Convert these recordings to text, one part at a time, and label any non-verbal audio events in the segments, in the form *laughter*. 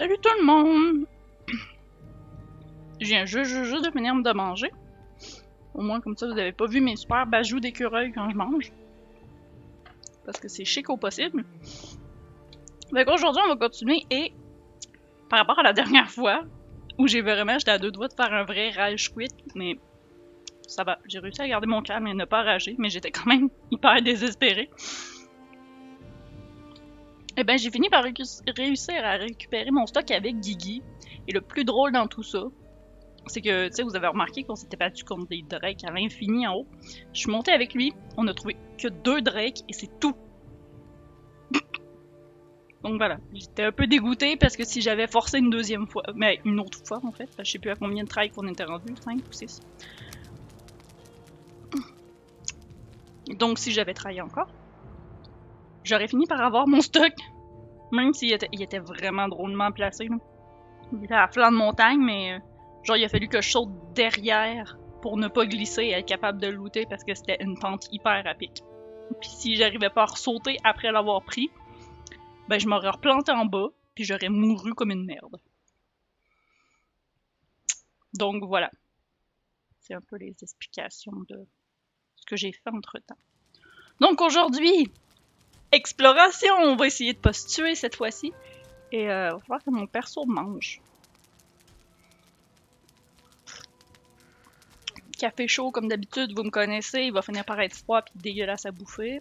Salut tout le monde! Je viens juste, juste, juste de finir de manger. Au moins, comme ça, vous avez pas vu mes super bajoux d'écureuil quand je mange. Parce que c'est chic au possible. Donc aujourd'hui, on va continuer et par rapport à la dernière fois, où j'ai vraiment, j'étais à deux doigts de faire un vrai rage quit, mais ça va. J'ai réussi à garder mon calme et ne pas rager, mais j'étais quand même *laughs* hyper désespérée. Eh ben, j'ai fini par réussir à récupérer mon stock avec Guigui. Et le plus drôle dans tout ça, c'est que, tu sais, vous avez remarqué qu'on s'était battu contre des drakes à l'infini en haut. Je suis montée avec lui, on a trouvé que deux drakes et c'est tout. *coughs* Donc voilà, j'étais un peu dégoûtée parce que si j'avais forcé une deuxième fois, mais une autre fois en fait, je sais plus à combien de tries qu'on était rendu, 5 ou 6. Donc si j'avais trahi encore, j'aurais fini par avoir mon stock. Même s'il était, il était vraiment drôlement placé. Il était à flanc de montagne, mais euh, genre il a fallu que je saute derrière pour ne pas glisser et être capable de looter parce que c'était une pente hyper rapide. Puis si j'arrivais pas à sauter après l'avoir pris, ben je m'aurais replanté en bas, puis j'aurais mouru comme une merde. Donc voilà. C'est un peu les explications de ce que j'ai fait entre temps. Donc aujourd'hui, exploration! On va essayer de pas se tuer cette fois-ci. Et euh, falloir que mon perso mange. Café chaud, comme d'habitude, vous me connaissez, il va finir par être froid puis dégueulasse à bouffer.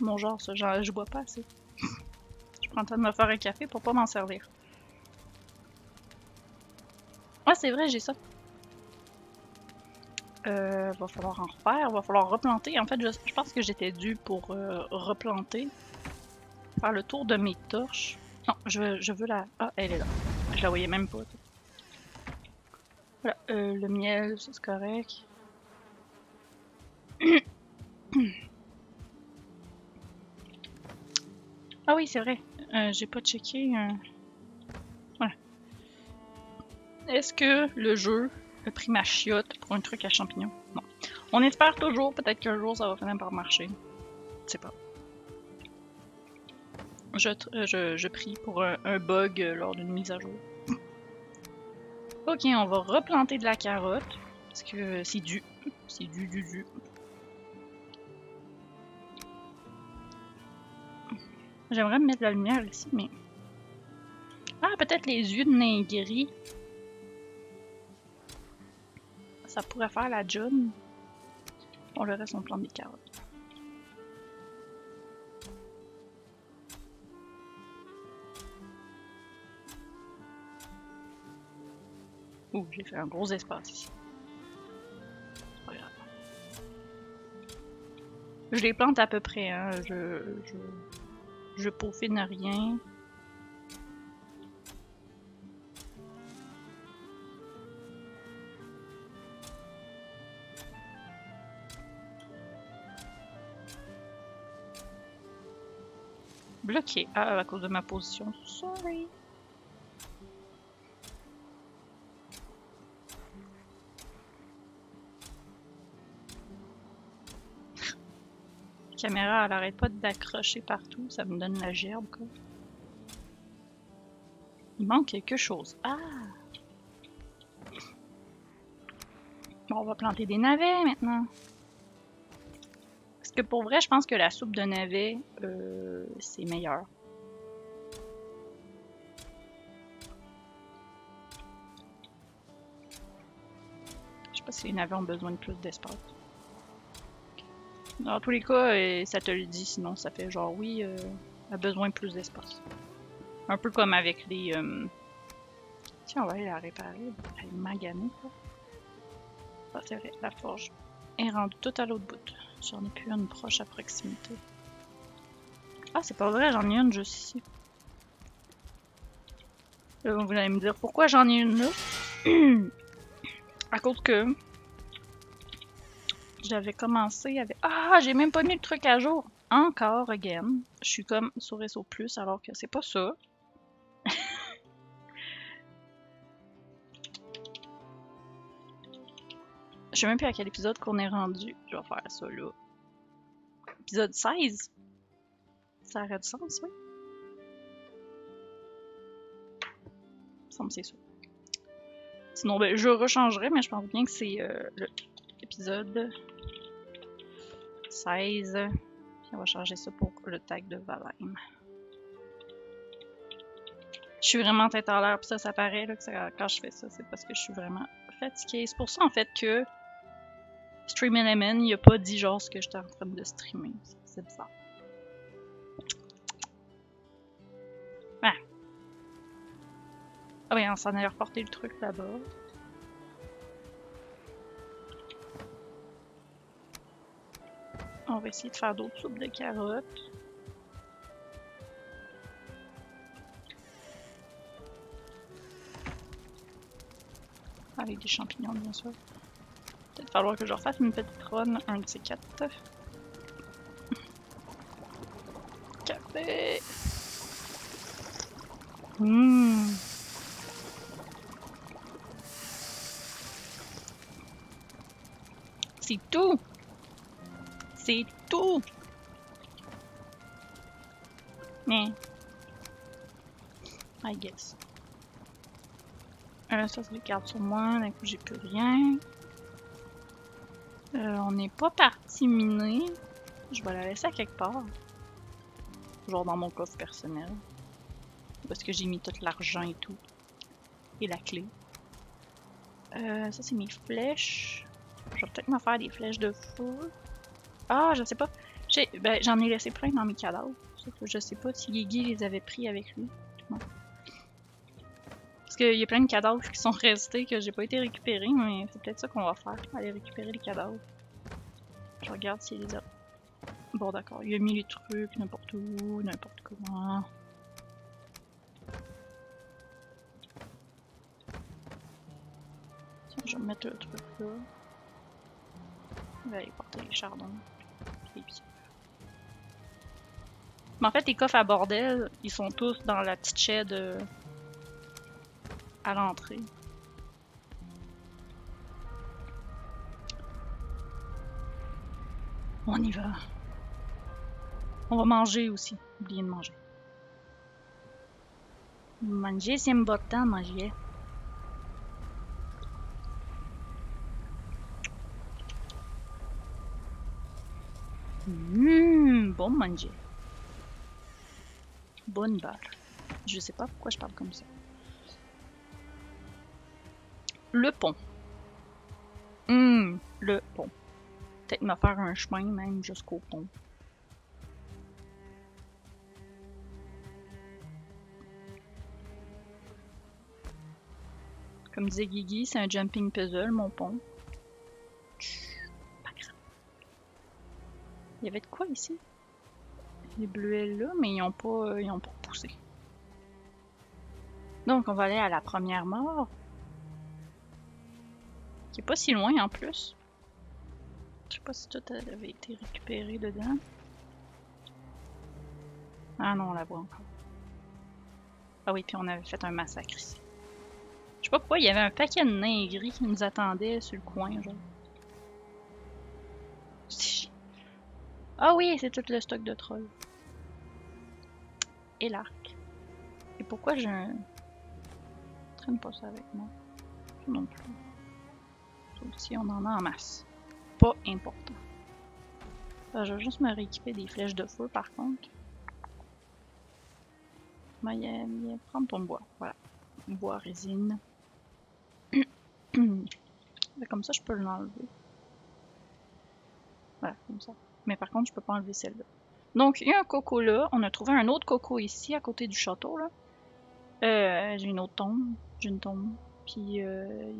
Mon genre, ça, genre, je bois pas assez. je prends le temps de me faire un café pour pas m'en servir. Ah, c'est vrai, j'ai ça. Euh, va falloir en refaire, va falloir replanter. En fait, je, je pense que j'étais due pour euh, replanter. Faire le tour de mes torches. Non, je, je veux la... Ah, elle est là. Je la voyais même pas. Voilà, euh, le miel, c'est correct. ah oui, c'est vrai. J'ai pas checké. Voilà. Est-ce que le jeu pris ma chiotte pour un truc à champignons? Non. On espère toujours, peut-être qu'un jour ça va finir par marcher. Je sais pas. Je, euh, je, je prie pour un, un bug euh, lors d'une mise à jour. *clears throat* Ok, on va replanter de la carotte. Parce que c'est du. C'est du, du, du. J'aimerais me mettre de la lumière ici, mais. Ah, peut-être les yeux de nain gris. Ça pourrait faire la job. Bon, le reste, on plante des carottes. Ouh, j'ai fait un gros espace ici. Je les plante à peu près, hein. Je, je, je peaufine rien. Bloqué. Ah, à cause de ma position. Sorry. Caméra, elle arrête pas d'accrocher partout. Ça me donne la gerbe, quoi. Il manque quelque chose. Ah! Bon, on va planter des navets maintenant. Que pour vrai, je pense que la soupe de navet, euh, c'est meilleur. Je sais pas si les navets ont besoin de plus d'espace. Dans tous les cas, euh, ça te le dit, sinon ça fait genre oui, euh, a besoin de plus d'espace. Un peu comme avec les. Euh... Tiens, on va aller la réparer. Elle est maganée. Ah, c'est vrai, la forge est rendue tout à l'autre bout. J'en ai plus une proche à proximité. Ah, c'est pas vrai, j'en ai une juste ici. Euh, vous allez me dire pourquoi j'en ai une là? *clears throat* à cause que j'avais commencé avec. Ah, j'ai même pas mis le truc à jour. Encore, again. Je suis comme sur SO+, alors que c'est pas ça. Je sais même plus à quel épisode qu'on est rendu. Je vais faire ça là. Épisode 16? Ça aurait du sens, oui. Ça me c'est ça. Sinon, ben, je rechangerai, mais je pense bien que c'est euh, l'épisode 16. Puis on va changer ça pour le tag de Valheim. Je suis vraiment tête en l'air, puis ça, ça paraît là, quand je fais ça, c'est parce que je suis vraiment fatiguée. C'est pour ça, en fait, que Stream Element, il a pas dit genre ce que j'étais en train de streamer. C'est bizarre. Ah. Ah oui, on s'en a reporté le truc là-bas. On va essayer de faire d'autres soupes de carottes. Avec des champignons, bien sûr. Falloir que je refasse une petite run, un de ces quatre. Café! Mmh. C'est tout! C'est tout! Mais... I guess. Euh, ça, les cartes sur moi. D'un coup, j'ai plus rien. Euh, on n'est pas parti miner. Je vais la laisser à quelque part. Genre dans mon coffre personnel. Parce que j'ai mis tout l'argent et tout. Et la clé. Euh, ça, c'est mes flèches. Je vais peut-être me faire des flèches de feu. Ah, je sais pas. Ben, j'en ai, laissé plein dans mes cadavres. je sais pas si Guigui les avait pris avec lui. Parce qu'il y a plein de cadavres qui sont restés que j'ai pas été récupérés, mais c'est peut-être ça qu'on va faire, aller récupérer les cadavres. Je regarde s'il les a. Bon d'accord, il a mis les trucs n'importe où, n'importe comment. Tiens, je vais mettre le truc là. Je vais aller porter les chardons. Mais en fait, les coffres à bordel, ils sont tous dans la petite shed à l'entrée. On y va. On va manger aussi. Oubliez de manger. Manger, c'est important, manger. Mmh, bon manger. Bonne barre. Je sais pas pourquoi je parle comme ça. Le pont. Hum, le pont. Peut-être me faire un chemin même jusqu'au pont. Comme disait Guigui, c'est un jumping puzzle, mon pont. Pas grave. Il y avait de quoi ici? Les bleuets là, mais ils ont pas, euh, ils ont pas poussé. Donc on va aller à la première mort. Qui est pas si loin en plus. Je sais pas si tout avait été récupéré dedans. Ah non, on la voit encore. Ah oui, puis on avait fait un massacre ici. Je sais pas pourquoi, il y avait un paquet de nains gris qui nous attendait sur le coin, genre. Ah oui, c'est tout le stock de trolls. Et l'arc. Et pourquoi je... traîne pas ça avec moi? Non plus. Si on en a en masse. Pas important. je vais juste me rééquiper des flèches de feu par contre. Va y prendre ton bois. Voilà. Bois, résine. *coughs* comme ça, je peux l'enlever. Voilà, comme ça. Mais par contre, je peux pas enlever celle-là. Donc, il y a un coco là. On a trouvé un autre coco ici, à côté du château, là. Euh, j'ai une autre tombe. J'ai une tombe. Puis, euh...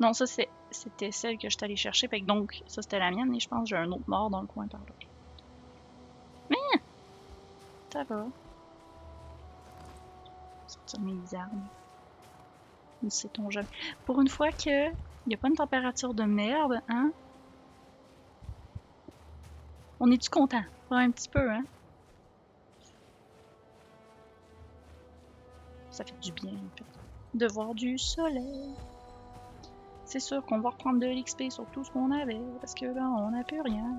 Non, ça, c'était celle que j'étais allée chercher. Que donc, ça, c'était la mienne. Et je pense que j'ai un autre mort dans le coin par là. Mais! Ça va. Sortir mes armes. Sait-on jamais. Pour une fois que il n'y a pas une température de merde, hein? On est-tu content? un petit peu, hein? Ça fait du bien, en fait. De voir du soleil. C'est sûr qu'on va reprendre de l'XP sur tout ce qu'on avait, parce que là, on n'a plus rien.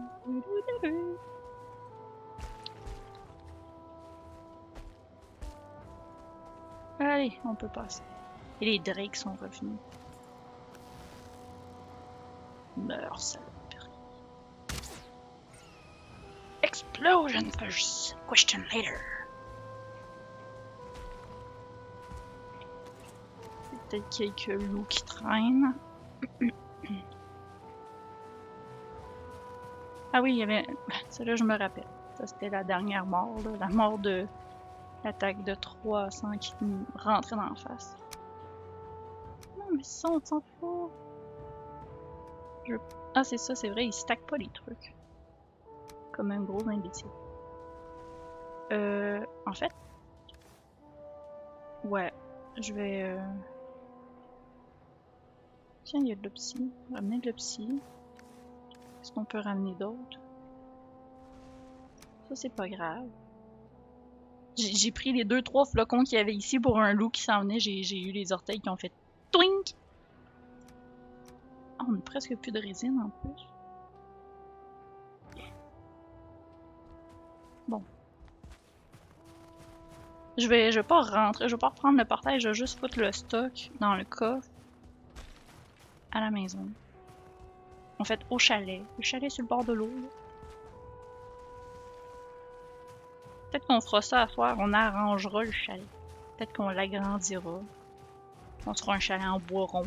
Allez, on peut passer. Et les drakes sont revenus. Meurs, saloperie. Explosion first, question later. Peut-être quelques loups qui traînent. Ah oui, il y avait... *laughs* Celle-là, je me rappelle. Ça, c'était la dernière mort, la mort de l'attaque de 300 qui rentrait dans la face. Non, mais ça, on s'en fout. Ah, c'est ça, c'est vrai, il stack pas les trucs. Comme un gros imbécile. Euh, en fait... Ouais, je vais... Euh... Tiens, il y a de l'opsie. Ramener de l'opsie. Est-ce qu'on peut ramener d'autres? Ça, c'est pas grave. J'ai pris les deux trois flocons qu'il y avait ici pour un loup qui s'en venait. J'ai eu les orteils qui ont fait twink! on a presque plus de résine en plus. Bon. Je vais, je vais pas rentrer, je vais pas reprendre le portail, je vais juste foutre le stock dans le coffre à la maison. En fait, au chalet. Le chalet sur le bord de l'eau. Peut-être qu'on fera ça à soir, on arrangera le chalet. Peut-être qu'on l'agrandira. On sera un chalet en bois rond.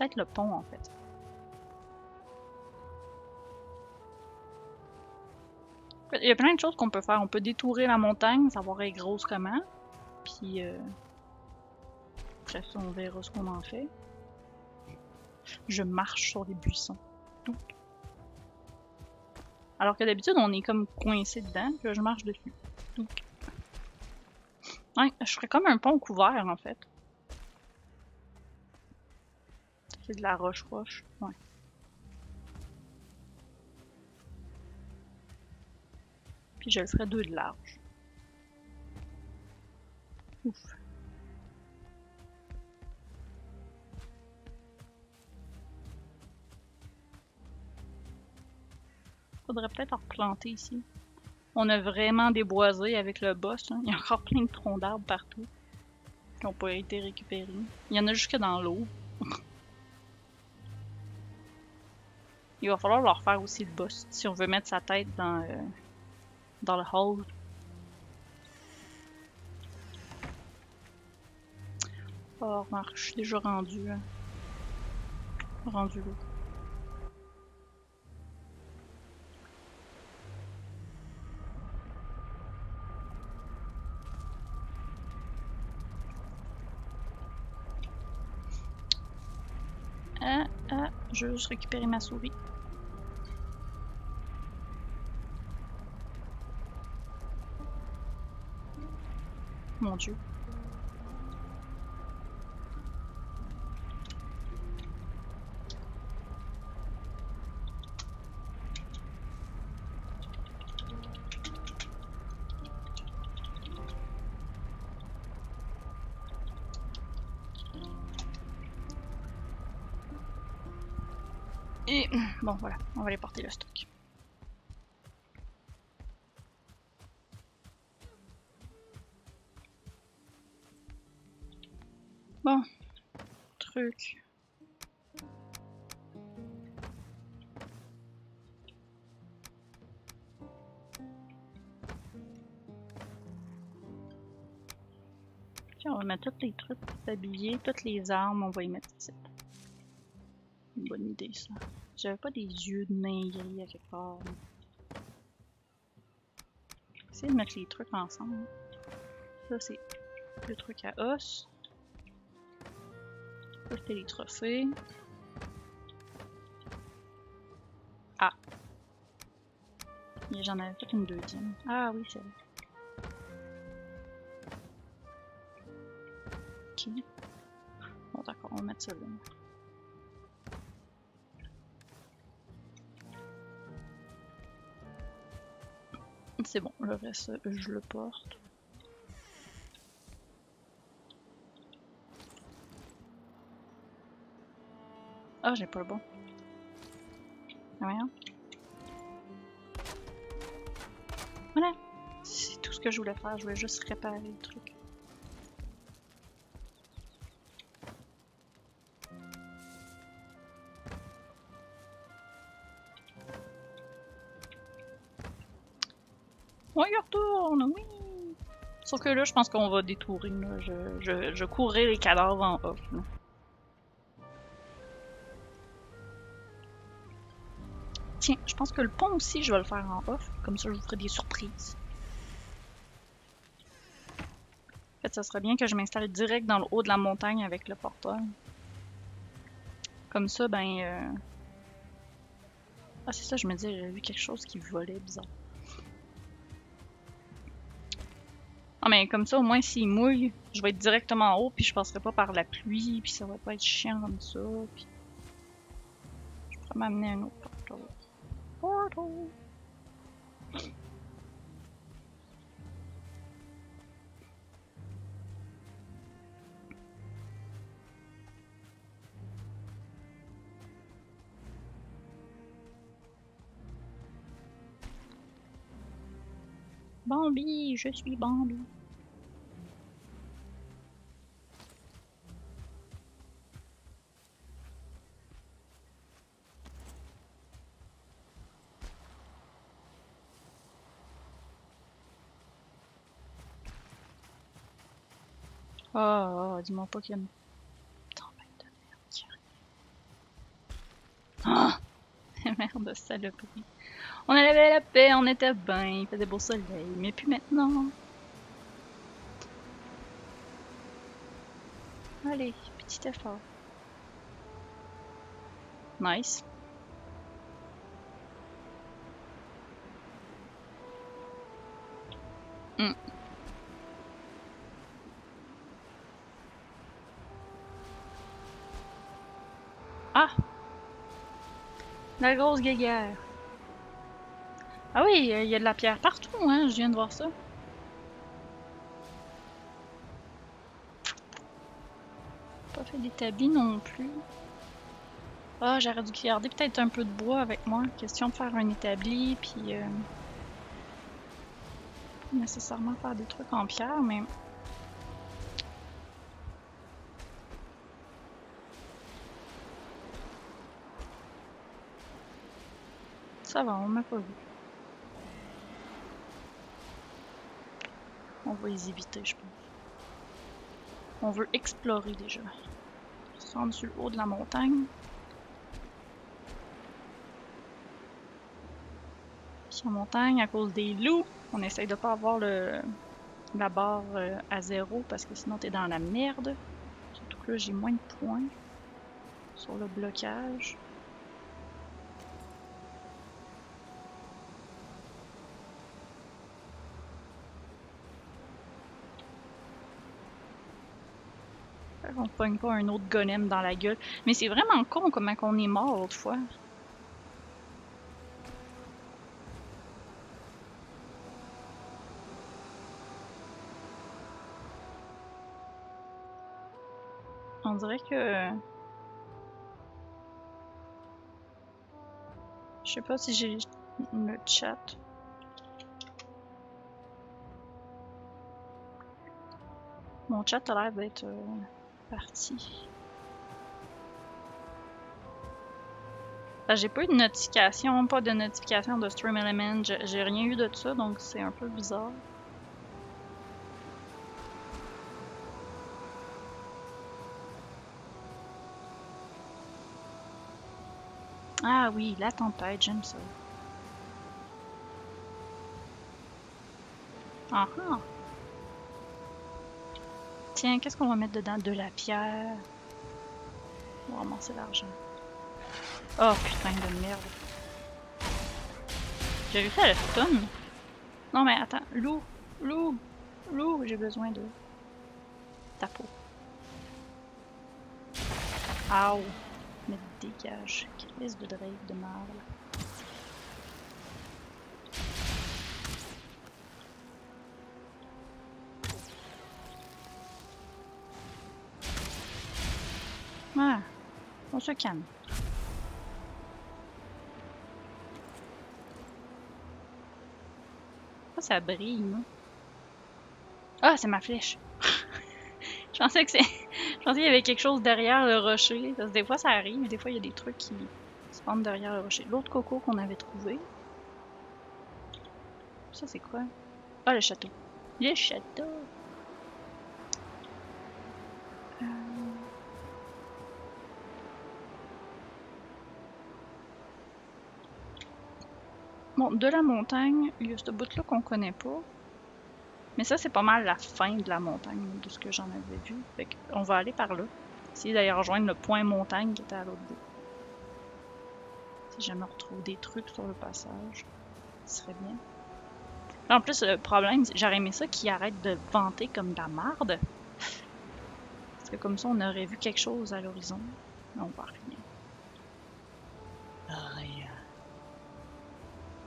peut-être le pont en fait. Il y a plein de choses qu'on peut faire. On peut détourer la montagne, savoir elle est grosse comment. Puis euh... on verra ce qu'on en fait. Je marche sur les buissons. Alors que d'habitude, on est comme coincé dedans, puis je marche dessus. Ouais, je ferais comme un pont couvert en fait. C'est de la roche-roche. Ouais. Puis je le ferai deux de large. Ouf. Faudrait peut-être en replanter ici. On a vraiment déboisé avec le boss. Il y a encore plein de troncs d'arbres partout qui n'ont pas été récupérés. Il y en a jusque dans l'eau. Il va falloir leur faire aussi le boss si on veut mettre sa tête dans, euh, dans le hall. Oh, remarque, je suis déjà rendu. Hein. Rendu là. Ah, ah, je juste récupérer ma souris. Mon dieu. Bon voilà, on va aller porter le stock. Bon. Truc. Tiens, on va mettre tous les trucs s'habiller, toutes les armes, on va y mettre ici. Bonne idée, ça. J'avais pas des yeux de main gris à quelque part. Essayer de mettre les trucs ensemble. Ça, c'est le truc à os. C'était les trophées. Ah. J'en avais fait une deuxième. Ah oui, vrai. Ok. Bon, d'accord, on va mettre ça là. C'est bon, le reste, je le porte. Ah, j'ai pas le bon. Rien. Voilà. C'est tout ce que je voulais faire. Je voulais juste réparer le truc. Sauf que là, je pense qu'on va détourer. Là. Je, je, je les cadavres en off. Là. Tiens, je pense que le pont aussi, je vais le faire en off. Comme ça, je vous ferai des surprises. En fait, ça serait bien que je m'installe direct dans le haut de la montagne avec le portail. Comme ça, ben... Euh... Ah, c'est ça, je me disais, j'ai vu quelque chose qui volait, bizarre. Ah, mais comme ça, au moins, s'il mouille, je vais être directement en haut, puis je passerai pas par la pluie, puis ça va pas être chiant comme ça, puis... Je pourrais m'amener un autre portail. Portal! Bambi, je suis Bambi. Oh, dis-moi pas qu'il tempête de merde qui arrive. Merde, saloperie. On avait la paix, on était bien, il faisait beau soleil, mais puis maintenant. Allez, petit effort. Nice. Hmm. La grosse guéguerre. Ah oui, il y a de la pierre partout, hein, je viens de voir ça. Pas fait d'établi non plus. Ah, j'aurais dû garder peut-être un peu de bois avec moi. Question de faire un établi, puis... Euh, pas nécessairement faire des trucs en pierre, mais... Ça va, on m'a pas vu. On va les éviter, je pense. On veut explorer déjà. Descendre sur le haut de la montagne. Sur la montagne, à cause des loups, on essaye de pas avoir le, la barre euh, à zéro parce que sinon t'es dans la merde. Surtout que là j'ai moins de points sur le blocage. On pogne pas un autre golem dans la gueule. Mais c'est vraiment con comment qu'on est mort autrefois. On dirait que... Je sais pas si j'ai le chat. Mon chat a l'air d'être... Euh, parti. J'ai pas eu de notification, pas de notification de Stream Element, j'ai rien eu de ça, donc c'est un peu bizarre. Ah oui, la tempête, j'aime ça. Ah ah. Tiens, qu'est-ce qu'on va mettre dedans? De la pierre. On va ramasser l'argent. Oh putain de merde. J'ai réussi à le stun. Non mais attends, loup, loup, loup, j'ai besoin de ta peau. Mais dégage. Crise de Drake de marbre. On se calme. Pourquoi ça brille, non? Ah, c'est ma flèche. *laughs* Je pensais que. Je pensais qu'il y avait quelque chose derrière le rocher. Parce que des fois ça arrive, des fois il y a des trucs qui se pendent derrière le rocher. L'autre coco qu'on avait trouvé. Ça c'est quoi? Ah le château. Le château! De la montagne, il y a ce bout-là qu'on connaît pas. Mais ça, c'est pas mal la fin de la montagne, de ce que j'en avais vu. Fait on va aller par là. Essayer d'aller rejoindre le point montagne qui était à l'autre bout. Si jamais on retrouve des trucs sur le passage, ce serait bien. en plus, le problème, j'aurais aimé ça qui arrête de vanter comme de la marde. Parce que comme ça, on aurait vu quelque chose à l'horizon. On voit rien. Rien.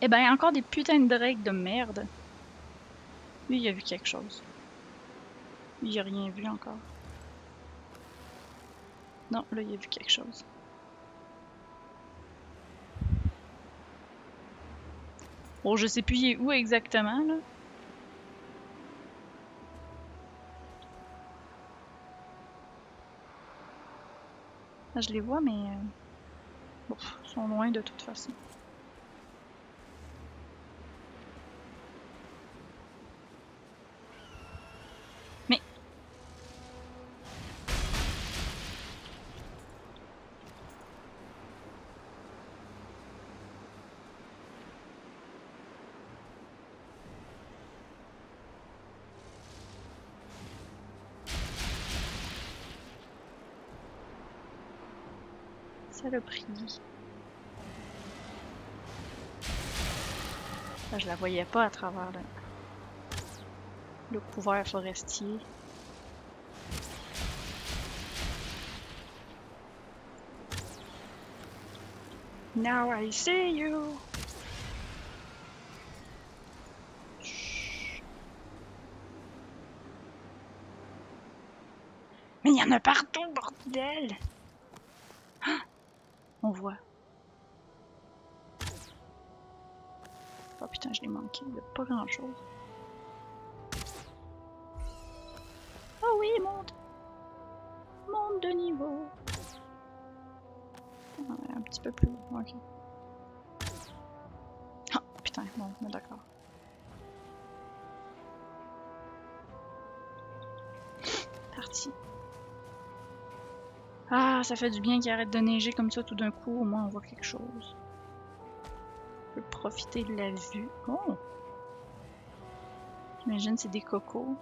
Eh ben, encore des putains de drakes de merde. Lui, il a vu quelque chose. Lui, il a rien vu encore. Non, là, il a vu quelque chose. Bon, je sais plus où exactement, là. Ah, je les vois, mais... euh, Bon, ils sont loin de toute façon. Saloperie. Ah, je la voyais pas à travers le, le couvert forestier. Now I see you. Mais il y en a partout, bordel! Ah! On voit. Oh manqué. Il pas grand chose. Oh oui, monte! Monte de niveau! Ouais, un petit peu plus haut, ok. Ah, putain, bon, on d'accord. Parti. Ah, ça fait du bien qu'il arrête de neiger comme ça tout d'un coup, au moins on voit quelque chose. Profiter de la vue. Oh! J'imagine c'est des cocos.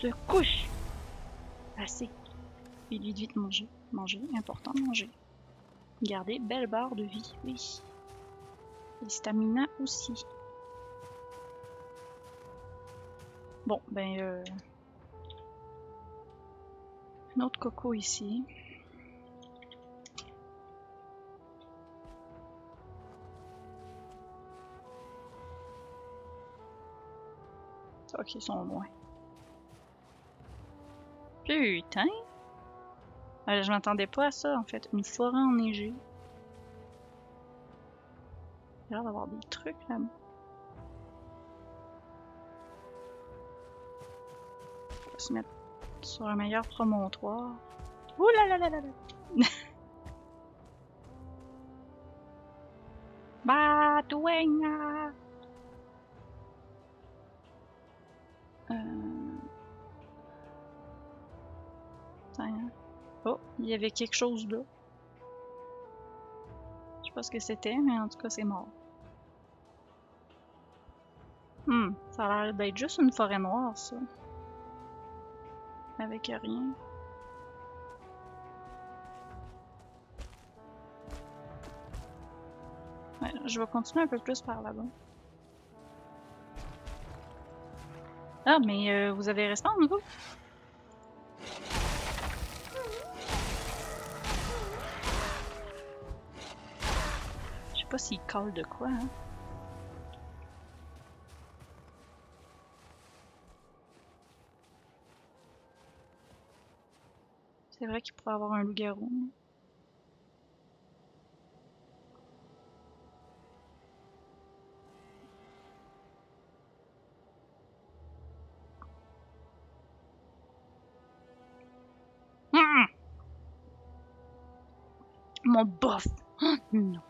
Se couche. Assez. Il vite vite manger. Manger, important de manger. Garder belle barre de vie, oui. Et stamina aussi. Bon, ben euh... Un autre coco ici. Ok, ils sont loin. Putain! Euh, je m'attendais pas à ça en fait. Une forêt enneigée. Il a l'air d'avoir des trucs là-bas. On va se mettre sur un meilleur promontoire. Ouh là là là là là! *laughs* y avait quelque chose là. Je sais pas ce que c'était, mais en tout cas, c'est mort. Hmm, ça a l'air d'être juste une forêt noire, ça. Avec rien. Je vais continuer un peu plus par là-bas. Ah, mais euh, vous avez resté en vous? Pas s'il colle de quoi, hein. C'est vrai qu'il pourrait avoir un loup-garou. Hum! Mon bof! Oh, non.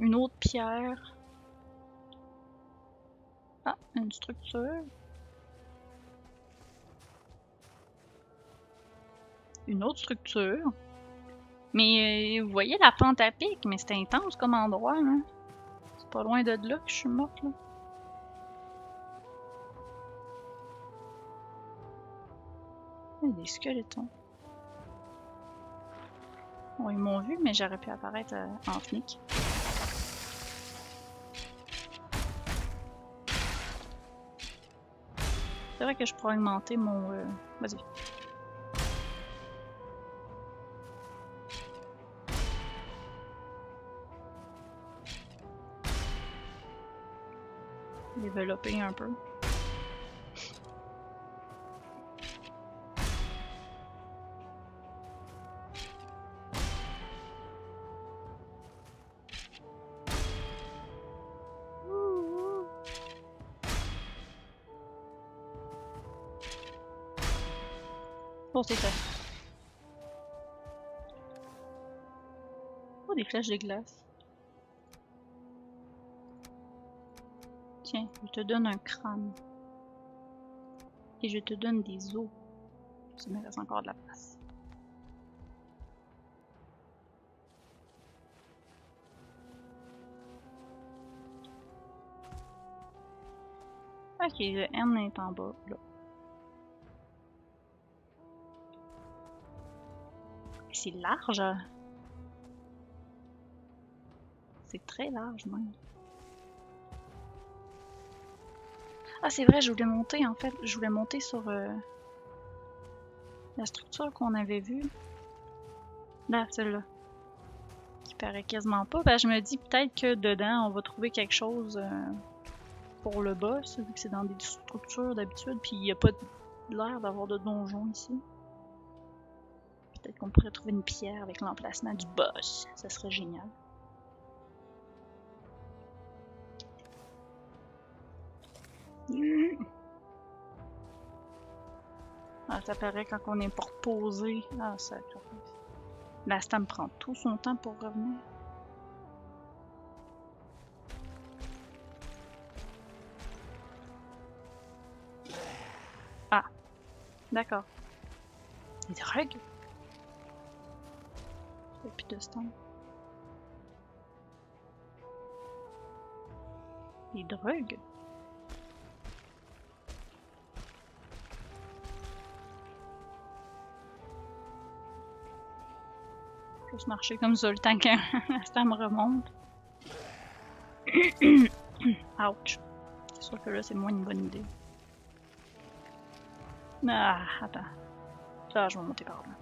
Une autre pierre. Ah, une structure. Une autre structure. Mais euh, vous voyez la pente à pic, mais c'est intense comme endroit, là. C'est pas loin de là que je suis morte, là. Il y a des squelettons. Bon, ils m'ont vu, mais j'aurais pu apparaître euh, en fnic. C'est vrai que je pourrais augmenter mon... Euh... Vas-y. Développer un peu. De glace. Tiens, je te donne un crâne. Et je te donne des os. Ça me reste encore de la place. Ok, le N est en bas. C'est large. C'est très large, même. Ah, c'est vrai, je voulais monter, en fait. Je voulais monter sur euh, la structure qu'on avait vue. Là, celle-là. Qui paraît quasiment pas. Ben, je me dis peut-être que dedans, on va trouver quelque chose euh, pour le boss, vu que c'est dans des structures d'habitude, puis il n'y a pas l'air d'avoir de donjon ici. Peut-être qu'on pourrait trouver une pierre avec l'emplacement du boss. Ça serait génial. Ah, ça paraît quand on est pas reposé. Ah, ça. La stam prend tout son temps pour revenir. Ah, d'accord. Des drogues? Et puis de stam. Des drogues? Juste marcher comme ça le temps que *laughs* ça me remonte. *coughs* Ouch. C'est sûr que là, c'est moins une bonne idée. Ah, attends. Ça, je vais monter par là.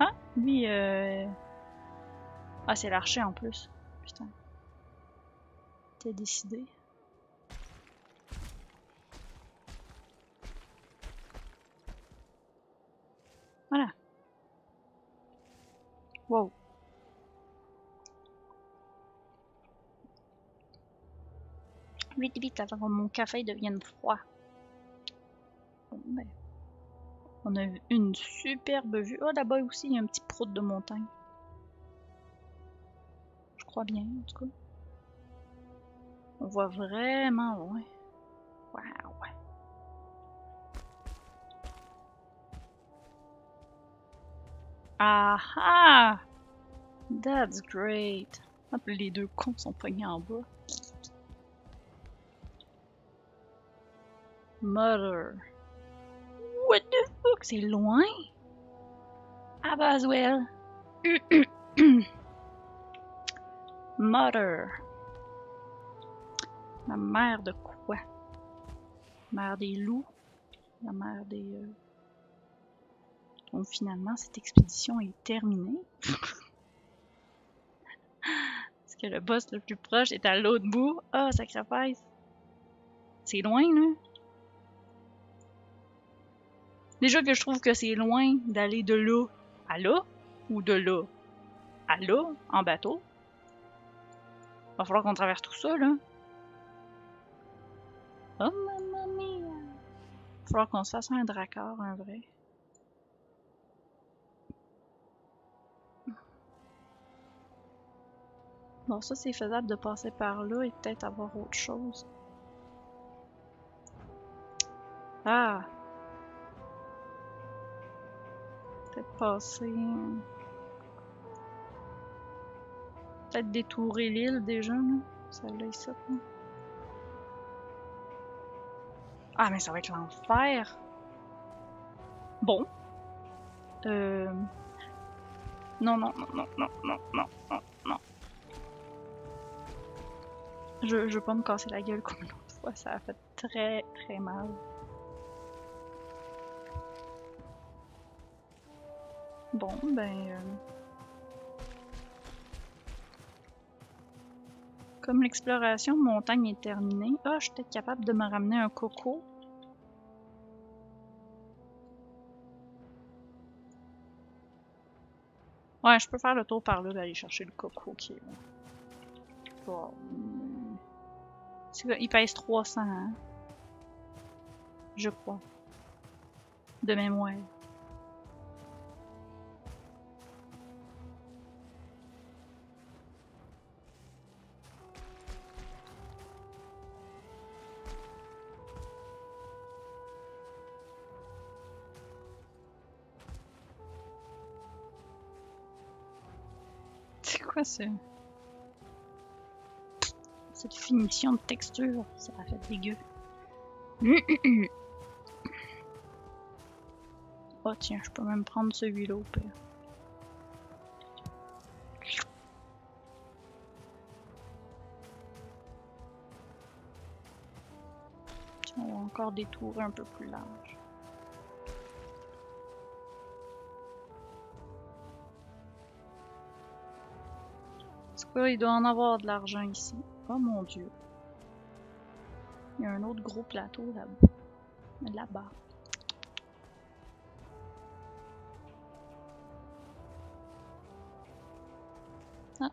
Ah, lui, euh... Ah, c'est l'archer en plus. Putain. T'as décidé. Voilà. Wow. Vite, vite, avant que mon café devienne froid. Bon, ben. On a une superbe vue. Oh, là-bas aussi, il y a un petit prout de montagne. Je crois bien, en tout cas. On voit vraiment loin. Waouh. Ah ah! That's great. Les deux cons sont pognés en bas. Mother. What the fuck? C'est loin? Ah Boswell. *clears throat* Mother. La mère de quoi? Mère des loups? La mère des... Euh... Donc finalement, cette expédition est terminée. *laughs* Parce que le boss le plus proche est à l'autre bout. Ah, oh, sacrifice! C'est loin, là. Déjà que je trouve que c'est loin d'aller de là à là, ou de là à là, en bateau. Va falloir qu'on traverse tout ça, là. Oh, mamma mia! Va falloir qu'on se fasse un dracard, un vrai. Bon, ça, c'est faisable de passer par là et peut-être avoir autre chose. Ah! Peut-être passer... Peut-être détourer l'île déjà, là. Celle-là ici, là. Ah, mais ça va être l'enfer! Bon. Euh... Non, non, non, non, non, non, non, non, Je, je veux pas me casser la gueule comme l'autre fois, ça a fait très très mal. Bon, ben... Euh... Comme l'exploration montagne est terminée, ah, je suis peut-être capable de me ramener un coco. Ouais, je peux faire le tour par là d'aller chercher le coco qui est là. Bon. Il pèse 300, hein? Je crois. De mémoire. C'est quoi ça? Cette finition de texture, ça a fait dégueu. *coughs* oh tiens, je peux même prendre celui-là au pire. On va encore détourer un peu plus large. il doit en avoir de l'argent ici. Oh mon dieu. Il y a un autre gros plateau là-bas. Là-bas. Ah.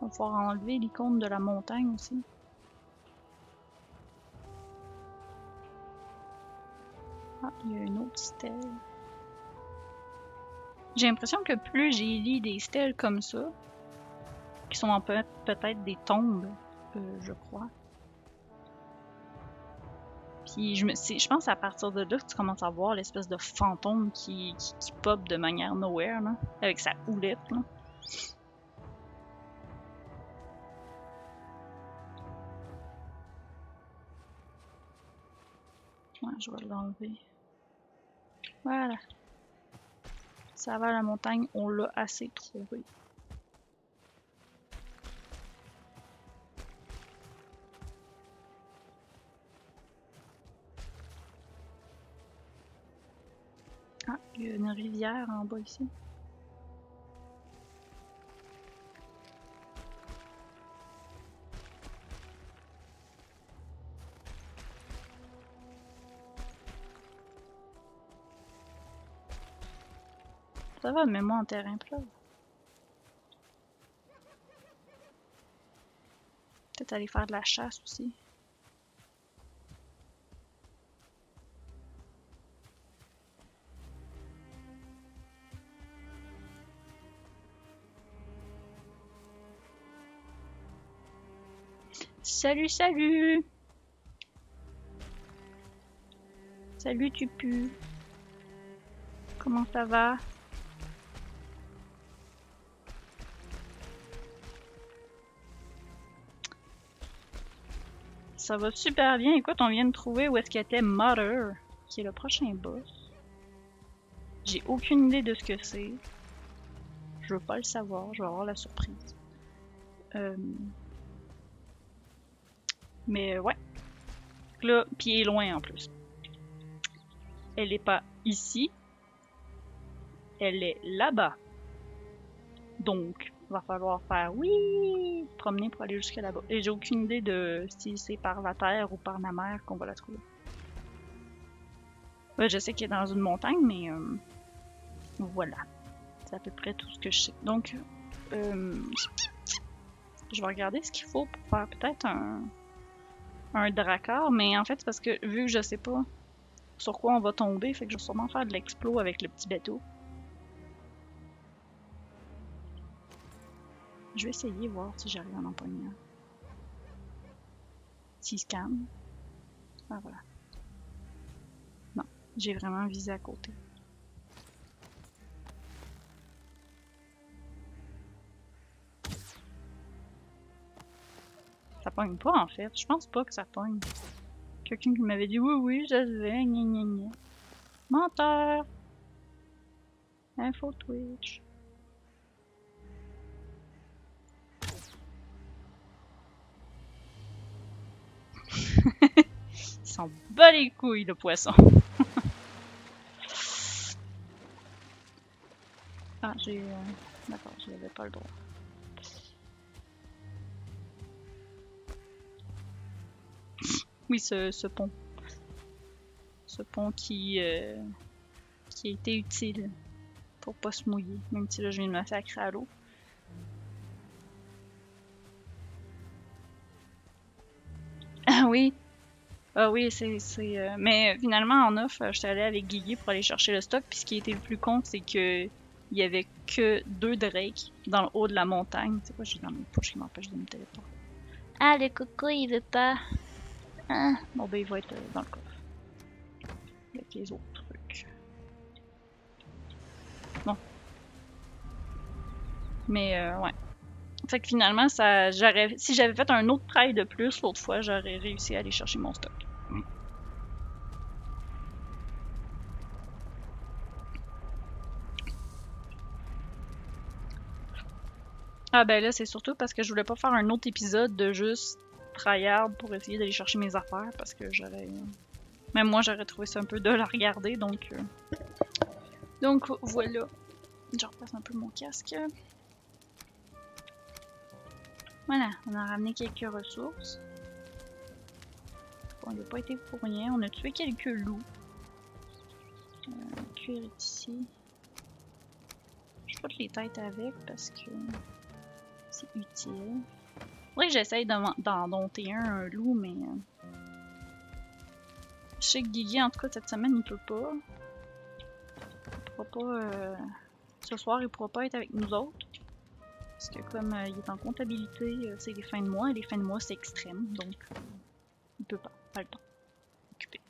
On va enlever l'icône de la montagne aussi. Ah, il y a une autre stèle. J'ai l'impression que plus j'ai lu des stèles comme ça, qui sont peut-être des tombes, euh, je crois. Puis je, me, je pense à partir de là que tu commences à voir l'espèce de fantôme qui, qui, pop de manière nowhere, là, avec sa houlette. Là. Je vais l'enlever. Voilà. Ça va, la montagne, on l'a assez trouvé. Une rivière en bas ici. Ça va, mets-moi en terrain plat. Peut-être aller faire de la chasse aussi. Salut, salut Salut, tu pues. Comment ça va? Ça va super bien. Écoute, on vient de trouver où est-ce qu'il était Mother, qui est le prochain boss. J'ai aucune idée de ce que c'est. Je veux pas le savoir, je vais avoir la surprise. Euh... Mais ouais. Là, puis est loin en plus. Elle est pas ici. Elle est là-bas. Donc, va falloir faire oui, promener pour aller jusqu'à là-bas. Et j'ai aucune idée de si c'est par la terre ou par la mer qu'on va la trouver. je sais qu'elle est dans une montagne, mais euh, voilà. C'est à peu près tout ce que je sais. Donc, euh, je vais regarder ce qu'il faut pour faire peut-être un, un dracard, mais en fait, c'est parce que vu que je sais pas sur quoi on va tomber, fait que je vais sûrement faire de l'explo avec le petit bateau. Je vais essayer, voir si j'arrive en empoigner un. S'il scanne. Ah voilà. Non, j'ai vraiment visé à côté. Ça pogne pas en fait. Je pense pas que ça pogne. Quelqu'un qui m'avait dit oui oui, je sais, gna gna gna. Menteur! Info Twitch. *laughs* Il s'en bat les couilles, le poisson. *laughs* ah, j'ai... Euh... D'accord, j'avais pas le droit. Oui, ce, ce, pont. Ce pont qui, euh, qui a été utile pour pas se mouiller, même si là je viens de me faire à l'eau. Ah oui, ah oui, c'est. Euh... Mais finalement, en offre, je suis allée avec Guigui pour aller chercher le stock. Puis ce qui était le plus con, c'est que il y avait que deux drakes dans le haut de la montagne. C'est quoi, j'ai dans mes poches qui m'empêche de me téléporter? Ah, le coco, il veut pas. Ah. Bon, ben, il va être euh, dans le coffre. Avec les autres trucs. Bon. Mais, euh, ouais. Fait que finalement, ça, si j'avais fait un autre trail de plus l'autre fois, j'aurais réussi à aller chercher mon stock. Ah ben là, c'est surtout parce que je voulais pas faire un autre épisode de juste tryhard pour essayer d'aller chercher mes affaires parce que j'aurais... Même moi, j'aurais trouvé ça un peu de la regarder, donc... Euh, donc voilà. Je repasse un peu mon casque. Voilà, on a ramené quelques ressources. On n'a pas été pour rien. On a tué quelques loups. Euh, cuir est ici. Je pas les têtes avec parce que c'est utile. Faudrait j'essaye d'en dompter un, un loup, mais... Euh, je sais que Guigui, en tout cas, cette semaine, il peut pas. Il pourra pas... Euh, ce soir, il pourra pas être avec nous autres. Parce que comme euh, il est en comptabilité, c'est les fins de mois, et les fins de mois, c'est extrême, donc il peut pas, pas le temps. Occupé.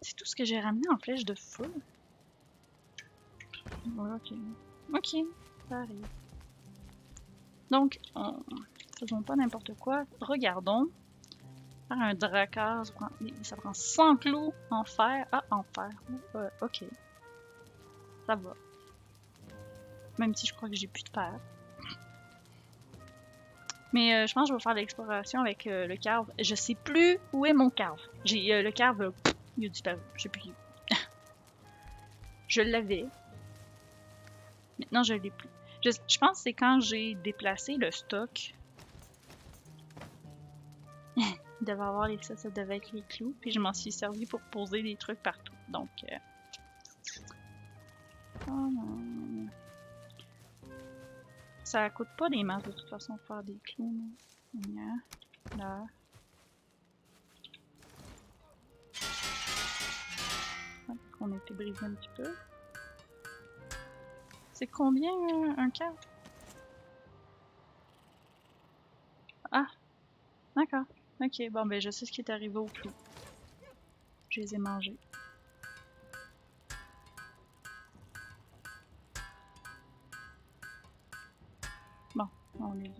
C'est tout ce que j'ai ramené en flèche de feu. ok. Ok, ça arrive. Donc, on... faisons pas n'importe quoi. Regardons un dracard, ça prend, 100 clous en fer. Ah, en fer. ok. Ça va. Même si je crois que j'ai plus de fer. Mais euh, je pense que je vais faire l'exploration avec euh, le carve. Je sais plus où est mon carve. J'ai euh, le carve, il a disparu. Je sais plus. *laughs* je l'avais. Maintenant, je l'ai plus. Je, pense que c'est quand j'ai déplacé le stock *laughs* il devait avoir les ça, ça devait être les clous. Puis je m'en suis servi pour poser des trucs partout. Donc. Euh... Oh non. Ça coûte pas des masses de toute façon faire des clous. Là. Là. On a été brisé un petit peu. C'est combien euh, un cadre? Ah, d'accord. Ok, bon ben je sais ce qui est arrivé au clou. Je les ai mangés. Bon, on les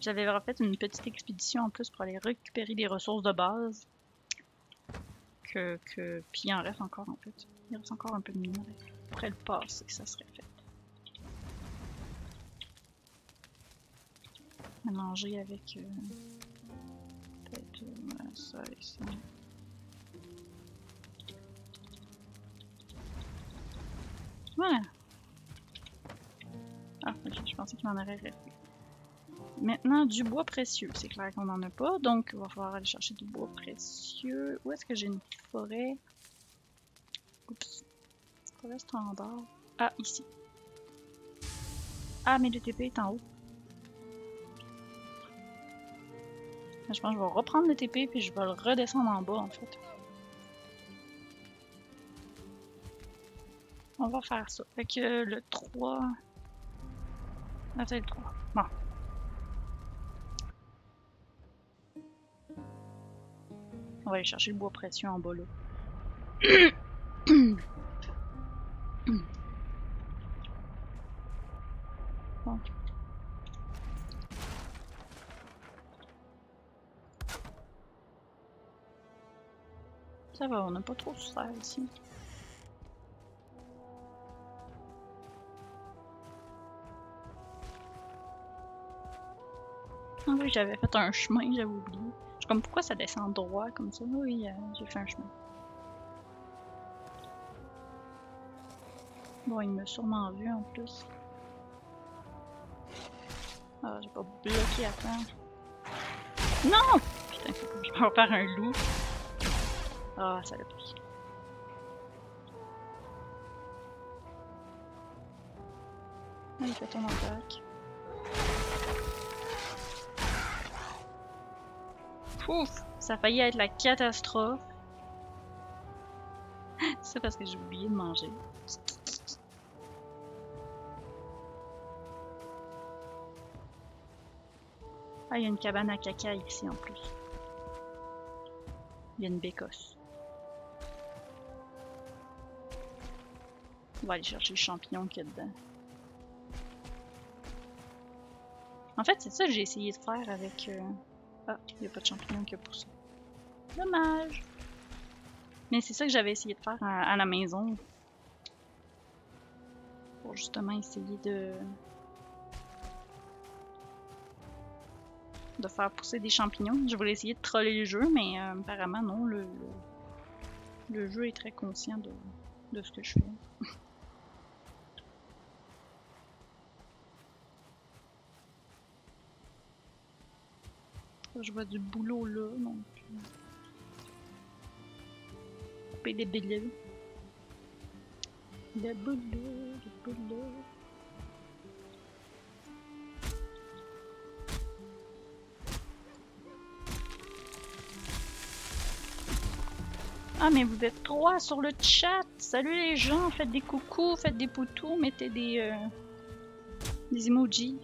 J'avais fait une petite expédition en plus pour aller récupérer des ressources de base. Que, que... Puis il en reste encore en fait. Il reste encore un peu de minerai. Après le passé, ça serait fait. À manger avec... Euh, ça ici. Ouais. Ah, ok, je pensais qu'il m'en aurait resté. Maintenant, du bois précieux. C'est clair qu'on n'en a pas, donc il va falloir aller chercher du bois précieux. Où est-ce que j'ai une forêt? Oups. Forêt standard. Ah, ici. Ah, mais le TP est en haut. Je pense que je vais reprendre le TP puis je vais le redescendre en bas en fait. On va faire ça. Fait que le 3... Ah, c'est le 3. Bon. On va aller chercher le bois précieux en bas là. *clears throat* Ça on n'a pas trop souffert ici. Ah oui, j'avais fait un chemin, j'avais oublié. Je suis comme pourquoi ça descend droit comme ça? Oui, euh, j'ai fait un chemin. Bon, il m'a sûrement vu en plus. Ah, j'ai pas bloqué à temps. Non! Putain, je vais faire un loup. Ah, ça l'a pris. il fait ton attaque. Ouf! Ça a failli être la catastrophe. *laughs* C'est parce que j'ai oublié de manger. Ah, il y a une cabane à caca ici en plus. Il y a une bécosse. On va aller chercher le champignon qu'il y a dedans. En fait, c'est ça que j'ai essayé de faire avec... Euh, ah, il n'y a pas de champignon qui a poussé. Dommage! Mais c'est ça que j'avais essayé de faire à, la maison. Pour justement essayer de... de faire pousser des champignons. Je voulais essayer de troller le jeu, mais euh, apparemment non, le, le, jeu est très conscient de, de ce que je fais. *laughs* Je vois du boulot là, donc. Couper des billets. Le boulot, le boulot. Ah, mais vous êtes trois sur le chat. Salut les gens, faites des coucous, faites des poutous, mettez des, euh, des emojis.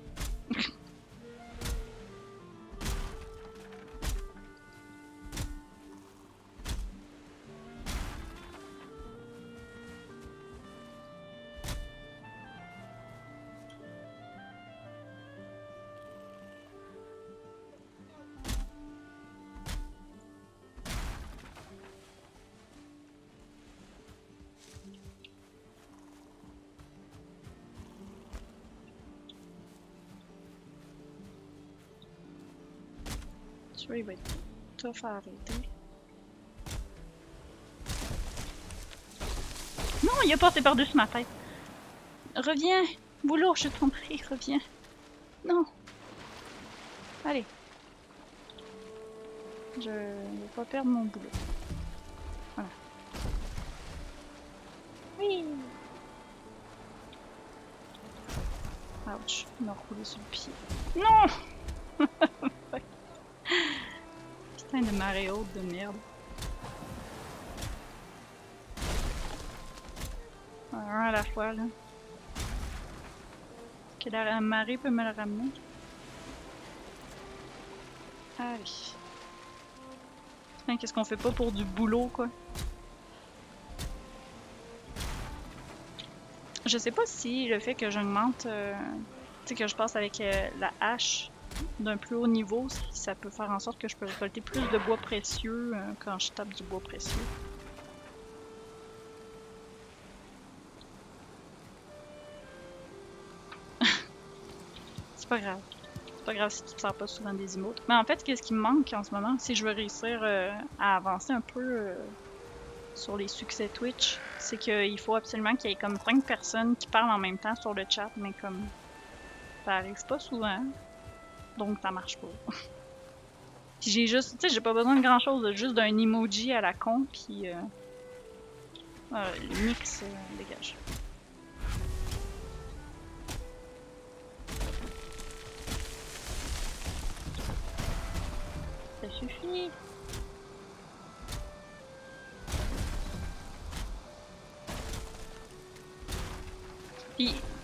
Celui-là, il va être tough à arrêter. Non, il a passé par-dessus ma tête. Reviens! Boulot, je t'en prie, reviens. Non! Allez. Je vais pas perdre mon boulot. Voilà. Oui! Ouch, il m'a roulé sur le pied. Non! *laughs* De marée haute de merde. Un à la fois, là. Que la marée peut me le ramener. Allez. Putain, qu'est-ce qu'on fait pas pour du boulot, quoi? Je sais pas si le fait que j'augmente, euh, tu sais, que je passe avec euh, la hache d'un plus haut niveau, ça peut faire en sorte que je peux récolter plus de bois précieux euh, quand je tape du bois précieux. *laughs* C'est pas grave. C'est pas grave si tu te sers pas souvent des emotes. Mais en fait, qu'est-ce qui me manque en ce moment, si je veux réussir euh, à avancer un peu euh, sur les succès Twitch, c'est qu'il faut absolument qu'il y ait comme 5 personnes qui parlent en même temps sur le chat, mais comme ça arrive pas souvent. Donc ça marche pas. *laughs* puis j'ai juste, tu sais, j'ai pas besoin de grand chose, juste d'un emoji à la con, puis euh, euh, le mix euh, dégage. Ça suffit.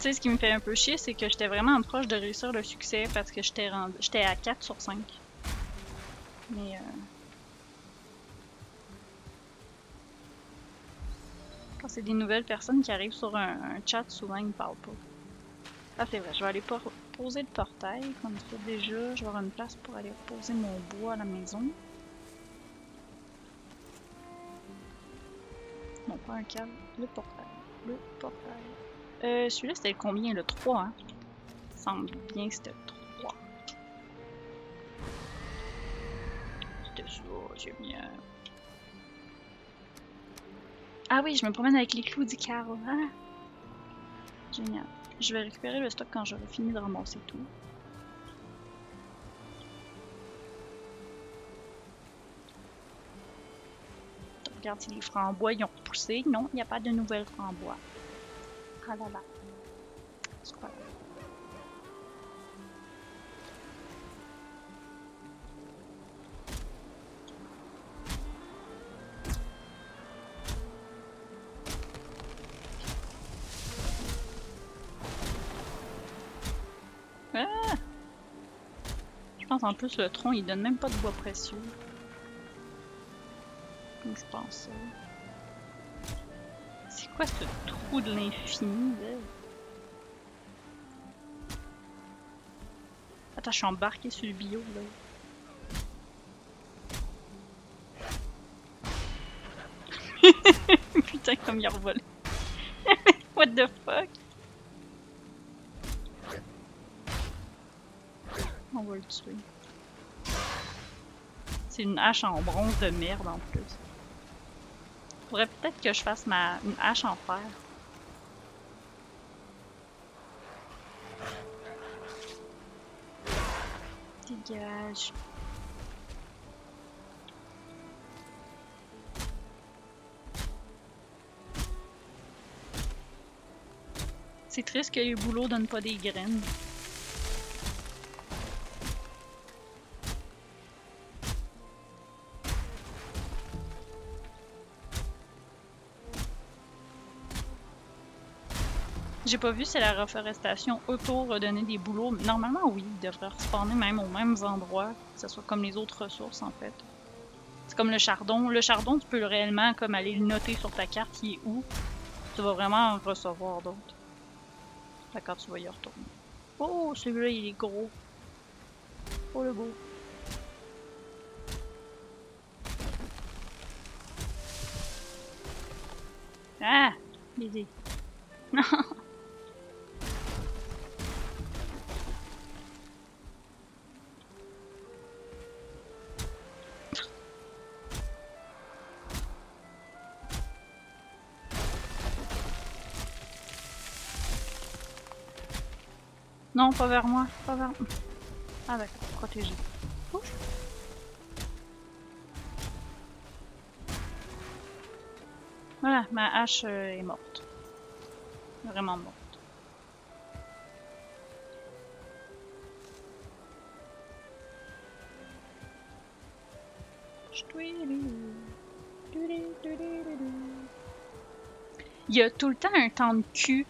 Sais, ce qui me fait un peu chier, c'est que j'étais vraiment proche de réussir le succès parce que j'étais j'étais à 4 sur 5. Mais euh... Quand c'est des nouvelles personnes qui arrivent sur un, chat, souvent ils me parlent pas. Ah c'est vrai, je vais aller poser le portail, comme ça déjà, je vais avoir une place pour aller poser mon bois à la maison. Non, pas un câble, le portail. Le portail. Euh, celui-là, c'était combien? Le 3, hein? Il semble bien que c'était le 3. C'était ça, j'ai. Ah oui, je me promène avec les clous du carreau. Ah! Génial. Je vais récupérer le stock quand j'aurai fini de ramasser tout. Regarde si les frambois ils ont repoussé. Non, il n'y a pas de nouvelles frambois. Ah! Je pense en plus le tronc il donne même pas de bois précieux. Comme je pensais. Quoi ce trou de l'infini? Attends, je suis embarqué sur le bio là. *laughs* Putain, comme il revole. *laughs* What the fuck? On va le tuer. C'est une hache en bronze de merde en plus faudrait peut-être que je fasse ma une hache en fer. Dégage. C'est triste que les boulots donnent pas des graines. J'ai pas vu si la reforestation autour redonnait des bouleaux. Normalement, oui, ils devraient respawner même aux mêmes endroits, que ce soit comme les autres ressources en fait. C'est comme le chardon. Le chardon, tu peux réellement comme aller le noter sur ta carte, il est où. Tu vas vraiment en recevoir d'autres. D'accord, tu vas y retourner. Oh, celui-là, il est gros. Oh, le beau. Ah! Baiser. *laughs* Non! Pas vers moi, pas vers moi. Ah d'accord, protégé. Ouf. Voilà, ma hache euh, est morte. Vraiment morte. Il y a tout le temps un temps de cul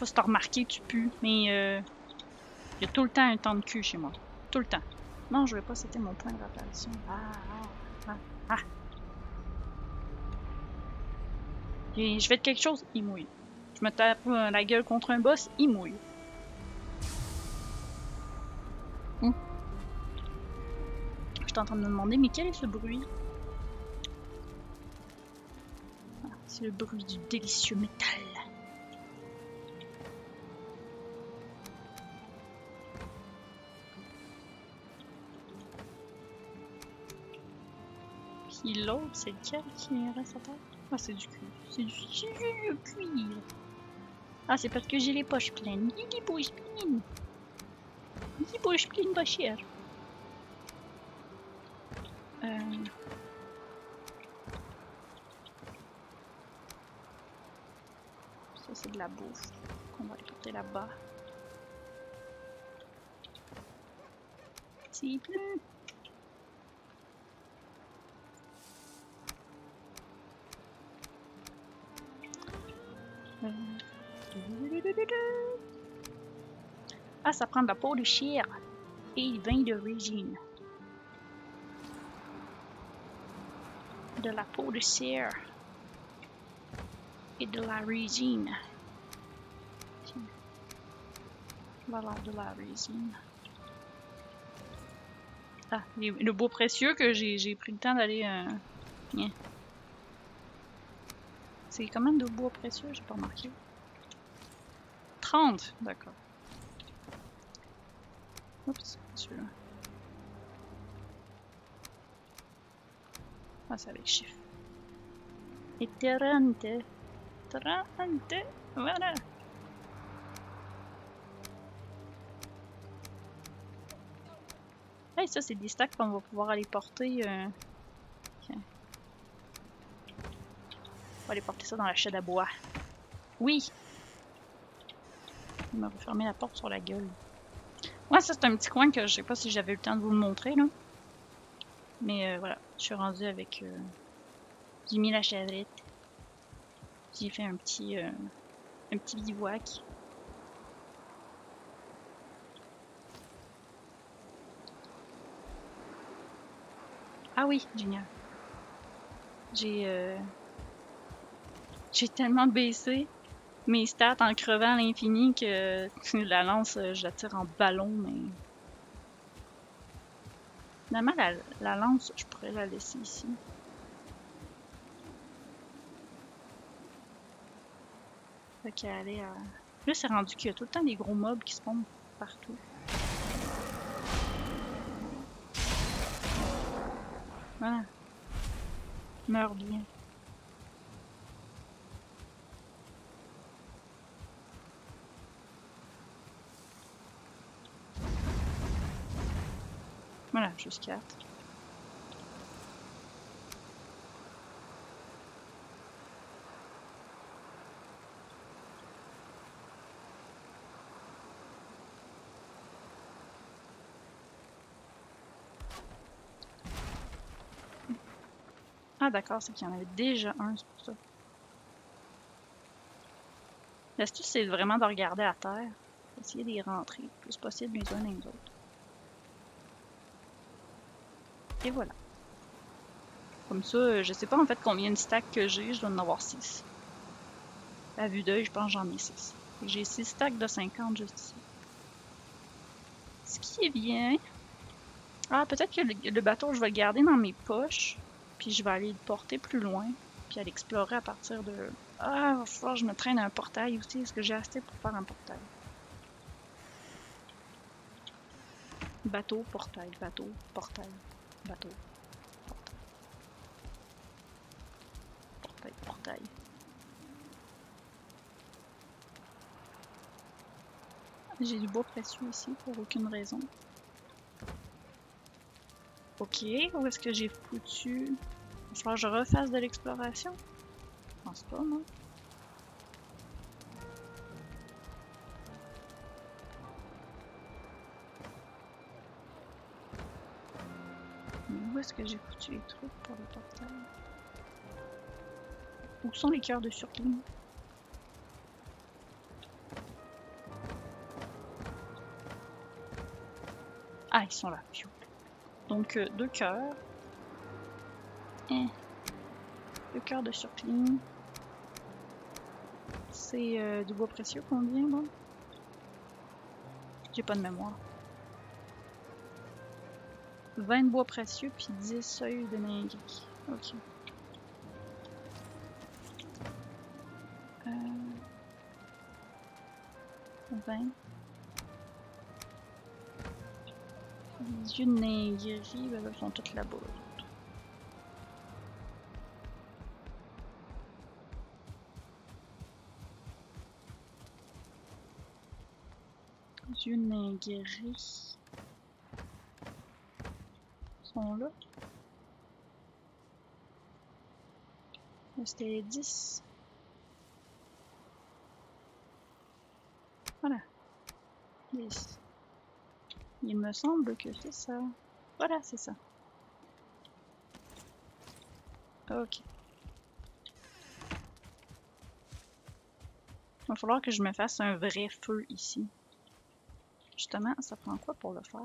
pas si t'as remarqué, tu pues, mais euh, il y a tout le temps un temps de cul chez moi. Tout le temps. Non, je vais pas, c'était mon point de réparation. Ah, ah, ah. Et je fais quelque chose, il mouille. Je me tape euh, la gueule contre un boss, il mouille. Hum. Je suis en train de me demander, mais quel est ce bruit? C'est le bruit du délicieux métal. L'autre, c'est lequel qui reste à terre? Ah, c'est du cuir. C'est du, cuir. Ah, c'est parce que j'ai les poches pleines. Les poches pleines. Les poches pleines pas. Ça, c'est de la bouffe qu'on va aller porter là-bas. C'est plus. Ah, ça prend de la peau de chien et vin de résine. De la peau de cire et de la résine. Voilà, de la résine. Ah, le beau précieux que j'ai pris le temps d'aller... Euh... C'est quand même de bois précieux, j'ai pas remarqué. 30, d'accord. Oups, celui-là. Ah, c'est avec chiffre. Et 30. 30. Voilà. Hey, ça, c'est des stacks qu'on va pouvoir aller porter. Euh... va aller porter ça dans la chaîne à bois. Oui! Il m'a refermé la porte sur la gueule. Ouais, ça c'est un petit coin que je sais pas si j'avais eu le temps de vous le montrer là. Mais euh, voilà, je suis rendue avec... Euh... J'ai mis la charrette. J'ai fait un petit... Euh... un petit bivouac. Ah oui, génial. J'ai... Euh... J'ai tellement baissé mes stats en crevant à l'infini que la lance, euh, je la tire en ballon, mais... Finalement, la, lance, je pourrais la laisser ici. Fait qu'elle est... à... Là, c'est rendu qu'il y a tout le temps des gros mobs qui se font partout. Voilà. Meurs bien. plus 4. Ah d'accord, c'est qu'il y en avait déjà un, c'est pour ça. L'astuce, c'est vraiment de regarder à terre? Essayer d'y rentrer le plus possible les uns les autres. Et voilà. Comme ça, euh, je sais pas en fait combien de stacks que j'ai, je dois en avoir 6. À vue d'œil, je pense que j'en ai 6. J'ai 6 stacks de 50 juste ici. Ce qui est bien. Ah, peut-être que le, bateau, je vais le garder dans mes poches. Puis je vais aller le porter plus loin. Puis aller explorer à partir de... Ah, il va falloir que je me traîne un portail aussi. Est-ce que j'ai assez pour faire un portail? Bateau, portail, bateau, portail, bateau, portail. Portail. J'ai du beau précieux ici pour aucune raison. Ok, où est-ce que j'ai foutu? Il va falloir que je refasse de l'exploration? Je pense pas, non? Que j'ai foutu les trucs pour le portail? Où sont les cœurs de surligne? Ah, ils sont là. Donc, euh, deux cœurs. Et deux cœurs de surligne. C'est euh, du bois précieux combien, bon? J'ai pas de mémoire. 20 de bois précieux puis 10 feuilles de ningri. Ok. Euh... 20. Les yeux de ningri, ben là, ils sont tous là-bas. yeux ningri Là, C'était 10. Voilà. 10. Il me semble que c'est ça. Voilà, c'est ça. Ok. Il va falloir que je me fasse un vrai feu ici. Justement, ça prend quoi pour le faire?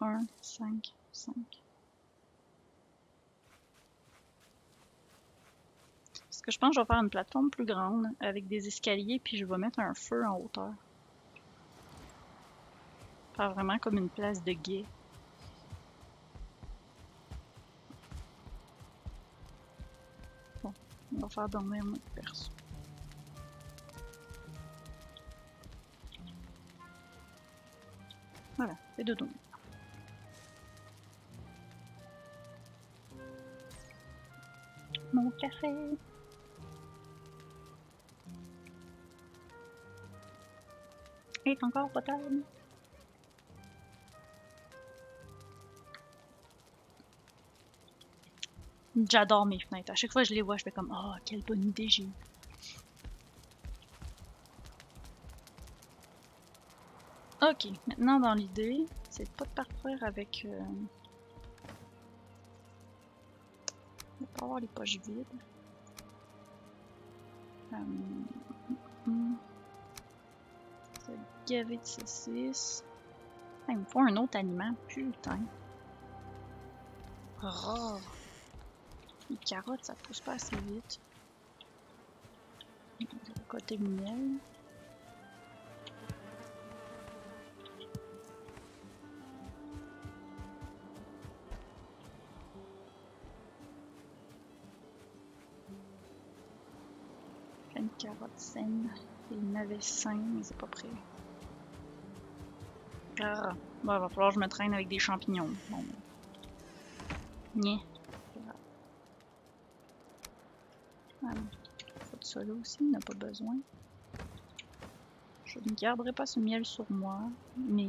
1, 5, 5. Parce que je pense que je vais faire une plateforme plus grande avec des escaliers puis je vais mettre un feu en hauteur. Faire vraiment comme une place de guet. Bon, on va faire dormir notre perso. Voilà, c'est dodo. Mon café. est encore potable. J'adore mes fenêtres. À chaque fois que je les vois, je fais comme Oh, quelle bonne idée j'ai. Ok, maintenant dans l'idée, c'est pas de partir avec. Euh... pas avoir les poches vides. Hum. Se gaver de saucisses. Ah, il me faut un autre aliment, putain. Oh. Les carottes, ça pousse pas assez vite. Côté miel. Il y en avait 5, mais c'est pas prêt. Ah, bon, va falloir que je me traîne avec des champignons. Bon. Voilà. Faut de là aussi, il n'a pas besoin. Je ne garderai pas ce miel sur moi, mais...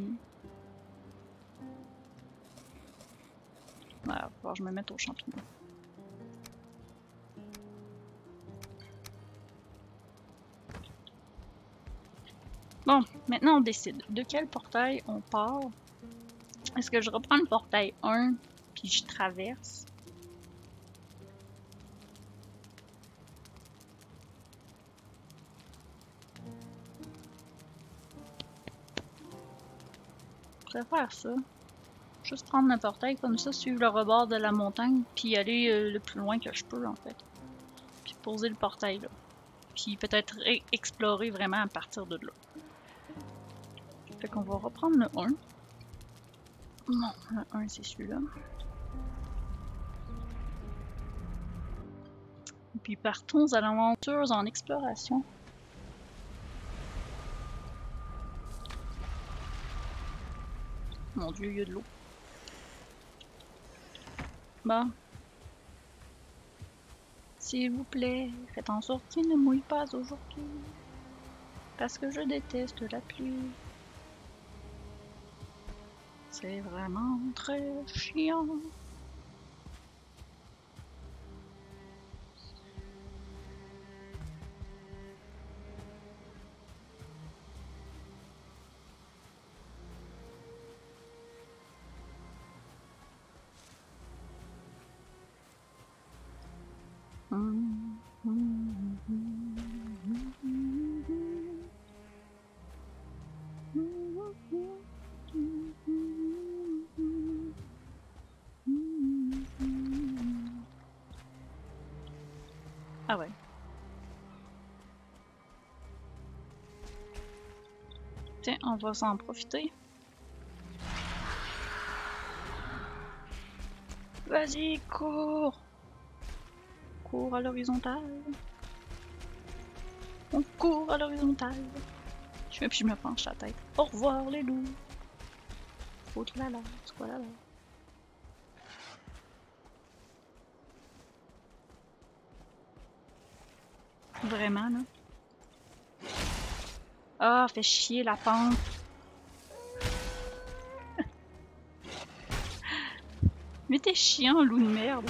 Voilà, il va falloir que je me mette aux champignons. Bon, maintenant on décide. De quel portail on part? Est-ce que je reprends le portail 1, puis je traverse? Je faire ça. Juste prendre le portail comme ça, suivre le rebord de la montagne, puis aller euh, le plus loin que je peux en fait. Puis poser le portail là. Puis peut-être e- explorer vraiment à partir de là. Fait qu'on va reprendre le 1. Non, le 1 c'est celui-là. Et puis partons à l'aventure en exploration. Mon dieu, il y a de l'eau. Bon. S'il vous plaît, faites en sorte qu'il ne mouille pas aujourd'hui. Parce que je déteste la pluie. C'est vraiment très chiant. On va s'en profiter. Vas-y, cours! Cours à l'horizontale. On court à l'horizontale. Je puis je me penche la tête. Au revoir les loups. Oh là là, c'est quoi là là? Vraiment là. Ah, fait chier la pente. *laughs* Mais t'es chiant, loup de merde.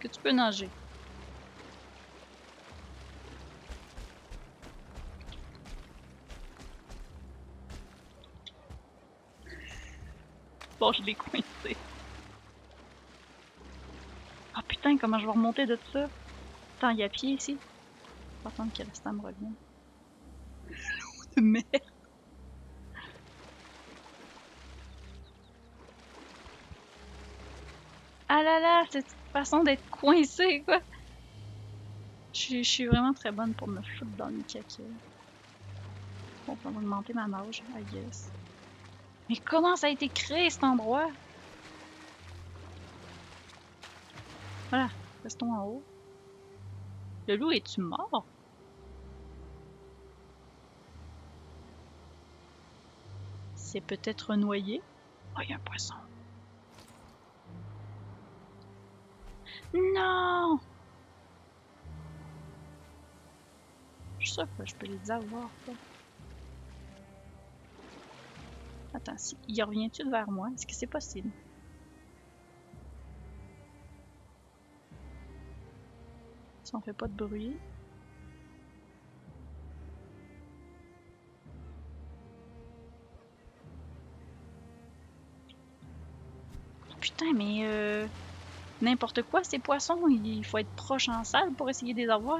Que tu peux nager. Bon, je l'ai coincé. Ah putain, comment je vais remonter de ça? Attends, il y a pied ici. Faut attendre que la me revienne. De merde. Ah là là, cette façon d'être coincé, quoi. Je suis vraiment très bonne pour me foutre dans le caca. Bon, on va augmenter ma marge, I guess. Mais comment ça a été créé cet endroit? Voilà, restons en haut. Le loup, es-tu mort? Peut-être noyé? Oh, il y a un poisson. Non! Je sais pas, je peux les avoir, quoi. Attends, si, il revient-tu vers moi? Est-ce que c'est possible? Si on fait pas de bruit. Putain, mais euh, n'importe quoi, ces poissons, il faut être proche en salle pour essayer de les avoir.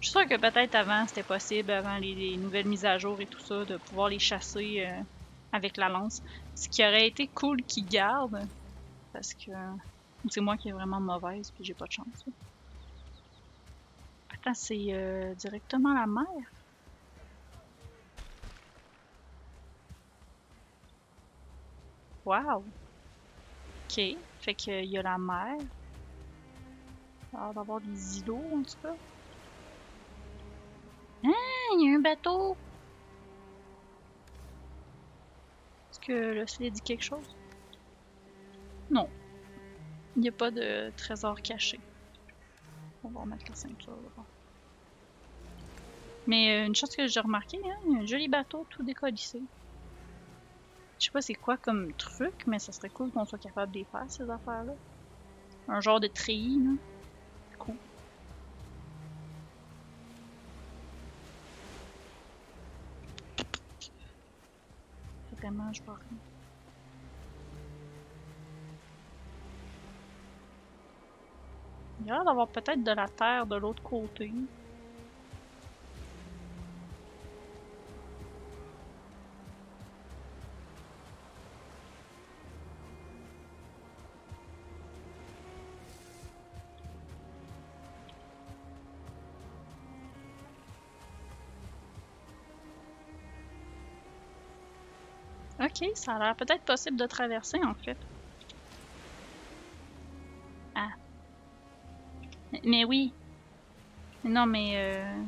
Je suis sûre que peut-être avant c'était possible, avant les, les nouvelles mises à jour et tout ça, de pouvoir les chasser euh, avec la lance. Ce qui aurait été cool qu'ils gardent, parce que c'est moi qui est vraiment mauvaise puis j'ai pas de chance. Attends, c'est euh, directement la mer? Wow! Ok, fait qu'il y a la mer. Va d'avoir des îlots en tout cas. Ah, il y a un bateau! Est-ce que le ciel dit quelque chose? Non. Il n'y a pas de trésor caché. On va remettre la ceinture. Mais euh, une chose que j'ai remarqué, hein, il y a un joli bateau tout décollissé. Je sais pas c'est quoi comme truc, mais ça serait cool qu'on soit capable de faire, ces affaires-là. Un genre de treillis, là. Cool. je vois. Il y a l'air d'avoir peut-être de la terre de l'autre côté. Ok, ça a l'air peut-être possible de traverser en fait. Ah. Mais, mais oui. Non mais euh...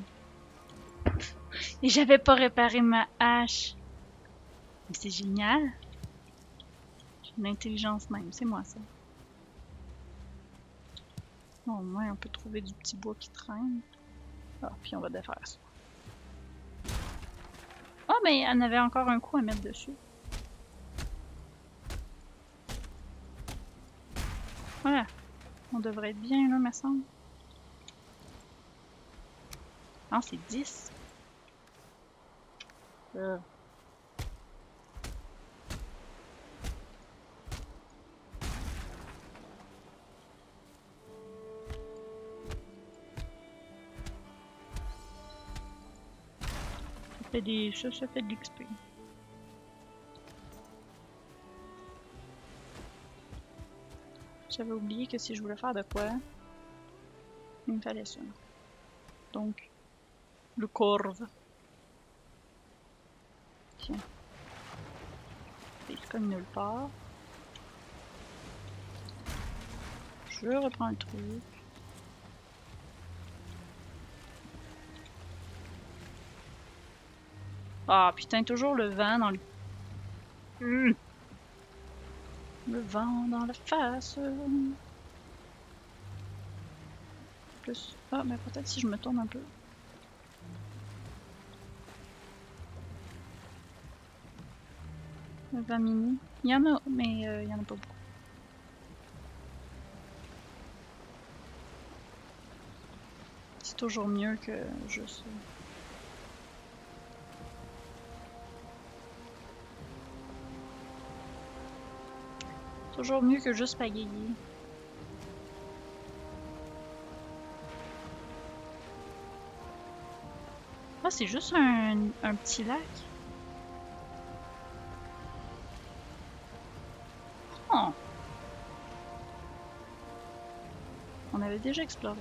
Et *laughs* j'avais pas réparé ma hache. Mais c'est génial. J'ai une intelligence même, c'est moi ça. Au moins on peut trouver du petit bois qui traîne. Ah, puis on va défaire ça. Oh, mais elle avait encore un coup à mettre dessus. Voilà. On devrait être bien là, me semble. Non, c'est 10. Euh. Ça fait des... Ça, ça fait de l'XP. J'avais oublié que si je voulais faire de quoi, il me fallait ça. Donc, le corve. Tiens. Il se comme nulle part. Je reprends le truc. Ah putain, toujours le vent dans le... Mmh. Le vent dans la face. Plus. Ah, mais peut-être si je me tourne un peu. Le vent mini. Il y en a, mais euh, il y en a pas beaucoup. C'est toujours mieux que juste. Toujours mieux que juste pagayer. Ah, c'est juste un, un petit lac. Oh. On avait déjà exploré.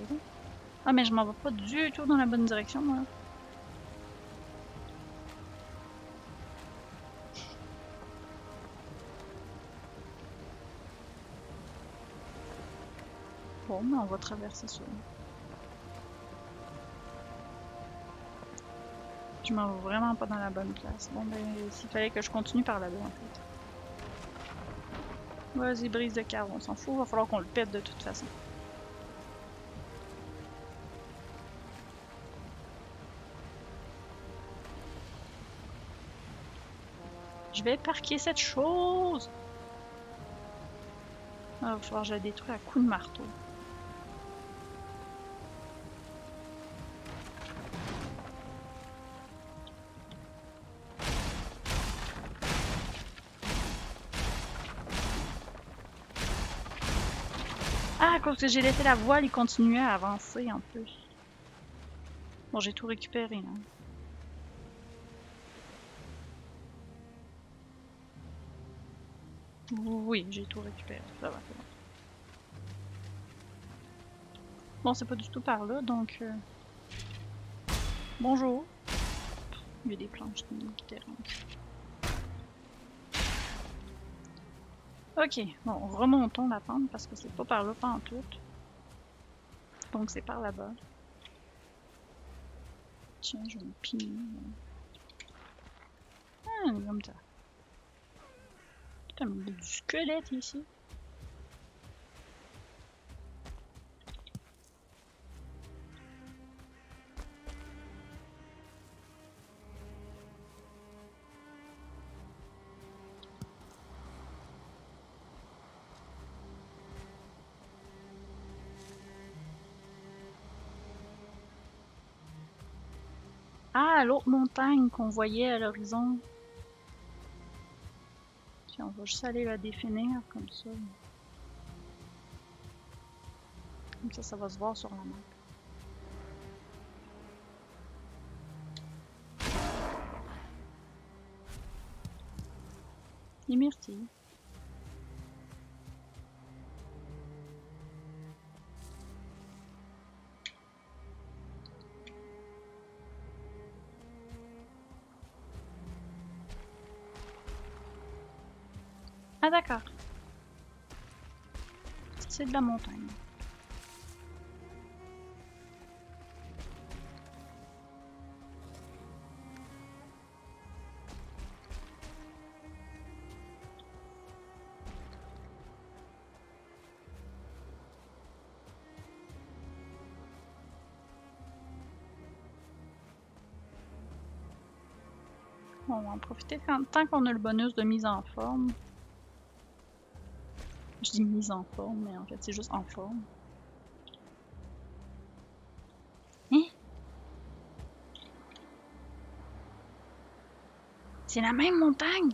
Ah, mais je m'en vais pas du tout dans la bonne direction, moi. On va traverser ça. Je m'en vais vraiment pas dans la bonne place. Bon, ben, s'il fallait que je continue par là-bas, en fait. Vas-y, brise de car, on s'en fout. Va falloir qu'on le pète de toute façon. Je vais parquer cette chose! Ah, il va falloir que je la détruise à coups de marteau. Cause que j'ai laissé la voile, il continuait à avancer en plus. Bon, j'ai tout récupéré là. Oui, j'ai tout récupéré. Ça va, c'est bon. Bon, c'est pas du tout par là, donc... euh, Bonjour. Il y a des planches qui me Ok, bon, remontons la pente parce que c'est pas par là, pas tout. Donc c'est par là-bas. Tiens, je vais me piner. Ah, comme ça. Putain, il y a du squelette ici. Tiens, on va juste aller la définir comme ça. Comme ça, ça va se voir sur la map. Les myrtilles. D'accord. C'est de la montagne. On va en profiter tant qu'on a le bonus de mise en forme. Je dis mise en forme, mais en fait c'est juste en forme. Hein? C'est la même montagne!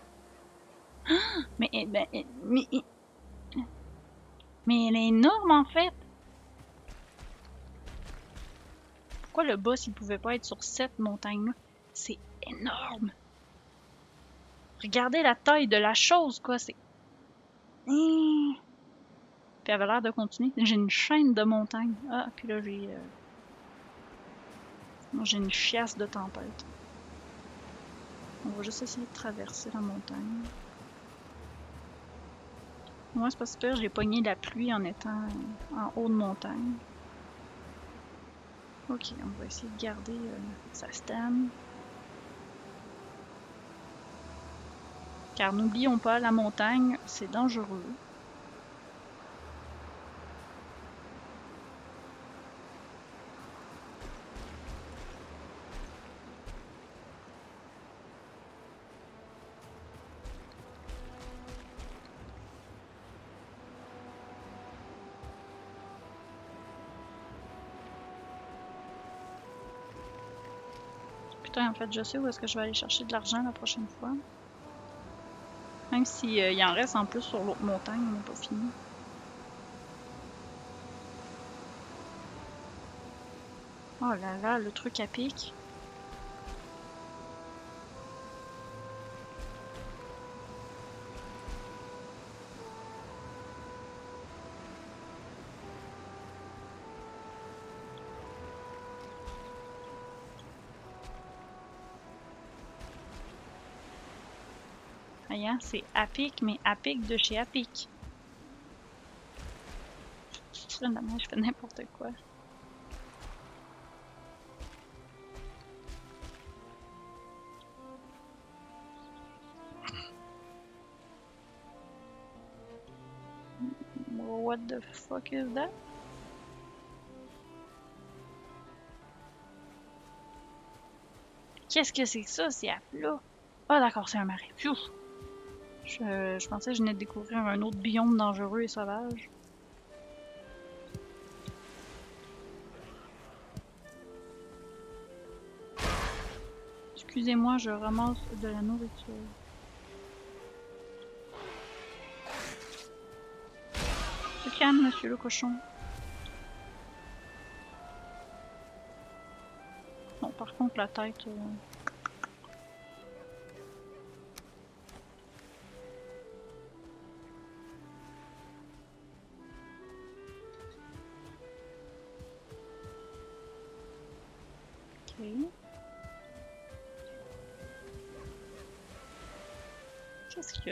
Ah! Mais, eh ben, eh, mais, eh, mais elle est énorme en fait! Pourquoi le boss il pouvait pas être sur cette montagne-là? C'est énorme! Regardez la taille de la chose, quoi, c'est... Hein. Puis elle avait l'air de continuer. J'ai une chaîne de montagnes. Ah, puis là, j'ai... euh, j'ai une chiasse de tempête. On va juste essayer de traverser la montagne. Moi, c'est parce que j'ai pogné la pluie en étant en haut de montagne. Ok, on va essayer de garder euh, sa stam. Car n'oublions pas, la montagne, c'est dangereux. Putain, en fait, je sais où est-ce que je vais aller chercher de l'argent la prochaine fois. Même s'il y en reste en plus sur l'autre montagne, on n'est pas fini. Oh là là, le truc à pic. C'est Apic, mais Apic de chez Apic. Je fais n'importe quoi. What the fuck is that? Qu'est-ce que c'est que ça, c'est à plat? Ah d'accord, c'est un marais. Je, pensais que je venais de découvrir un autre biome dangereux et sauvage. Excusez-moi, je ramasse de la nourriture. Calme, monsieur le cochon. Bon, par contre, la tête... euh,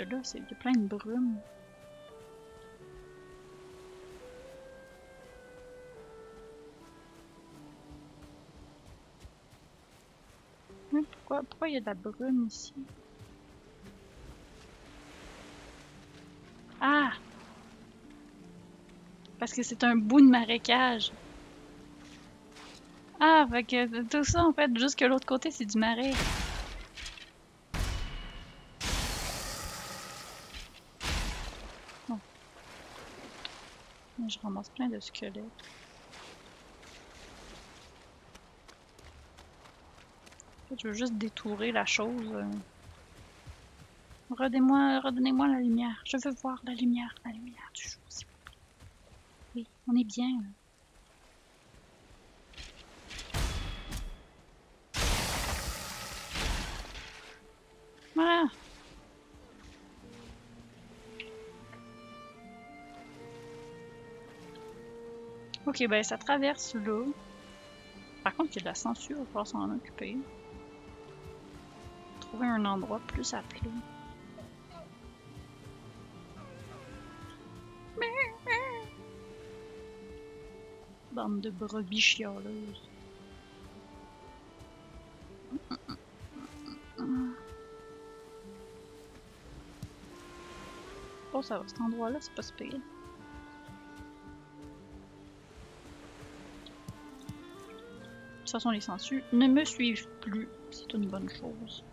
Là? C'est y a plein de brume. Pourquoi, pourquoi il y a de la brume ici? Ah! Parce que c'est un bout de marécage. Ah, fait que tout ça, en fait, juste que l'autre côté, c'est du marais. Je ramasse plein de squelettes. Je veux juste détourer la chose. euh. Redonnez-moi redonnez la lumière. Je veux voir la lumière, la lumière du jour, s'il. Oui, on est bien. là. Ok, ben ça traverse là. Par contre, il y a de la censure, il va falloir s'en occuper. Trouver un endroit plus appelé. Bande de brebis chialeuses. Oh, ça va, cet endroit-là, c'est pas si pire. Toute façon, les sangsues ne me suivent plus. C'est une bonne chose.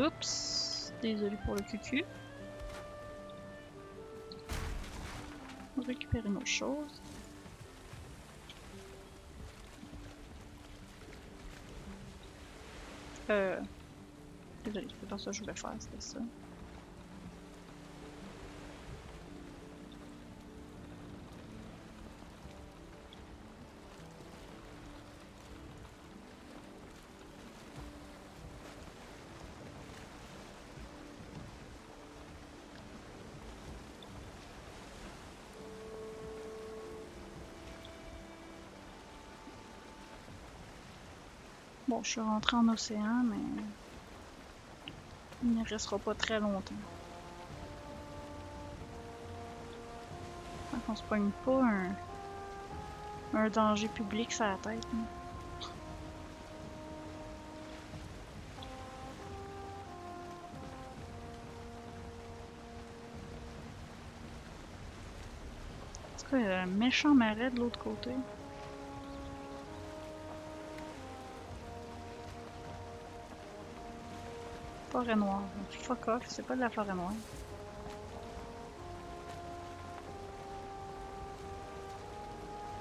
Oups, désolé pour le cucu. On va récupérer nos choses. Euh... Désolé, c'est pas ça que je voulais faire, c'était ça. Bon, je suis rentrée en océan, mais il ne restera pas très longtemps. Qu'on se pogne pas un, danger public sur la tête. hein. A un méchant marais de l'autre côté. Forêt noire. Fuck off, c'est pas de la forêt noire.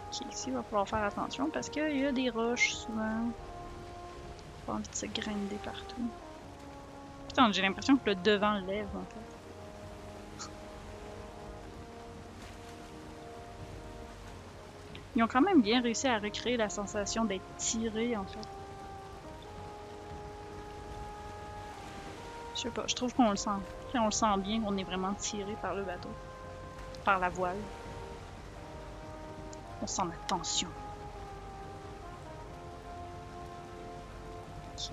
Ok, ici il va falloir faire attention parce qu'il y a des roches souvent. Pas envie de se grinder partout. Putain, j'ai l'impression que le devant lève en fait. Ils ont quand même bien réussi à recréer la sensation d'être tiré en fait. Je sais pas, je trouve qu'on le sent. On le sent bien qu'on est vraiment tiré par le bateau. Par la voile. On sent la tension. Ok.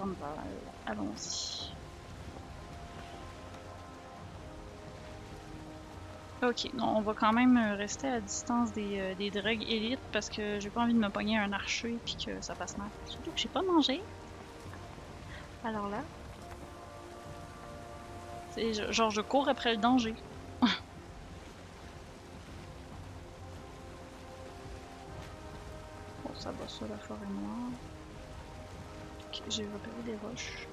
Grande Val, allons-y. Ok, non, on va quand même euh, rester à distance des, euh, des drogues élites parce que j'ai pas envie de me pogner un archer puis que ça passe mal. Surtout que j'ai pas mangé. Alors là. C'est je- genre je cours après le danger. bon, *laughs* ça va ça la forêt noire. J'ai repéré des roches.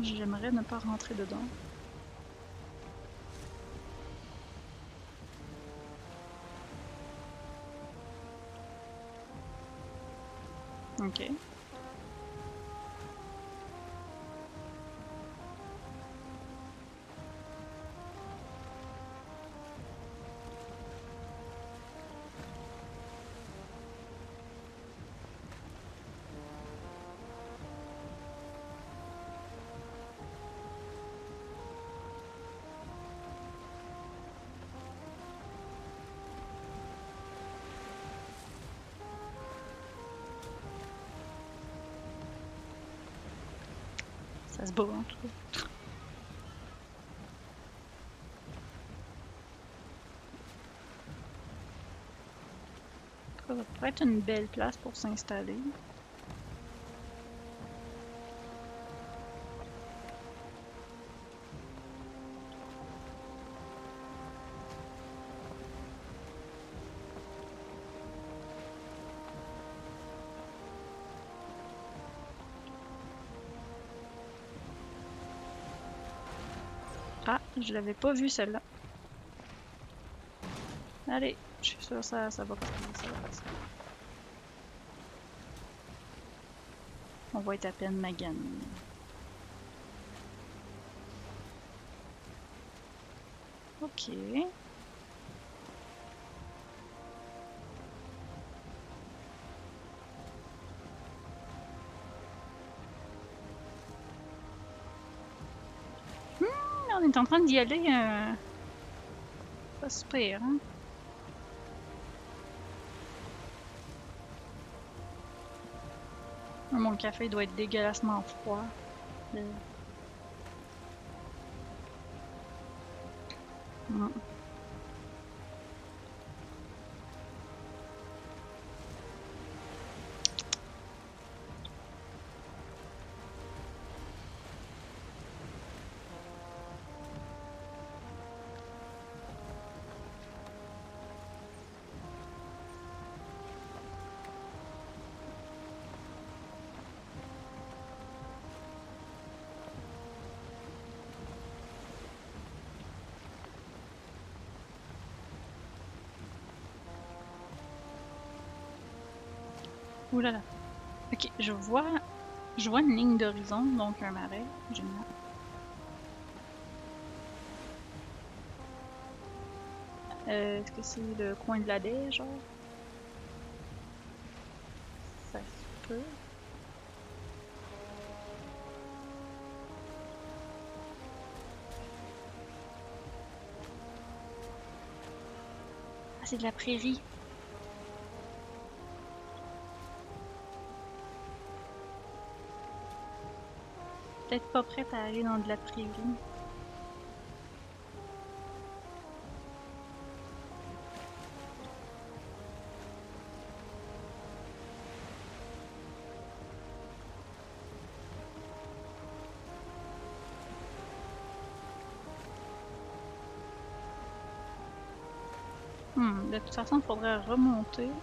J'aimerais ne pas rentrer dedans. Ok. en hein, tout cas. Ça va être une belle place pour s'installer. Je l'avais pas vue celle-là. Allez, je suis sûre ça, ça va passer, ça va passer. On va être à peine magané. Ok. En train d'y aller. Euh... Pas super, hein? Mon café doit être dégueulassement froid. Euh. Mm. Ok, je vois, je vois une ligne d'horizon, donc un marais. Euh, Est-ce que c'est le coin de la baie, genre? Ça se peut. Ah, c'est de la prairie. Peut-être pas prête à aller dans de la prairie. Hmm, de toute façon, il faudrait remonter.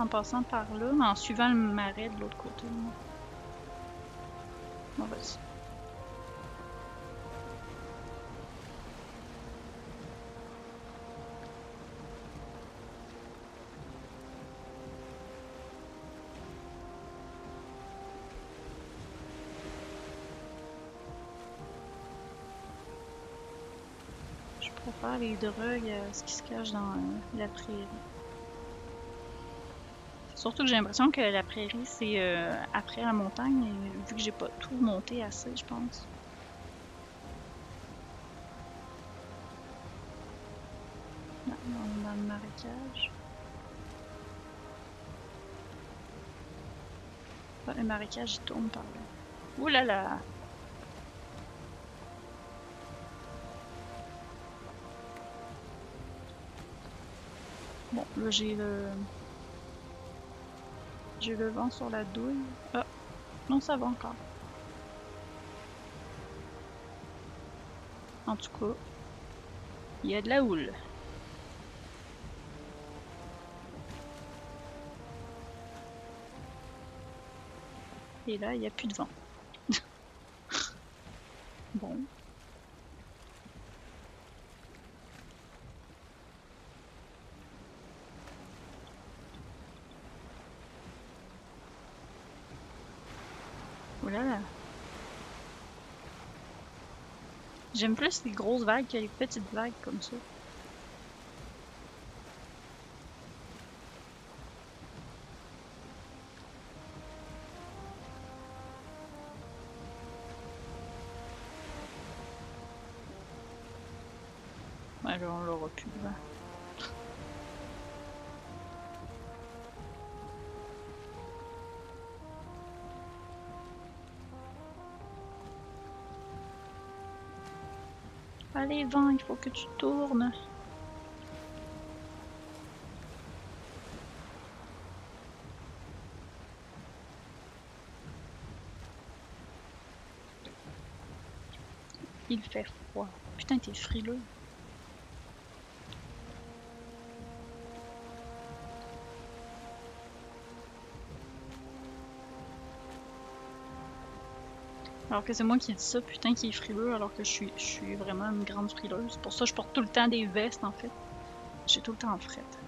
En passant par là, mais en suivant le marais de l'autre côté. Bon, vas-y. Je préfère les drogues à ce qui se cache dans euh, la prairie. Surtout que j'ai l'impression que la prairie, c'est euh, après la montagne, et vu que j'ai pas tout monté assez, je pense. Là, on est dans le marécage. Le marécage, il tourne par là. Ouh là là! Bon, là j'ai le... J'ai le vent sur la douille. Ah, non, ça va encore. En tout cas, il y a de la houle. Et là, il n'y a plus de vent. *laughs* bon. Oh là là. J'aime plus les grosses vagues que les petites vagues comme ça. Là, on l'aura plus les vents, il faut que tu tournes. Il fait froid. Putain, t'es frileux. Alors que c'est moi qui dis ça, putain, qui est frileux, alors que je suis, vraiment une grande frileuse. Pour ça, je porte tout le temps des vestes, en fait. J'ai tout le temps frette.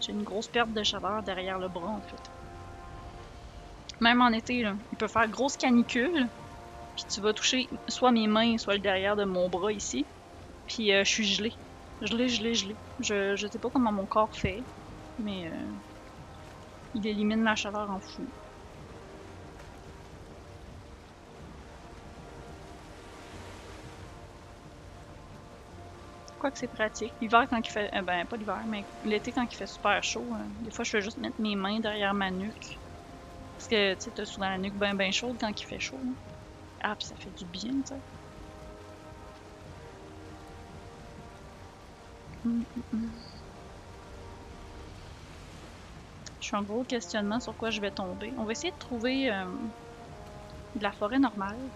J'ai une grosse perte de chaleur derrière le bras, en fait. Même en été, là, il peut faire grosse canicule, puis tu vas toucher soit mes mains, soit le derrière de mon bras ici, puis euh, je suis gelée. Gelée, gelée, gelée. Je, je sais pas comment mon corps fait, mais euh, il élimine la chaleur en fou. Quoi que c'est pratique. L'hiver quand il fait. euh, ben pas l'hiver, mais l'été quand il fait super chaud, euh, des fois je fais juste mettre mes mains derrière ma nuque. Parce que tu sais, t'as souvent la nuque bien bien chaude quand il fait chaud. là. Ah puis ça fait du bien, tu sais. Hum, hum, hum. Je suis en gros questionnement sur quoi je vais tomber. On va essayer de trouver euh, de la forêt normale.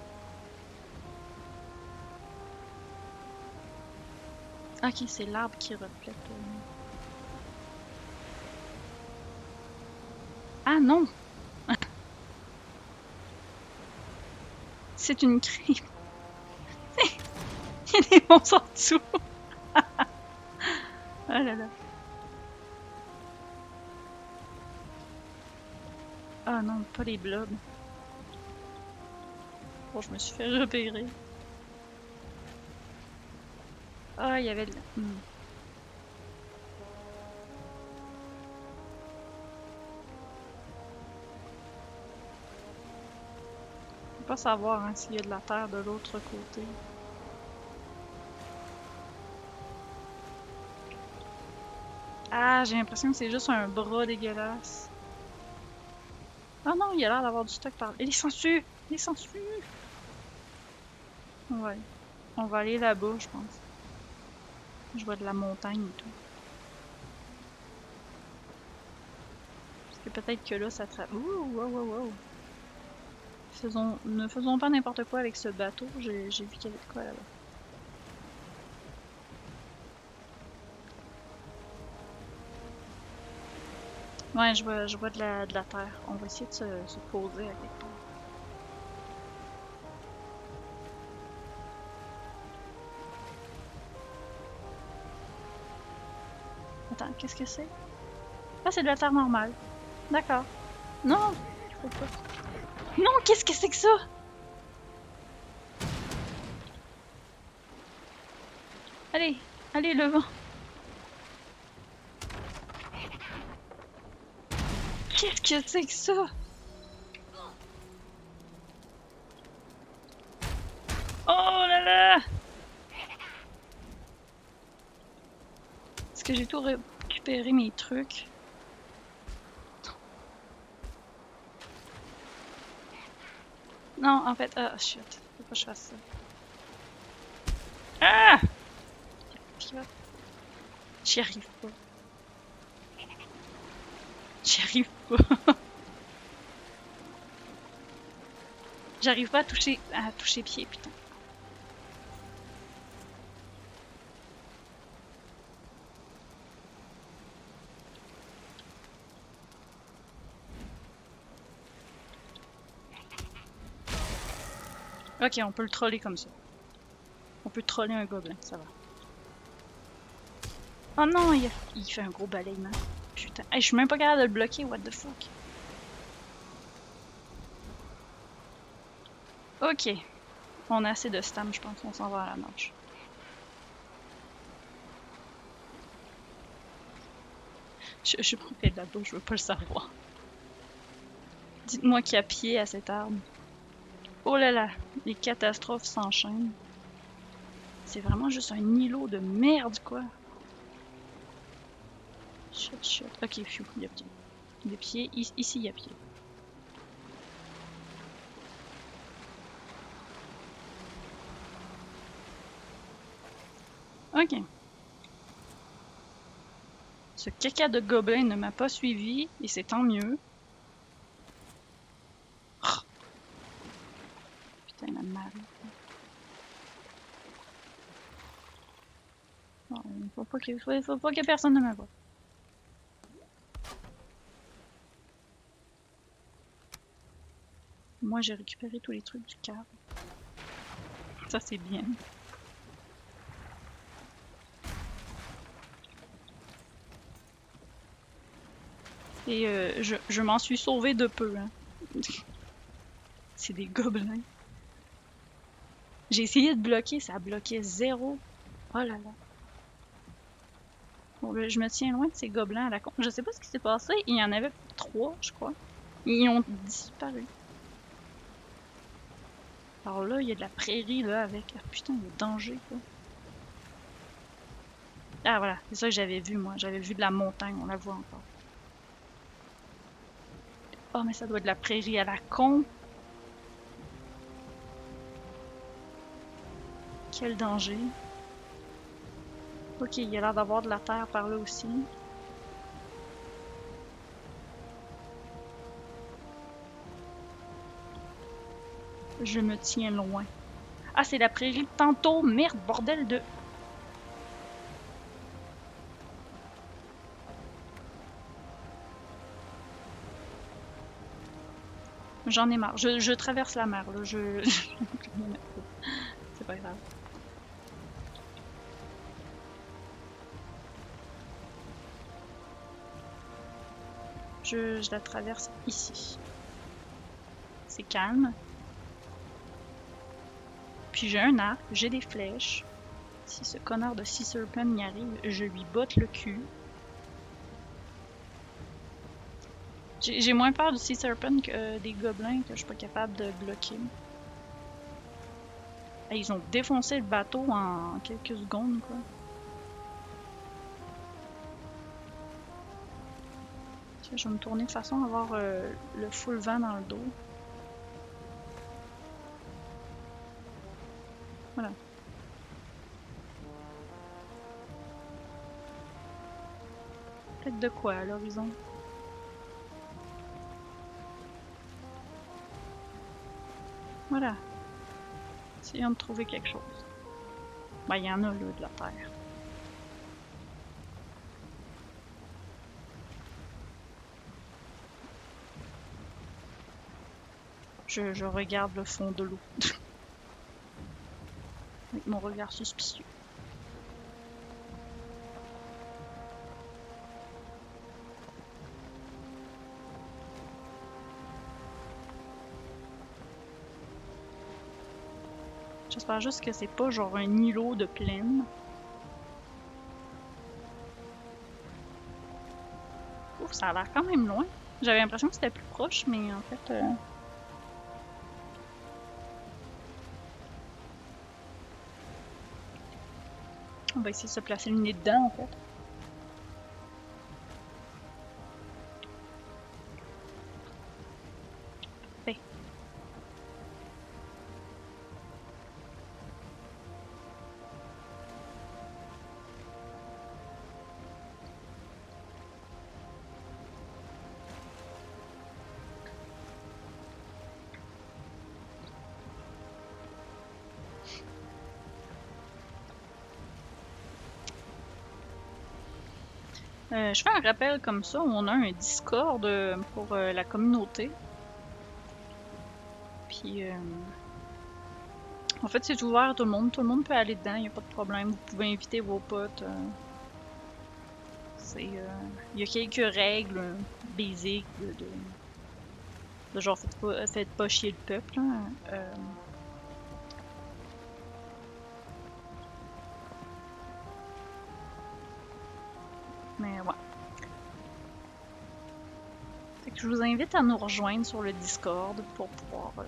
Ok, c'est l'arbre qui reflète. Ah non! *laughs* C'est une cripe. *laughs* Il y a en dessous. *laughs* oh là là. Ah non, pas les blobs. Bon, je me suis fait repérer. Ah, il y avait... de peux pas savoir hein, s'il y a de la terre de l'autre côté. Ah, j'ai l'impression que c'est juste un bras dégueulasse. Ah non, il a l'air d'avoir du stock par là. Et les sangsues! Les sangsues! Ouais. On va aller là-bas, je pense. Je vois de la montagne et tout. Parce que peut-être que là, ça. Ouh, wow, wow, wow. Faisons... Ne faisons pas n'importe quoi avec ce bateau. J'ai vu qu'il y avait de quoi là-bas. Ouais, je vois, je vois de, la, de la terre. On va essayer de se, se poser à quelque. Attends, qu'est-ce que c'est? Ah, c'est de la terre normale. D'accord. Non! Non, qu'est-ce que c'est que ça? Allez, allez, le vent. Qu'est-ce que c'est que ça? Oh là là! Récupéré mes trucs? Non, en fait, ah shit, faut pas que je fasse ça. Ah! J'y arrive pas. J'y arrive pas. *laughs* J'arrive pas à toucher, à toucher pied, putain. Ok, on peut le troller comme ça. On peut troller un gobelin, ça va. Oh non, il, fait un gros balayement. Putain, Hey, je suis même pas capable de le bloquer, what the fuck. Ok. On a assez de stam, je pense. On s'en va à la marche. Je, je prends de la dos, je veux pas le savoir. Dites-moi qui a pied à cet arbre. Oh là là, les catastrophes s'enchaînent. C'est vraiment juste un îlot de merde, quoi. Shit, shit. Ok, phew, il y a pied. Il y a pied. Ici, il y a pied. Ok. Ce caca de gobelin ne m'a pas suivi, et c'est tant mieux. Oh. Putain, la mal. Non, il faut faut, que personne ne me voie. Moi, j'ai récupéré tous les trucs du cave. Ça, c'est bien. Et euh, je, je m'en suis sauvé de peu. Hein. *laughs* c'est des gobelins. J'ai essayé de bloquer, ça a bloqué zéro. Oh là là. Ben, je me tiens loin de ces gobelins à la con. Je sais pas ce qui s'est passé. Il y en avait trois, je crois. Ils ont disparu. Alors là, il y a de la prairie là avec. Ah, putain, le danger quoi. Ah voilà, c'est ça que j'avais vu moi. J'avais vu de la montagne, on la voit encore. Oh mais ça doit être de la prairie à la con. Quel danger. Ok, il y a l'air d'avoir de la terre par là aussi. Je me tiens loin. Ah, c'est la prairie de tantôt. Merde, bordel de... J'en ai marre. Je, je, traverse la mer, là. Je... *laughs* c'est pas grave. Je, la traverse ici. C'est calme. Puis j'ai un arc, j'ai des flèches. Si ce connard de Sea Serpent y arrive, je lui botte le cul. J'ai moins peur du Sea Serpent que des gobelins que je suis pas capable de bloquer. Ils ont défoncé le bateau en quelques secondes, quoi. Je vais me tourner de façon à avoir euh, le full vent dans le dos. Voilà. Peut-être de quoi à l'horizon? Voilà. Essayons de trouver quelque chose. Ben, il y en a là de la terre. Je, regarde le fond de l'eau. *laughs* Avec mon regard suspicieux. J'espère juste que c'est pas genre un îlot de plaine. Ouf, ça a l'air quand même loin. J'avais l'impression que c'était plus proche, mais en fait... Euh... On va essayer de se placer le nez dedans, en fait. Euh, je fais un rappel comme ça, on a un Discord euh, pour euh, la communauté. Puis, en fait, c'est ouvert à tout le monde. Tout le monde peut aller dedans, il n'y a pas de problème. Vous pouvez inviter vos potes. c'est, il y a quelques règles basiques de genre, faites pas, faites pas chier le peuple. Hein. Je vous invite à nous rejoindre sur le Discord pour pouvoir euh,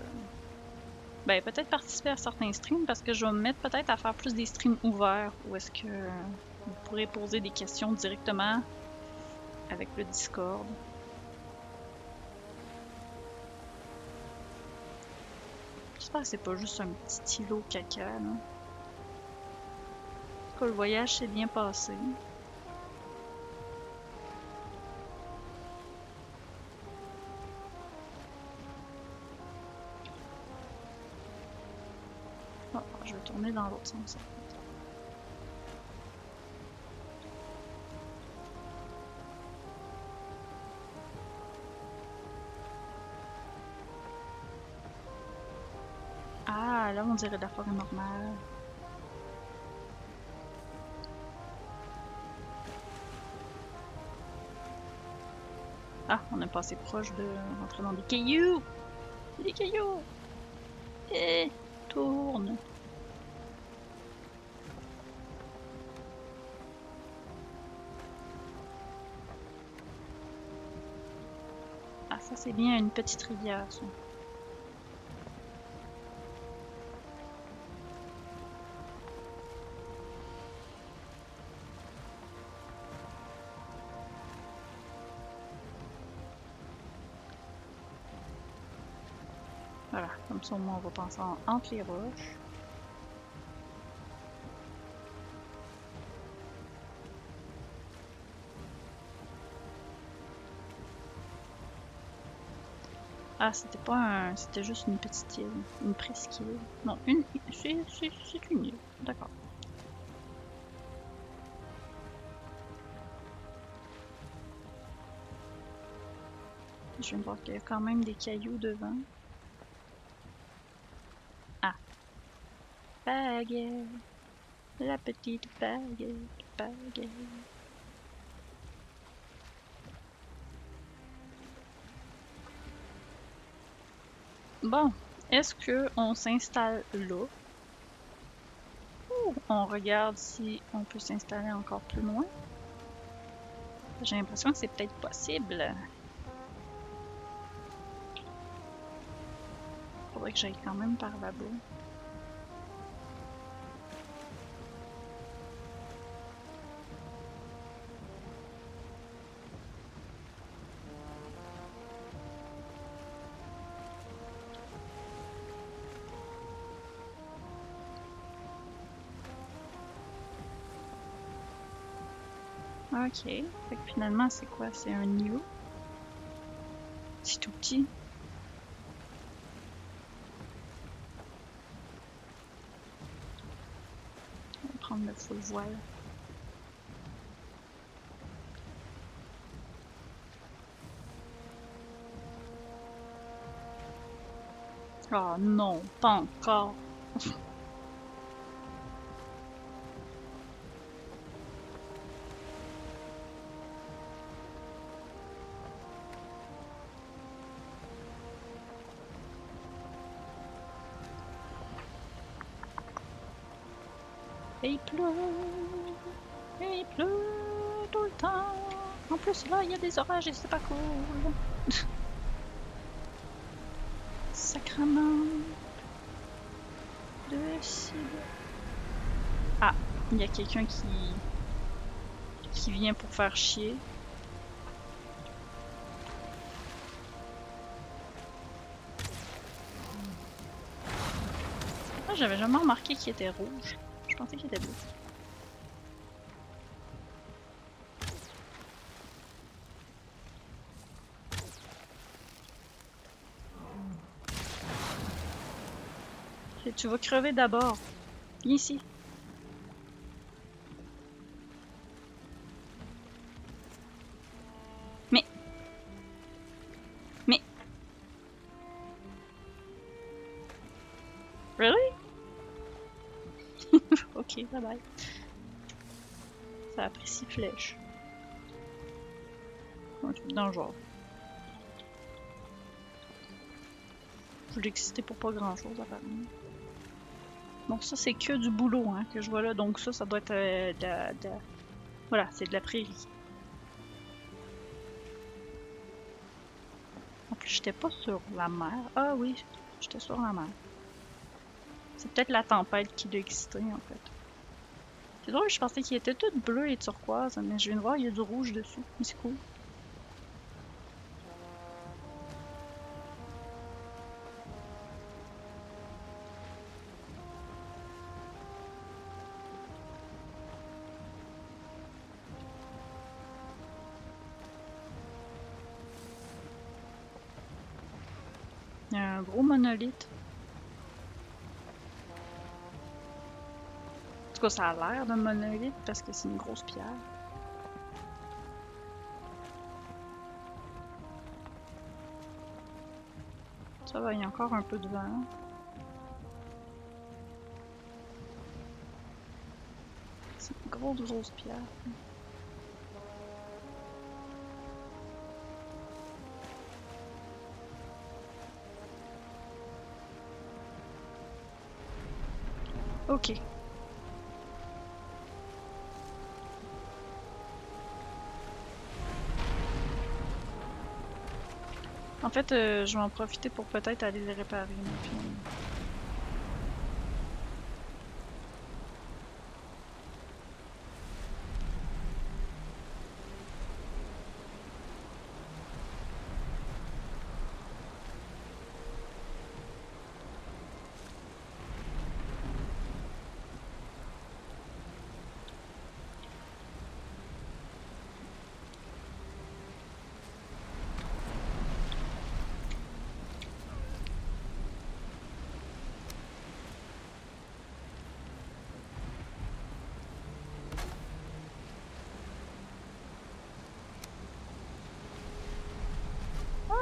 ben, peut-être participer à certains streams parce que je vais me mettre peut-être à faire plus des streams ouverts où est-ce que vous pourrez poser des questions directement avec le Discord. J'espère que c'est pas juste un petit îlot caca là. En tout cas, le voyage s'est bien passé. tourner dans l'autre sens. Ah, là on dirait la forêt normale. Ah, on est passé proche de rentrer dans des cailloux! Des cailloux! Et tourne! C'est bien une petite rivière. Voilà, comme ça au moins on va passer en- entre les roches. Ah, c'était pas un. C'était juste une petite île. Une presqu'île. Non, une. C'est une île. D'accord. Je viens de voir qu'il y a quand même des cailloux devant. Ah. Baguette. La petite baguette. Baguette. Bon, est-ce que on s'installe là? Ou on regarde si on peut s'installer encore plus loin? J'ai l'impression que c'est peut-être possible. Faudrait que j'aille quand même par là-bas. Ok. Fait que finalement, c'est quoi? C'est un new. C'est tout petit. On va prendre le full voile. Oh non, pas encore. *laughs* il pleut tout le temps. En plus, là, il y a des orages et c'est pas cool. Sacrement. Ah, il y a quelqu'un qui. vient pour faire chier. J'avais jamais remarqué qu'il était rouge. Je pensais qu'il était bleu. Ok, Tu vas crever d'abord. Viens ici. Flèches. Un truc le genre. Je l'ai excité pour pas grand chose apparemment. Bon, ça c'est que du boulot hein, que je vois là. Donc ça, ça doit être euh, de, Voilà, c'est de la prairie. En plus, j'étais pas sur la mer. Ah oui, j'étais sur la mer. C'est peut-être la tempête qui l'a excité en fait. C'est drôle, je pensais qu'il était tout bleu et turquoise, mais je viens de voir, il y a du rouge dessus. Mais c'est cool. Il y a un gros monolithe. ça a l'air d'un monolithe parce que c'est une grosse pierre. Ça va, il y a encore un peu de vent. C'est une grosse, grosse pierre. Ok. Fait, euh, je vais en profiter pour peut-être aller les réparer.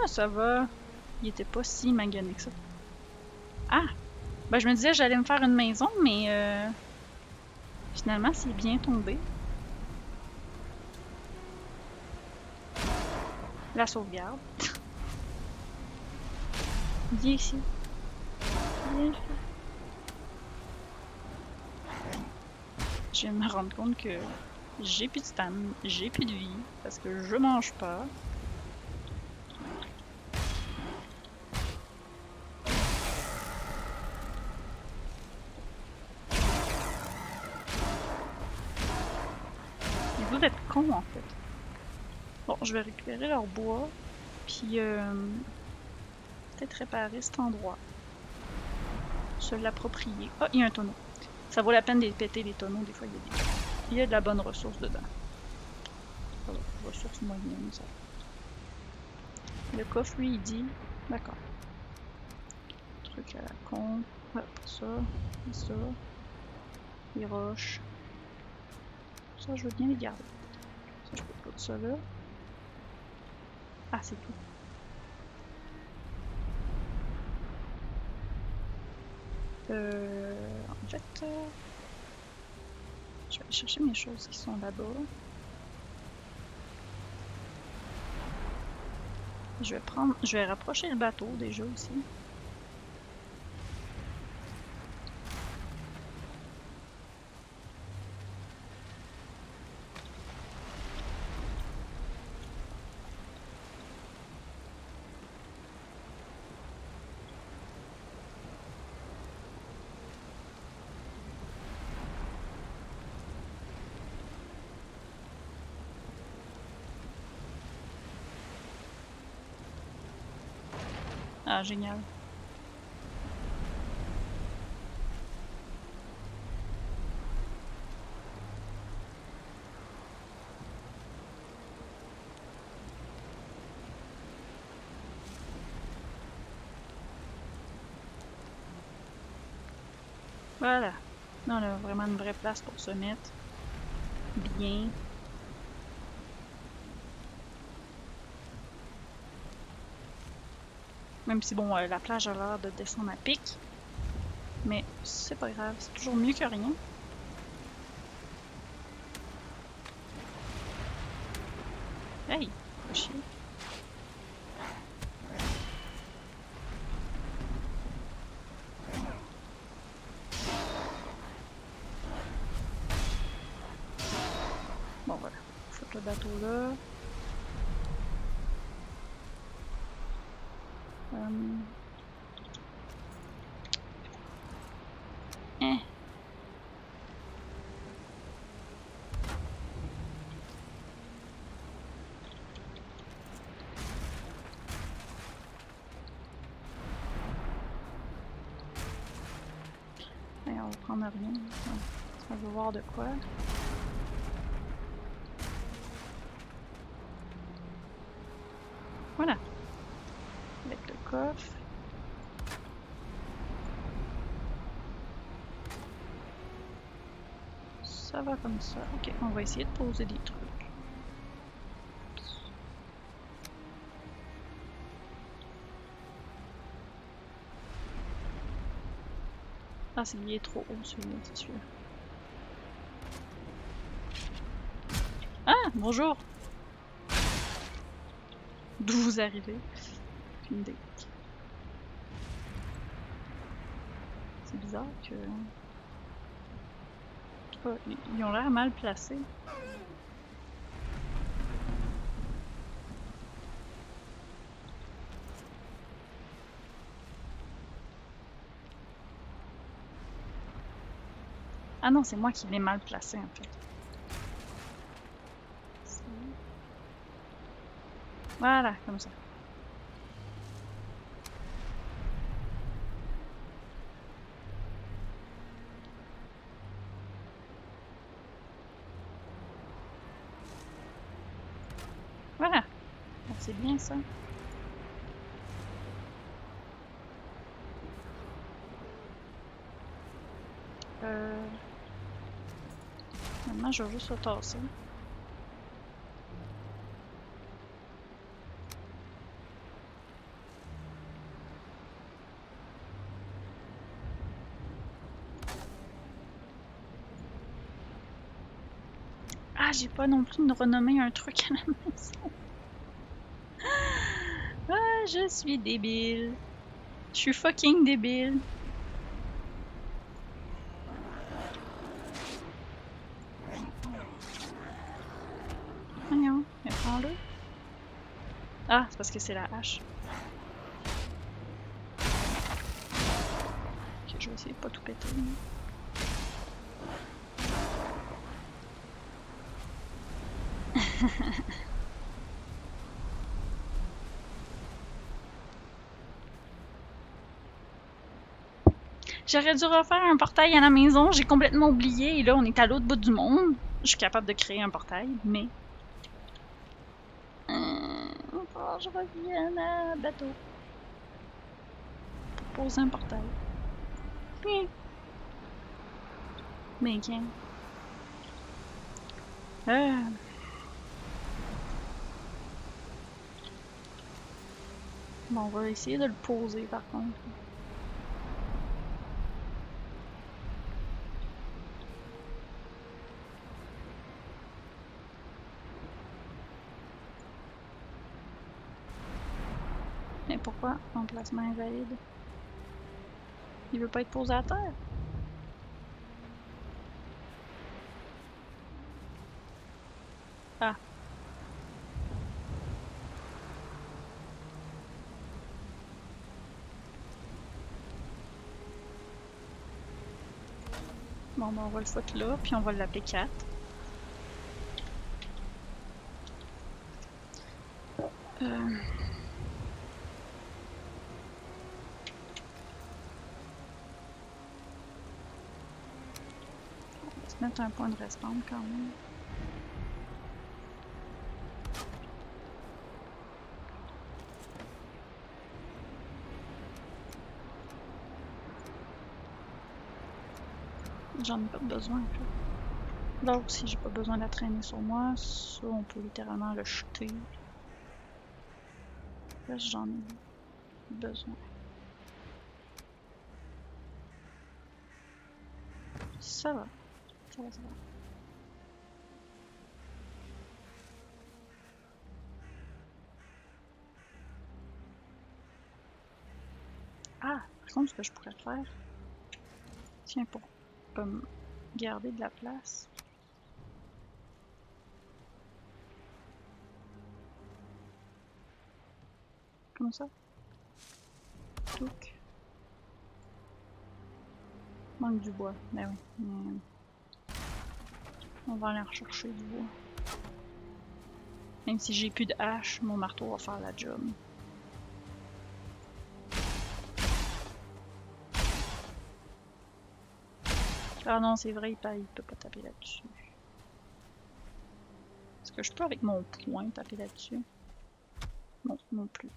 Ah, ça va. Il était pas si magané que ça. Ah! Ben, je me disais j'allais me faire une maison, mais euh, finalement, c'est bien tombé. La sauvegarde. *laughs* Viens ici. Viens. Je de me rendre compte que j'ai plus de stam, j'ai plus de vie, parce que je mange pas. Ils doivent être cons en fait. Bon, je vais récupérer leur bois, puis euh, peut-être réparer cet endroit. Se l'approprier. Ah, il y a un tonneau. Ça vaut la peine de péter les tonneaux, des fois il y a, des... il y a de la bonne ressource dedans. Va, ressource moyenne, ça. Le coffre, lui, il dit. D'accord. Truc à la con. Hop, ça, ça. Les roches. Ça, je veux bien les garder. Ça, je peux foutre ça là. Ah, c'est tout. Euh, en fait, euh, je vais aller chercher mes choses qui sont là-bas. Je vais prendre, je vais rapprocher le bateau déjà aussi. Génial. Voilà. Là, on a vraiment une vraie place pour se mettre. Bien. Même si, bon, euh, la plage a l'air de descendre à pic. Mais c'est pas grave, c'est toujours mieux que rien. Hey, pas chier. Bon, voilà. Faut le bateau là. Hum. Eh. Eh, on va prendre rien. On va de quoi. Voilà. Avec le coffre. Ça va comme ça. Ok, on va essayer de poser des trucs. Ah, c'est est trop haut celui-là, c'est sûr. Bonjour! D'où vous arrivez? C'est bizarre que... Ils ont l'air mal placés. Ah non, c'est moi qui l'ai mal placé en fait. C'est- Voilà, comme ça. Voilà. Ah, C'est bien ça. Euh... Maintenant, je vais juste. Ah, j'ai pas non plus de renommer un truc à la maison. *laughs* Ah, je suis débile. Je suis fucking débile. Mais prends-le. Ah, c'est parce que c'est la hache. Ok, je vais essayer de pas tout péter. J'aurais dû refaire un portail à la maison, j'ai complètement oublié et là on est à l'autre bout du monde. Je suis capable de créer un portail, mais... Euh, je revienne à bateau. Pour poser un portail. Oui. Mais. Euh... Bon, on va essayer de le poser par contre. Mais pourquoi? Emplacement invalide? Il veut pas être posé à terre? On va le foutre là, puis on va l'appeler 4. Euh... On va se mettre un point de respawn quand même. J'en ai pas besoin. Là aussi, j'ai pas besoin de la traîner sur moi. Ça, on peut littéralement le jeter. Là, j'en ai besoin. Ça va. Ça va, ça va. Ah, par contre, ce que je pourrais faire, tiens, pour comme garder de la place. Comment ça? Touc. Manque du bois, ben oui. mais On va aller rechercher du bois. Même si j'ai plus de hache, mon marteau va faire la job. Ah non, c'est vrai, il peut, il peut pas taper là-dessus. Est-ce que je peux avec mon poing taper là-dessus? Non, non plus.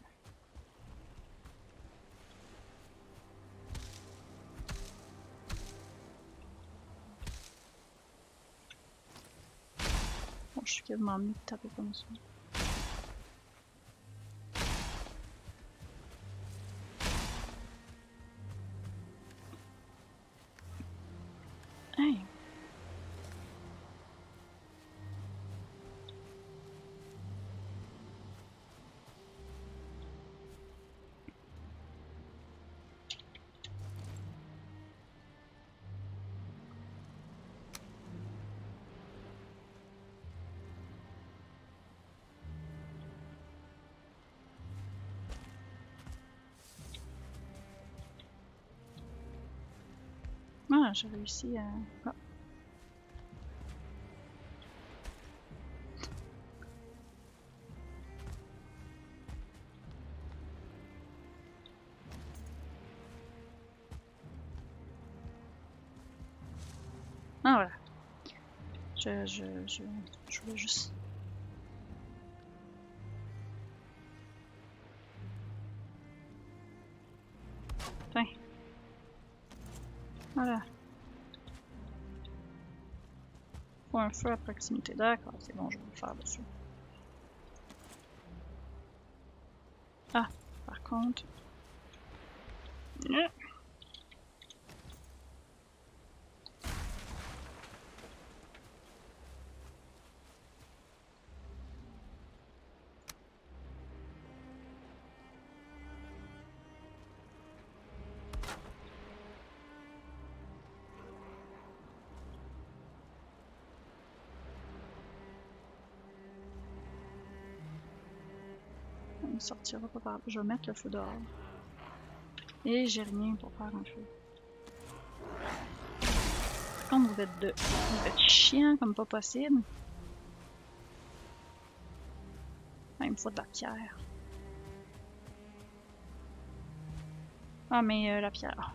Bon, je suis quasiment mieux de taper comme ça. J'ai réussi à... Ah. Ah voilà. Je, je, je, je voulais juste... Tiens. Voilà. Un feu à proximité. D'accord, c'est bon, je vais le faire dessus. Ah, par contre... Yeah. Sortira pas par Je vais mettre le feu dehors. Et j'ai rien pour faire un feu. Par contre, vous êtes, de... vous chiant comme pas possible. Il me faut de la pierre. Ah, mais euh, la pierre. Ah,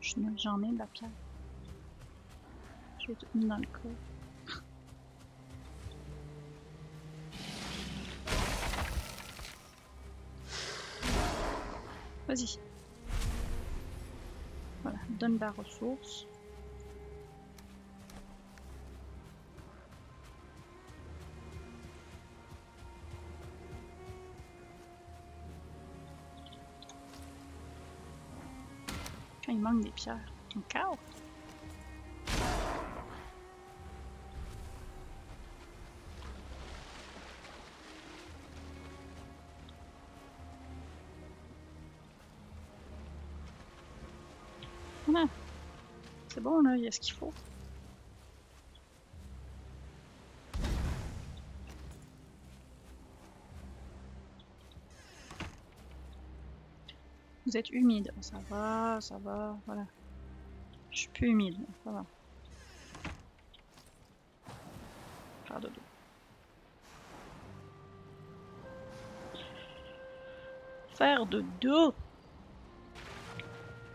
J'en ai de la pierre. Je l'ai tout mis dans le coffre. Vas-y. Voilà, donne la ressource. Quand il manque des pierres. Encore? Voilà. C'est bon là, il y a ce qu'il faut. Vous êtes humide, ça va, ça va, voilà. Je suis plus humide, ça va. Faire dodo. Faire de dos.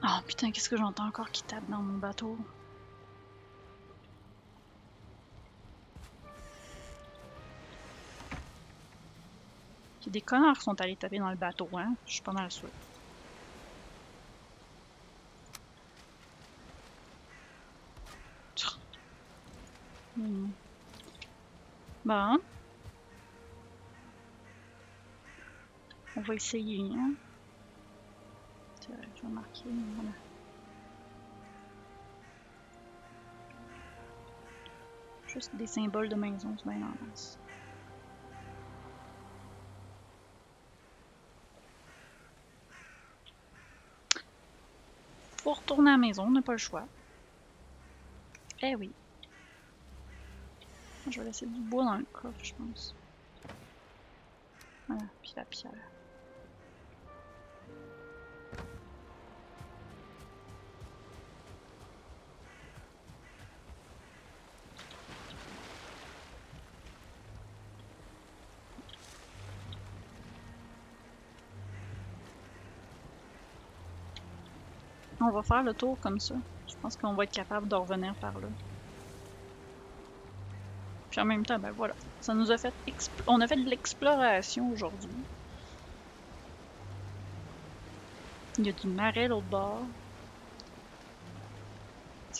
Oh putain, qu'est-ce que j'entends encore qui tape dans mon bateau? Il des connards qui sont allés taper dans le bateau, hein? Je suis pas mal sûr. Hmm. Bon. On va essayer, hein? Je vais marquer, voilà. Juste des symboles de maison, c'est bien en masse. Faut retourner à la maison, on n'a pas le choix. Eh oui. Je vais laisser du bois dans le coffre, je pense. Voilà, puis la pierre. Va faire le tour comme ça. Je pense qu'on va être capable de revenir par là. Puis en même temps, ben voilà. Ça nous a fait on a fait de l'exploration aujourd'hui. Il y a du marais l'autre bord.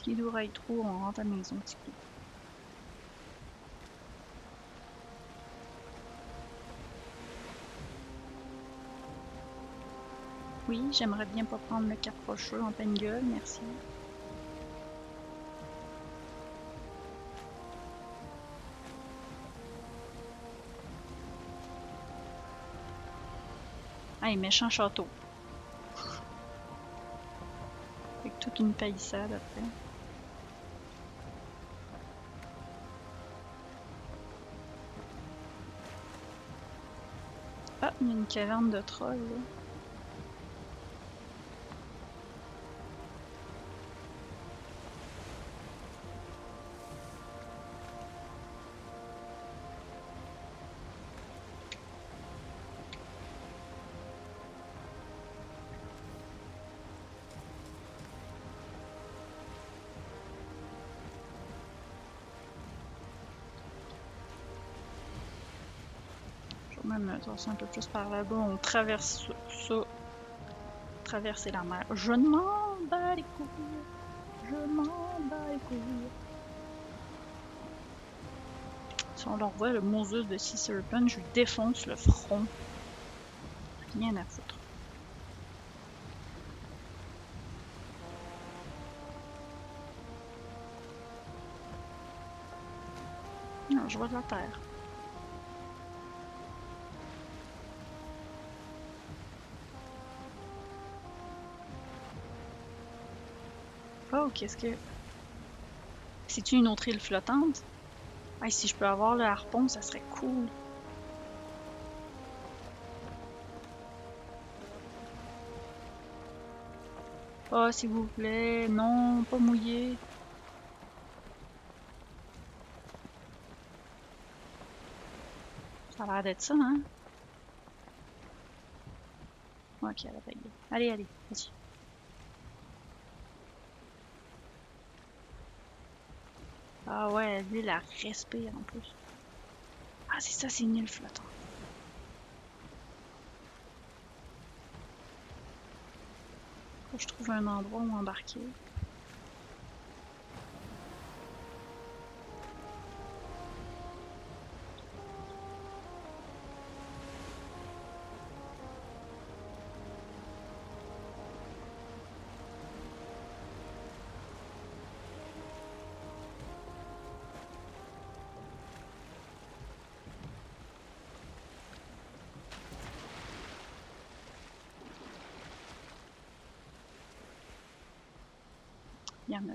Doit être trop, on rentre à la maison, Oui, j'aimerais bien pas prendre le cap rocheux en pleine gueule, merci. Ah, méchant château. Avec toute une palissade après. Ah, il y a une caverne de trolls. Tasser un peu plus par là-bas. On traverse ça. Traverser la mer. Je m'en bats les couilles. Je m'en bats les couilles. Si on leur voit le Moses de Sea Serpent, je lui défonce le front. Rien à foutre. Non, je vois de la terre. Qu'est-ce que... C'est-tu une autre île flottante? Hey, si je peux avoir le harpon, ça serait cool. Oh, s'il vous plaît, non, pas mouillé. Ça a l'air d'être ça, hein? Ok, elle a payé. Allez, allez, vas-y. Ah ouais, lui, la respire en plus. Ah, c'est ça, c'est une île flottante. Faut que je trouve un endroit où embarquer.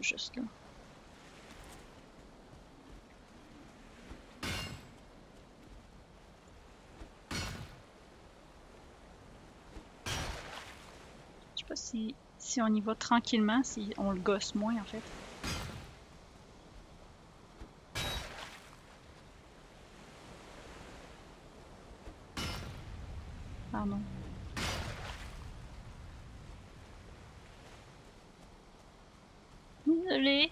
Juste là. Je sais pas si, si on y va tranquillement, si on le gosse moins en fait. Pardon. Désolée.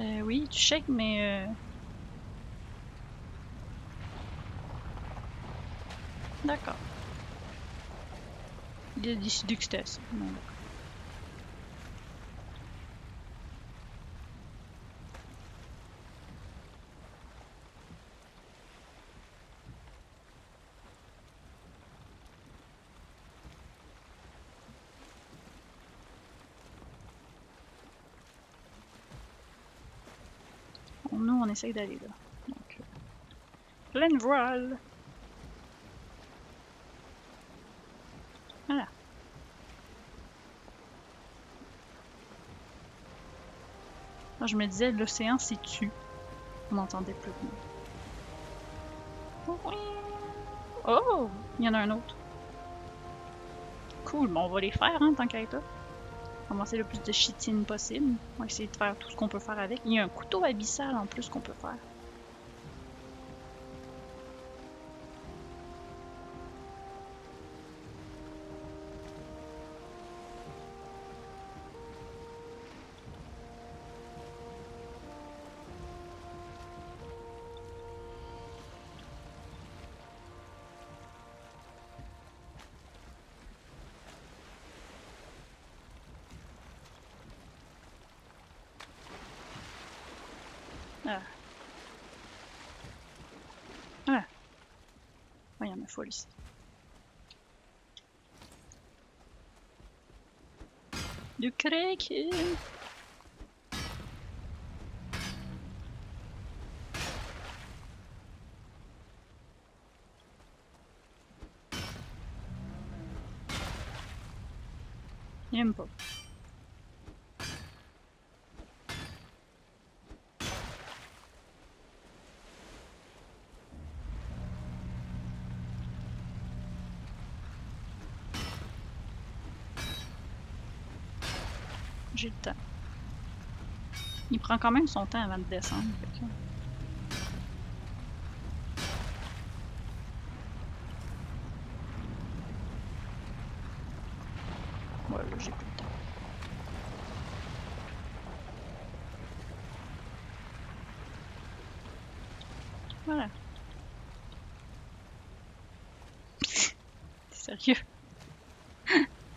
Euh, oui, tu shakes, mais... Euh... D'accord. Il a décidé que c'était assez. Bon, d'accord. Bon, nous, on essaye d'aller là. Donc, euh, pleine voile. Voilà. Je me disais, l'océan s'est tu. On n'entendait plus rien. Oh! Il y en a un autre. Cool, bon, on va les faire, hein, tant qu'à. Ramasser le plus de chitine possible. On va essayer de faire tout ce qu'on peut faire avec. Il y a un couteau abyssal en plus qu'on peut faire. Ouais, il y en a folle ici. Du kraken. Il J'ai le temps. Il prend quand même son temps avant de descendre. fait que- j'ai plus temps. Voilà. T'es *laughs* sérieux?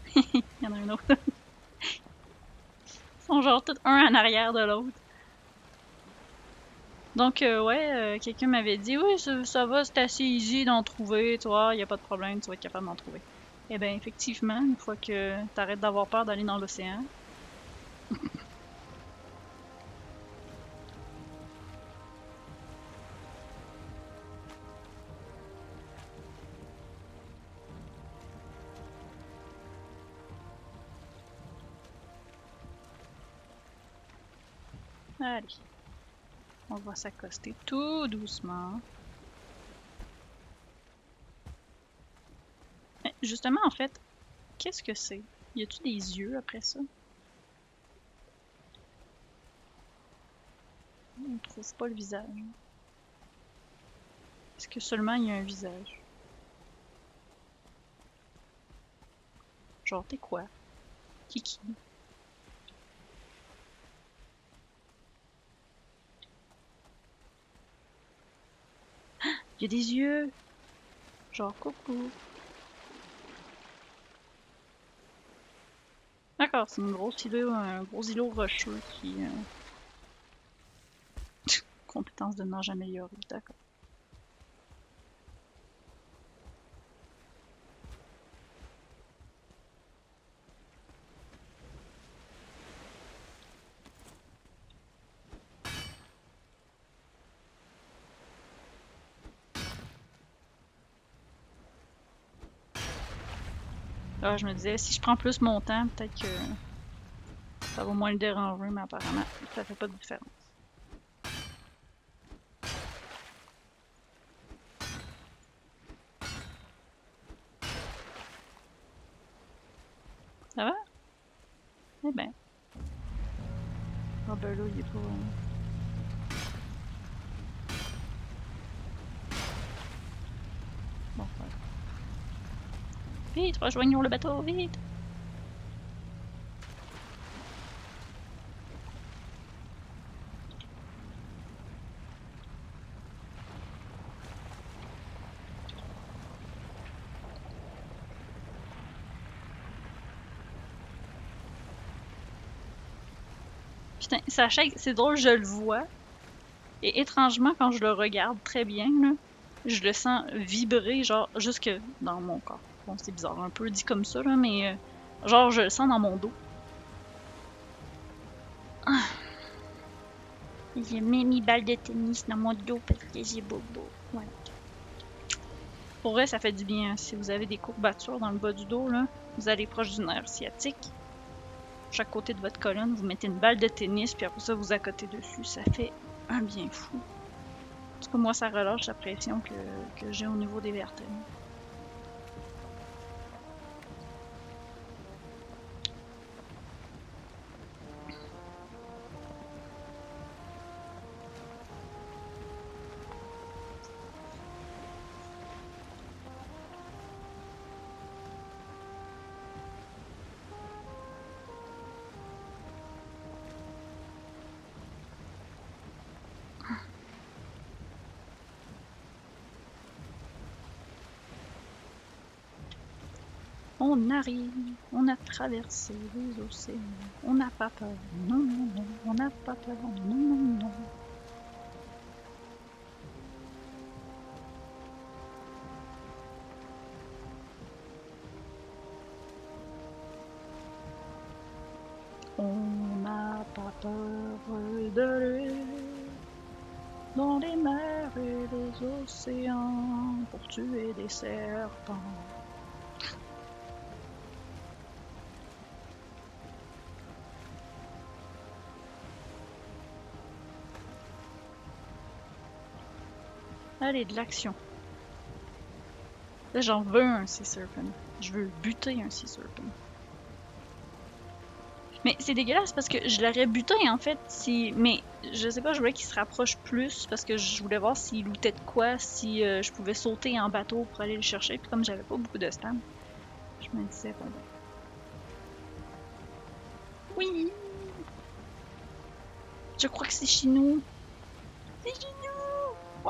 *laughs* Il y en a un autre. Genre tous un en arrière de l'autre. Donc, euh, ouais, euh, quelqu'un m'avait dit Oui, ça, va, c'est assez easy d'en trouver, toi, y a pas de problème, tu vas être capable d'en trouver. Eh bien, effectivement, une fois que t'arrêtes d'avoir peur d'aller dans l'océan. On va s'accoster tout doucement. Justement, en fait, qu'est-ce que c'est? Y a-tu des yeux après ça? On trouve pas le visage. Est-ce que seulement il y a un visage? Genre, t'es quoi? Kiki? Il y a des yeux! Genre, coucou! D'accord, c'est une grosse un gros îlot rocheux qui. euh, *laughs* Compétence de nage améliorée, d'accord. Je me disais, si je prends plus mon temps, peut-être que ça va moins le déranger, mais apparemment, ça fait pas de différence. Ça va? Eh ben. Ah ben là, il est pas... Bon, voilà. Rejoignons le bateau, vite! Putain, shake, c'est drôle, je le vois. Et étrangement, quand je le regarde très bien, je le sens vibrer, genre, jusque dans mon corps. C'est bizarre, un peu dit comme ça, mais euh, genre, je le sens dans mon dos. Ah. J'ai mis mes balles de tennis dans mon dos parce que j'ai bobo. Voilà. Pour vrai, ça fait du bien. Si vous avez des courbatures dans le bas du dos, là, vous allez proche du nerf sciatique. Chaque côté de votre colonne, vous mettez une balle de tennis, puis après ça, vous accotez dessus. Ça fait un bien fou. En tout cas, moi, ça relâche la pression que j'ai au niveau des vertèbres. On arrive, on a traversé les océans, on n'a pas peur, non, non, non, on n'a pas peur, non, non, non. On n'a pas peur d'aller dans les mers et les océans pour tuer des serpents. Allez, de l'action. Là, j'en veux un Sea Serpent. Je veux buter un Sea Serpent. Mais c'est dégueulasse parce que je l'aurais buté en fait si. Mais je sais pas, je voulais qu'il se rapproche plus parce que je voulais voir s'il lootait de quoi, si euh, je pouvais sauter en bateau pour aller le chercher. Puis comme j'avais pas beaucoup de stamp, je me disais bon. ben. Oui! Je crois que c'est chez nous. C'est chez nous! On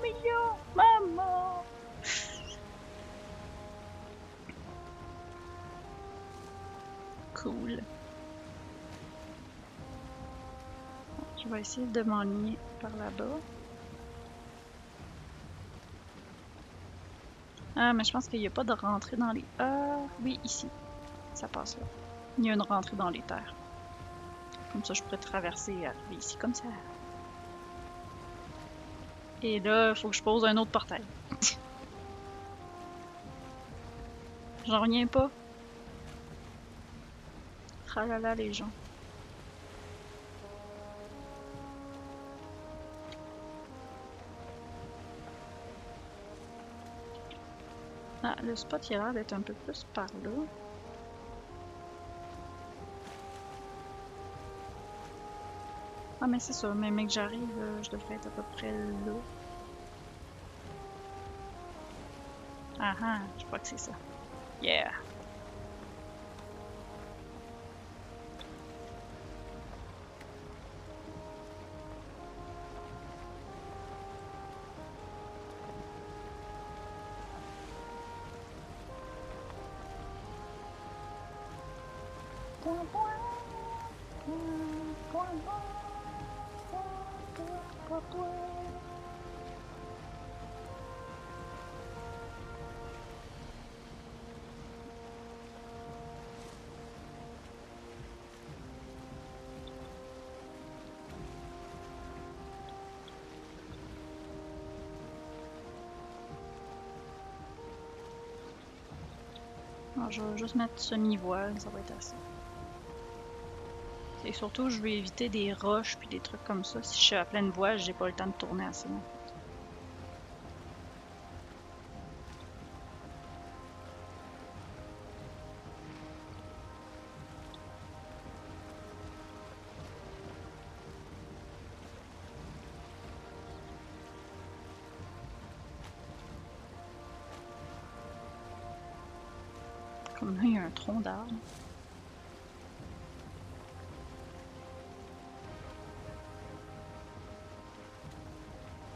maison! Maman! Cool. Je vais essayer de m'enligner par là-bas. Ah, mais je pense qu'il n'y a pas de rentrée dans les... Ah, oui, ici. Ça passe là. Il y a une rentrée dans les terres. Comme ça, je pourrais traverser et arriver ici, comme ça. Et là, faut que je pose un autre portail. *laughs* J'en reviens pas. Tralala, les gens. Ah, le spot, il a l'air d'être un peu plus par là. Ah, mais c'est ça, mais mec, j'arrive, euh, je devrais être à peu près là. Ah ah, je crois que c'est ça. Yeah! Je vais juste mettre semi-voile, ça va être assez. Et surtout, je vais éviter des roches puis des trucs comme ça. Si je suis à pleine voile, j'ai pas le temps de tourner assez. en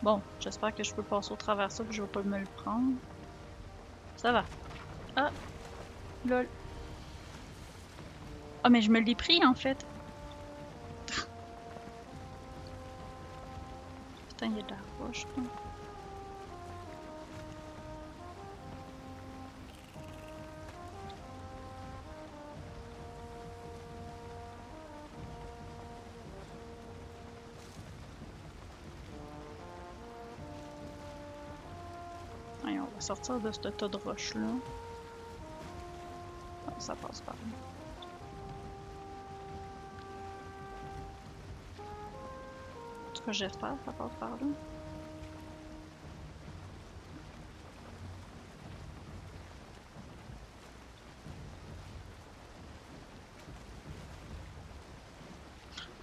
Bon, j'espère que je peux passer au travers ça, que je vais pas me le prendre. Ça va. Ah! Lol. Ah, mais je me l'ai pris en fait. Putain, il y a de la roche. Sortir de ce tas de roches-là. Ça passe par là. J'espère ça passe par là.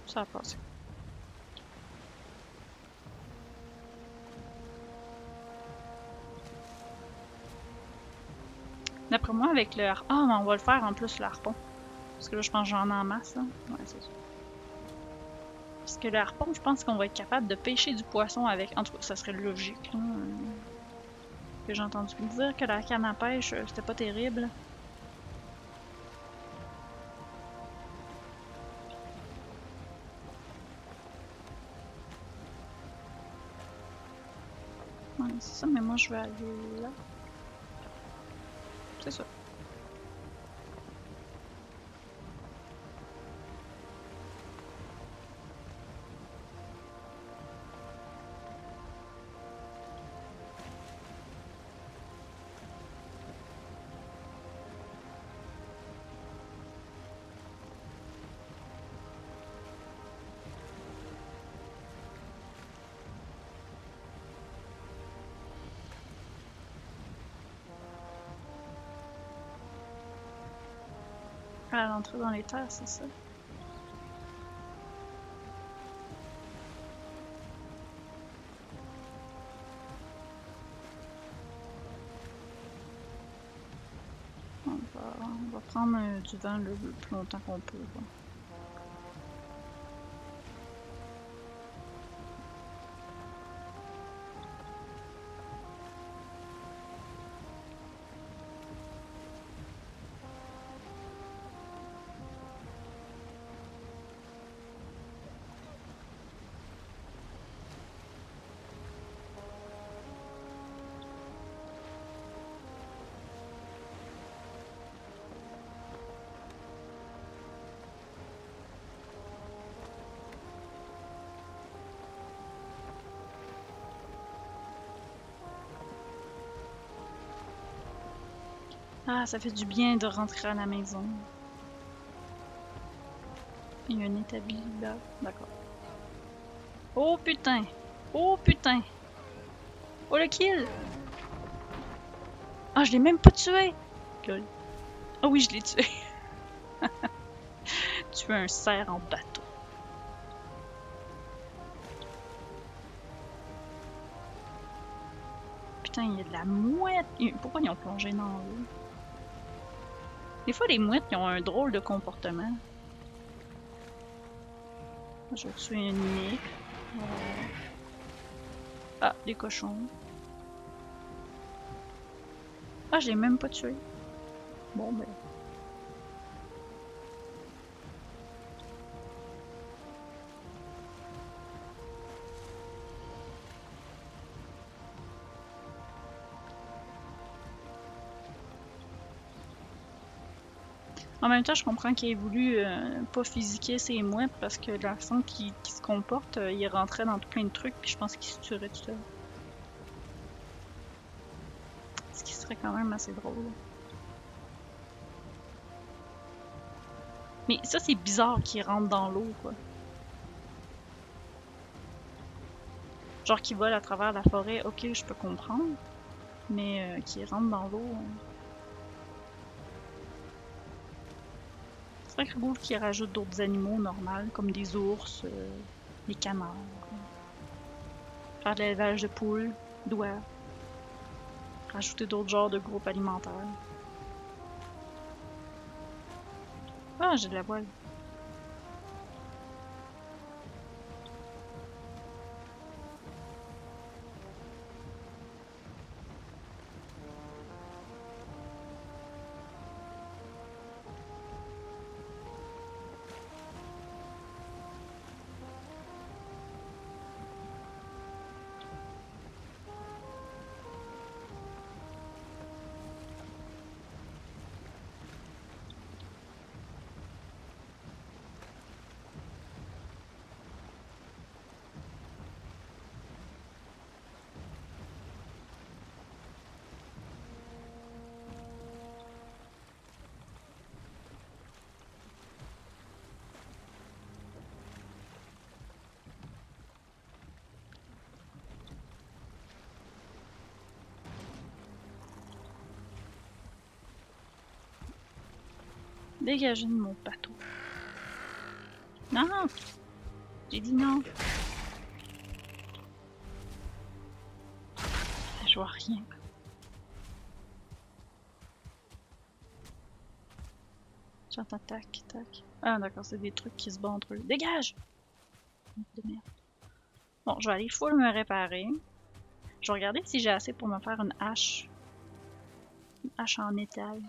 Ça a passé. Avec le harpon. Ah, mais on va le faire en plus, le harpon. Parce que là, je pense que j'en ai en masse. Là. Ouais, c'est ça. Parce que le harpon, je pense qu'on va être capable de pêcher du poisson avec. En tout cas, ça serait logique. Que j'ai entendu dire que la canne à pêche, euh, c'était pas terrible. Ouais, c'est ça, mais moi je vais aller là. l'entrée dans les terres, c'est ça? On va, prendre du vent le plus longtemps qu'on peut. Ah, ça fait du bien de rentrer à la maison. Il y a un établi là. D'accord. Oh putain! Oh putain! Oh le kill! Ah, je l'ai même pas tué! Ah oui, je l'ai tué. *laughs* Tuer un cerf en bateau. Putain, il y a de la mouette! Et Pourquoi ils ont plongé dans l'eau? Des fois, les mouettes, ils ont un drôle de comportement. Je vais tuer une nique. Euh, Ah, des cochons. Ah, je l'ai même pas tué. Bon, ben. En même temps, je comprends qu'il ait voulu euh, pas physiquer ses mouettes parce que la façon qu'il se comporte, euh, il rentrait dans plein de trucs, puis je pense qu'il se tuerait tout seul. Ce qui serait quand même assez drôle. Mais ça, c'est bizarre qu'il rentre dans l'eau, quoi. Genre qu'il vole à travers la forêt, ok, je peux comprendre. Mais euh, qu'il rentre dans l'eau. euh, Que cool qu'ils rajoutent d'autres animaux normaux, comme des ours, euh, des canards. Faire de l'élevage de poules, d'oies. Rajouter d'autres genres de groupes alimentaires. Ah, j'ai de la voile. Dégagez de mon bateau. Non! J'ai dit non. Je vois rien. J'entends tac, tac. Ah d'accord, c'est des trucs qui se battent entre eux. Dégage! Bon, je vais aller full me réparer. Je vais regarder si j'ai assez pour me faire une hache. Une hache en métal.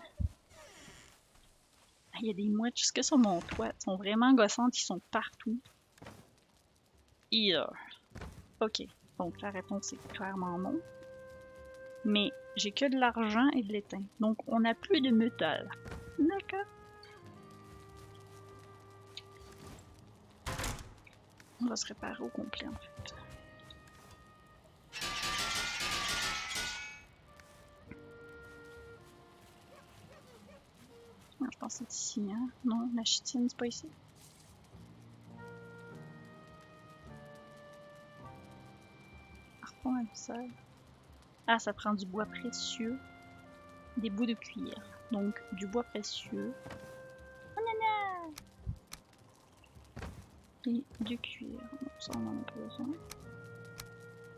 Il y a des mouettes jusque sur mon toit. Elles sont vraiment gossantes, ils sont partout. Euh, Ok, donc la réponse est clairement non. Mais j'ai que de l'argent et de l'étain. Donc on n'a plus de métal. D'accord. On va se réparer au complet en fait. Pense ici, hein? Non, la chitine, c'est pas ici. Harpon abyssal. Ah, ça prend du bois précieux. Des bouts de cuir. Donc, du bois précieux. Et du cuir. Bon, ça, on en a besoin.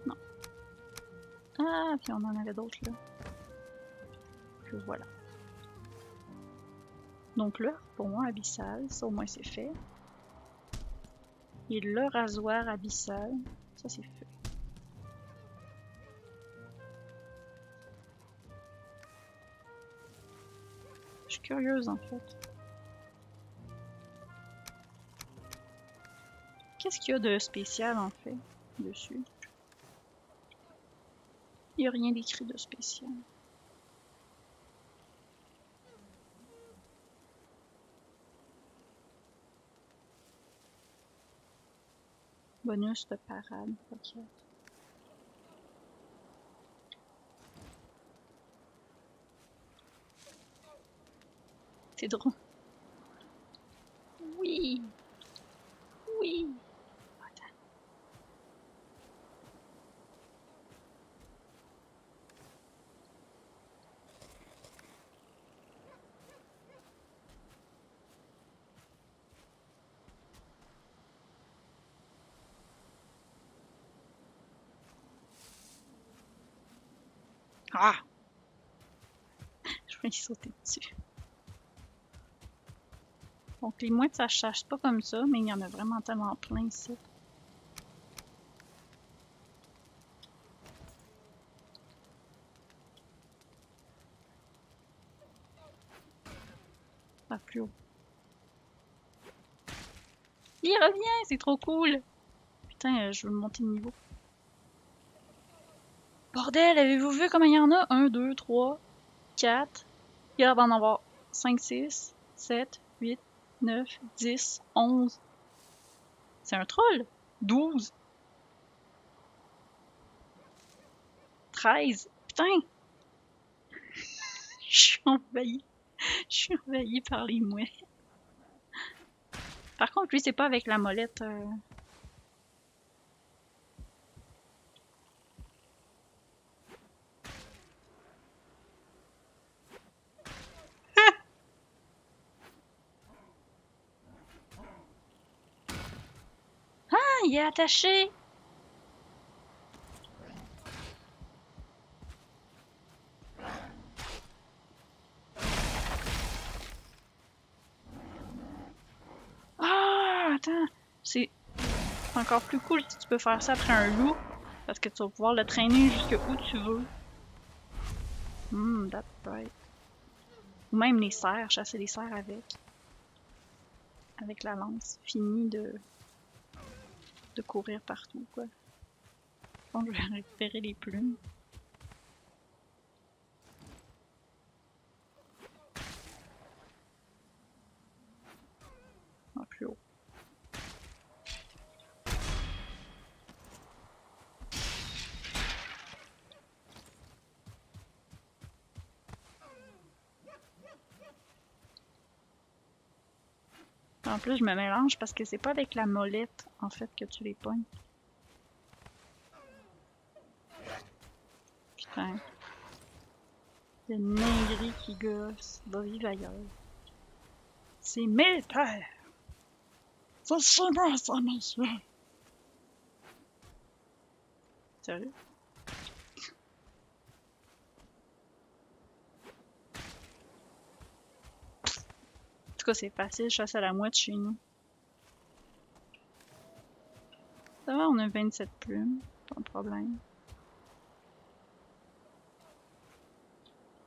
Non. Ah, puis on en avait d'autres là. Que voilà. Donc le harpon abyssal, ça au moins c'est fait. Et le rasoir abyssal, ça c'est fait. Je suis curieuse en fait. Qu'est-ce qu'il y a de spécial en fait dessus? Il n'y a rien d'écrit de spécial. Bonus de parade, ok. C'est drôle. Oui. Attends. Ah! Y sauter dessus. Donc les mouettes, ça chasse pas comme ça, mais il y en a vraiment tellement plein ici. Ah, plus haut. Il revient, c'est trop cool! Putain, euh, je veux monter de niveau. Bordel, avez-vous vu comment il y en a? 1, 2, 3, 4. Il va en avoir 5, 6, 7, 8, 9, 10, 11. C'est un troll. 12. 13. Putain! *laughs* Je suis envahie. Je suis envahie par les mouettes. Par contre, lui, c'est pas avec la molette. euh, Ah, il est attaché! Ah, attends, c'est encore plus cool si tu peux faire ça après un loup, parce que tu vas pouvoir le traîner jusque où tu veux. Hmm, that's right. Ou même les cerfs, chasser les cerfs avec. Avec la lance. Fini de de courir partout, quoi. Je je vais récupérer les plumes. Ah, plus haut. Je me mélange parce que c'est pas avec la molette, en fait, que tu les pognes. Putain. Le négri qui gosse va vivre ailleurs. C'est militaire! Ça c'est moi, ça, monsieur! Sérieux? Tout cas, c'est facile, chasse à la mouette chez nous. Ça va, on a 27 plumes, pas de problème.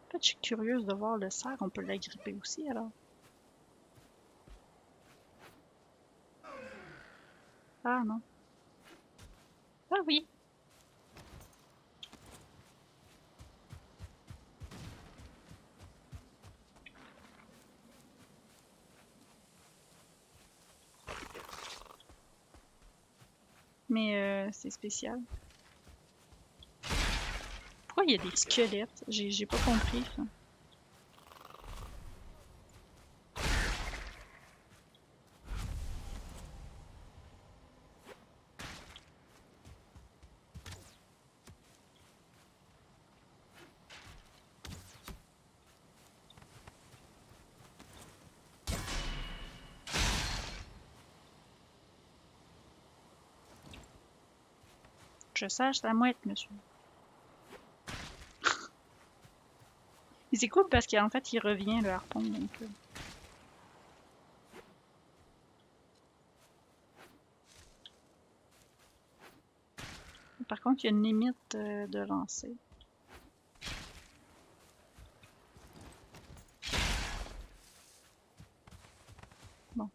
En fait, je suis curieuse de voir le cerf, on peut l'agripper aussi alors. Ah non. Ah oui. Mais euh, c'est spécial. Pourquoi il y a des squelettes? J'ai pas compris ça. je sache, ça mouette, monsieur. il s'écoute cool parce qu'en fait, il revient le harpon, donc... Euh. Par contre, il y a une limite euh, de lancer. Bon.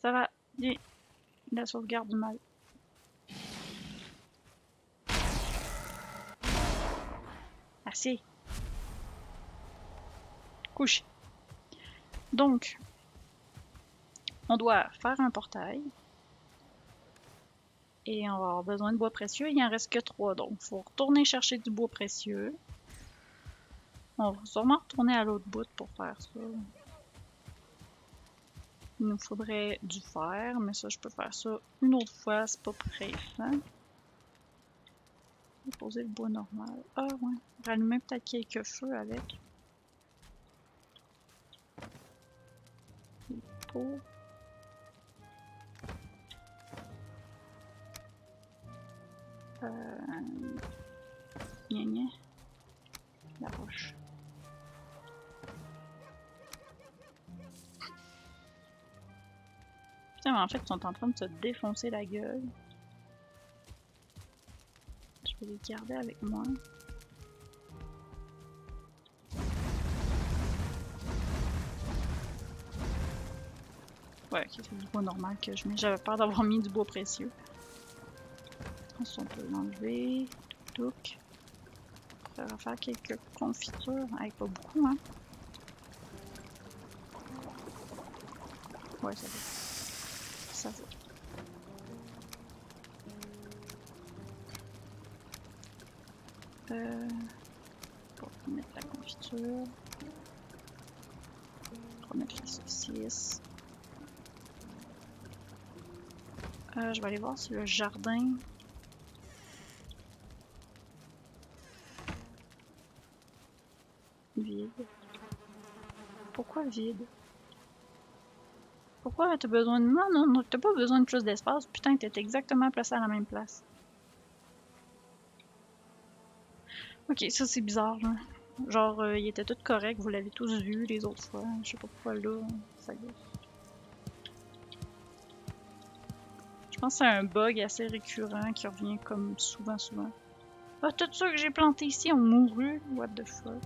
Ça va. Bien. La sauvegarde du mal. Couche. Donc, on doit faire un portail. Et on va avoir besoin de bois précieux. Il en reste que trois, donc il faut retourner chercher du bois précieux. On va sûrement retourner à l'autre bout pour faire ça. Il nous faudrait du fer, mais ça je peux faire ça une autre fois, c'est pas pressant. Vais poser le bois normal. Ah ouais, rallumer peut-être quelques feux avec. Les pots. Euh... Gna gna. La roche. Putain, mais en fait, ils sont en train de se défoncer la gueule. Je vais les garder avec moi. Ouais, ok, c'est du bois normal que je mets. J'avais peur d'avoir mis du bois précieux. On peut l'enlever. Touc. On va faire quelques confitures. Avec pas beaucoup, hein. Ouais, ça va. Euh, pour mettre la confiture. Remettre les saucisses. Euh, je vais aller voir si le jardin Vide. Pourquoi vide? Pourquoi t'as besoin de... Non, non, non, t'as pas besoin de plus d'espace. Putain, t'es exactement placé à la même place. Ok, ça c'est bizarre, là. Genre, euh, il était tout correct, vous l'avez tous vu les autres fois. Je sais pas pourquoi là, ça gosse. Je pense que c'est un bug assez récurrent qui revient comme souvent, souvent. Ah, tout ceux que j'ai planté ici ont mouru. What the fuck?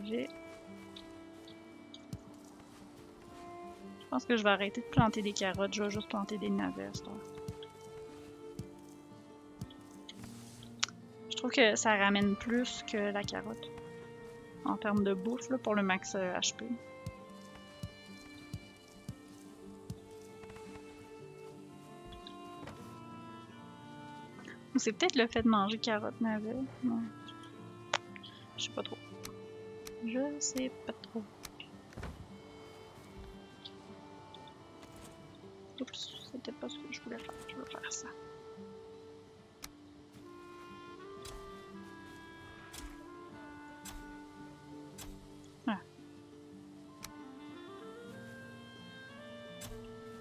Je pense que je vais arrêter de planter des carottes, je vais juste planter des navets. Je trouve que ça ramène plus que la carotte. En termes de bouffe là, pour le max euh, HP. Ou c'est peut-être le fait de manger carottes navets. Non. Je sais pas trop. Je sais pas trop. Oups, c'était pas ce que je voulais faire. Je veux faire ça.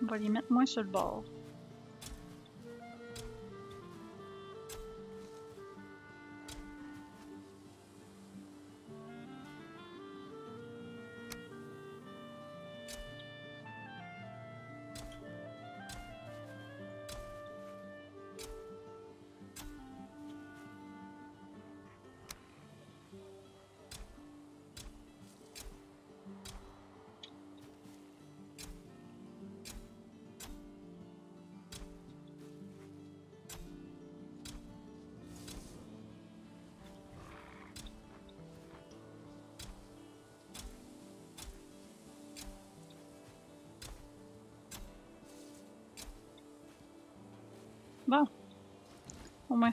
On va les mettre moins sur le bord.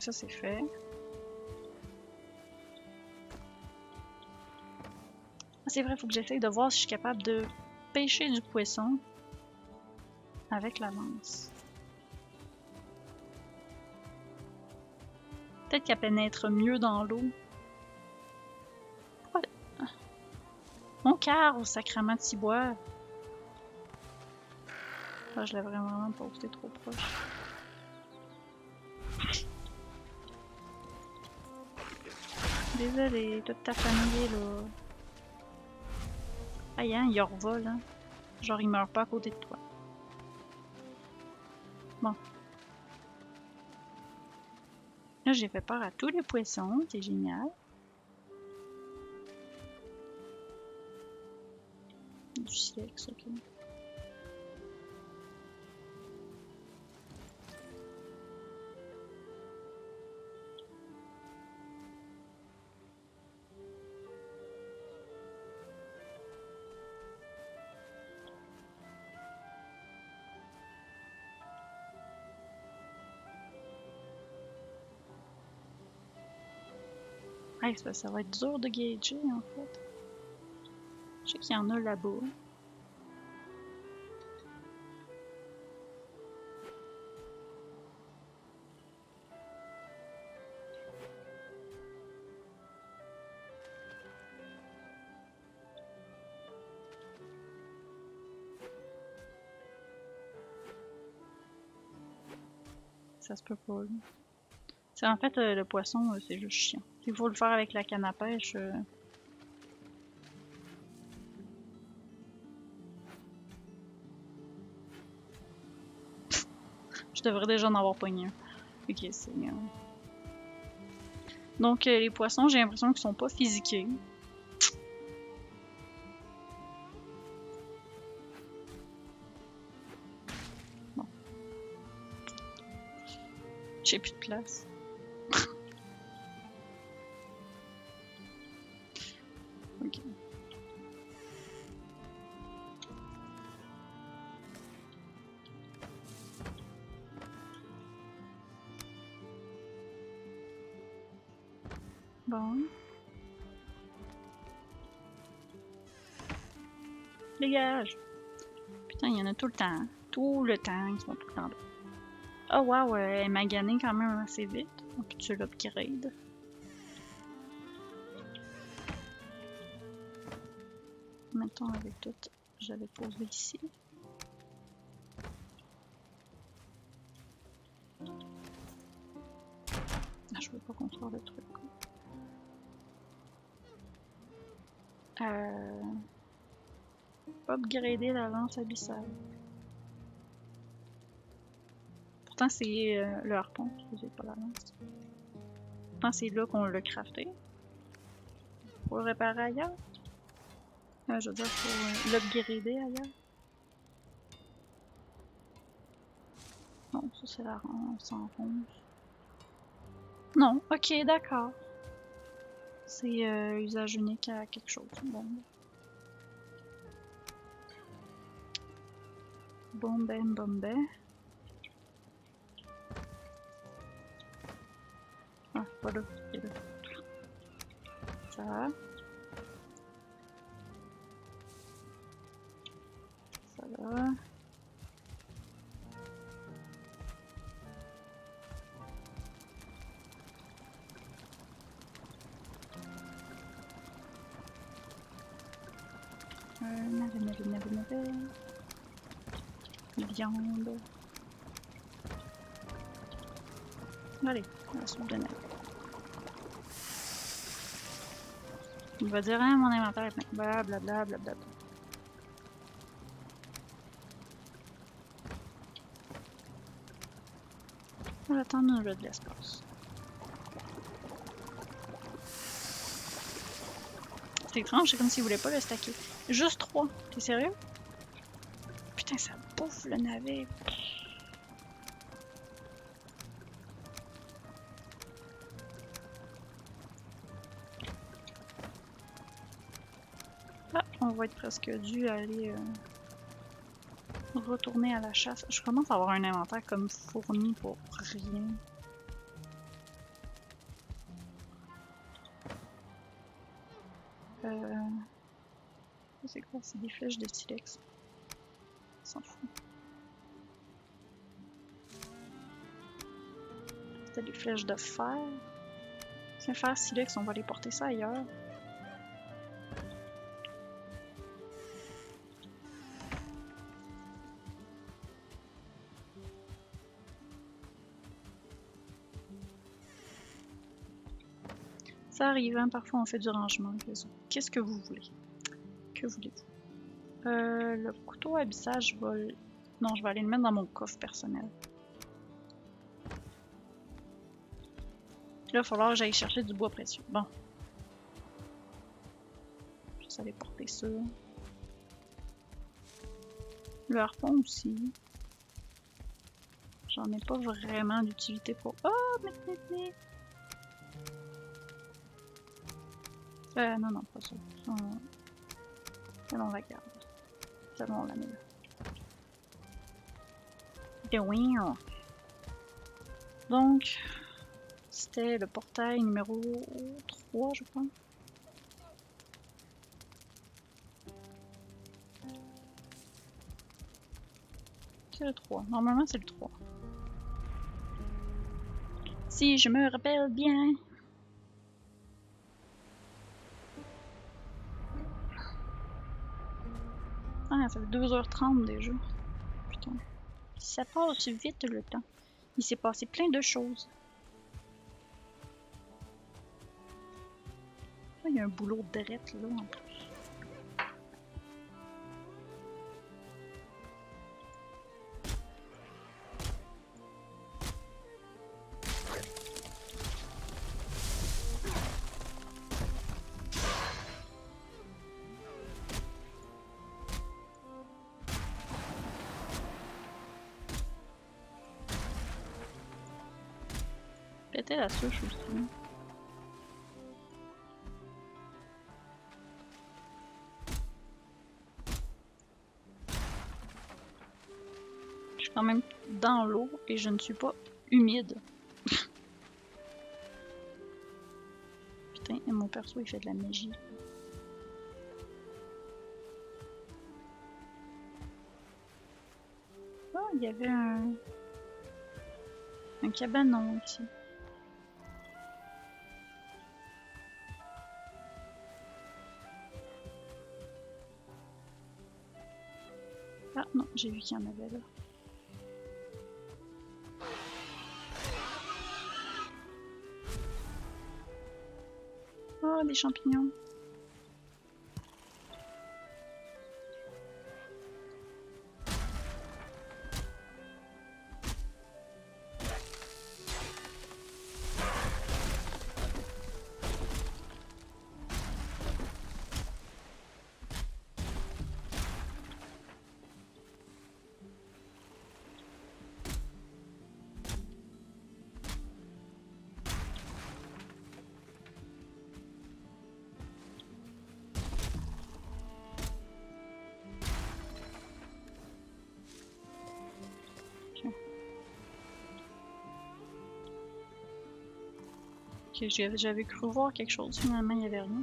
Ça c'est fait. Ah, c'est vrai, faut que j'essaye de voir si je suis capable de pêcher du poisson avec la lance. Peut-être qu'elle pénètre mieux dans l'eau. Mon car au sacrement de ciboire. Ah, je l'avais vraiment posté trop proche. Désolé, toute ta famille là. Aïe, hein, il revole, hein. Genre, il meurt pas à côté de toi. Bon. Là, j'ai fait peur à tous les poissons, c'est génial. Du silex, ok. Ça va être dur de gager en fait. Je sais qu'il y en a là-bas. Ça se peut pas. C'est en fait euh, le poisson, euh, c'est juste chiant. Il faut le faire avec la canne à pêche. euh. *laughs* Je devrais déjà en avoir pogné un. Ok, c'est bien. Donc les poissons, j'ai l'impression qu'ils sont pas physiqués. Bon. J'ai plus de place. Dégage! Putain, il y en a tout le temps. Tout le temps, ils sont tout le temps là. Oh wow, euh, elle m'a gagné quand même assez vite. On peut-tu l'upgrade? Mettons avec tout, j'avais posé ici. Upgrader la lance abyssale. Pourtant, c'est euh, le harpon, c'est pas la lance. Pourtant, c'est là qu'on l'a crafté. Pour le réparer ailleurs. Euh, je veux dire, pour euh, l'upgrader ailleurs. Non, ça c'est la lance en ronce. Non, ok, d'accord. C'est euh, usage unique à quelque chose. Bon. Bon ben, bon ben. Ah, pas là. il est là. Ça. Ça là. Euh, navet, navet, navet, navet. Viande. Allez, la soupe de navet. Il va dire, hein, mon inventaire est plein. Blablabla, blablabla. On va attendre un jeu de l'espace. C'est étrange, c'est comme s'il voulait pas le stacker. Juste trois. T'es sérieux? Putain, ça bouffe le navet. Ah, on va être presque dû aller euh, retourner à la chasse. Je commence à avoir un inventaire comme fourni pour rien. Euh... C'est quoi? C'est des flèches de silex s'en fout. T'as des flèches de fer. Tiens, faire silex, on va les porter ça ailleurs. Ça arrive, hein, parfois on fait du rangement. Qu'est-ce que vous voulez? Que voulez-vous? Euh, le couteau abyssal, je vais... Non, je vais aller le mettre dans mon coffre personnel. Là, il va falloir que j'aille chercher du bois précieux. Bon. Juste aller porter ça. Le harpon aussi. J'en ai pas vraiment d'utilité pour... Oh, mais, mais. Euh, non, non, pas ça. ça on... Celle-là, on la garde. On la. Donc, c'était le portail numéro 3, je pense. C'est le 3. Normalement, c'est le 3. Si je me rappelle bien. Ça fait 2h30 déjà. Putain. Ça passe vite le temps. Il s'est passé plein de choses. Il y a un boulot de drette là en plus. Je suis quand même dans l'eau et je ne suis pas humide. *laughs* Putain, et mon perso il fait de la magie. Oh, il y avait un... Un cabanon ici. J'ai vu qu'il y en avait là. Oh, des champignons. J'avais cru voir quelque chose, finalement il y avait rien.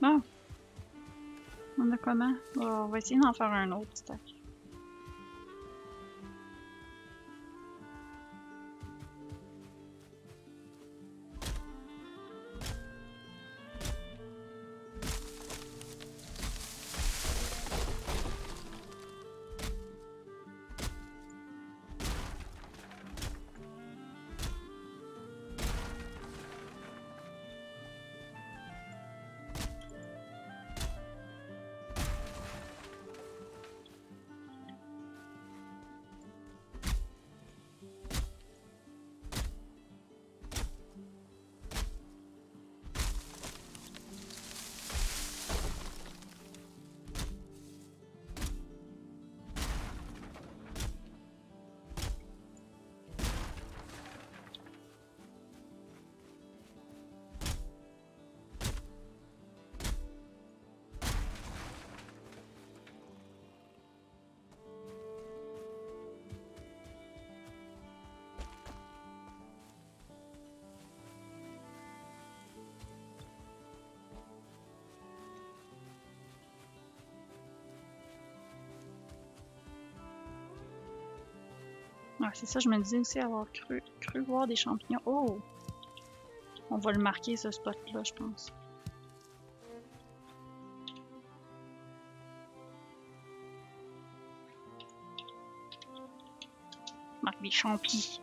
Bon. On a comment? On va essayer d'en faire un autre. C'est ça, je me disais aussi avoir cru, cru voir des champignons. Oh! On va le marquer, ce spot-là, je pense. Marque des champis.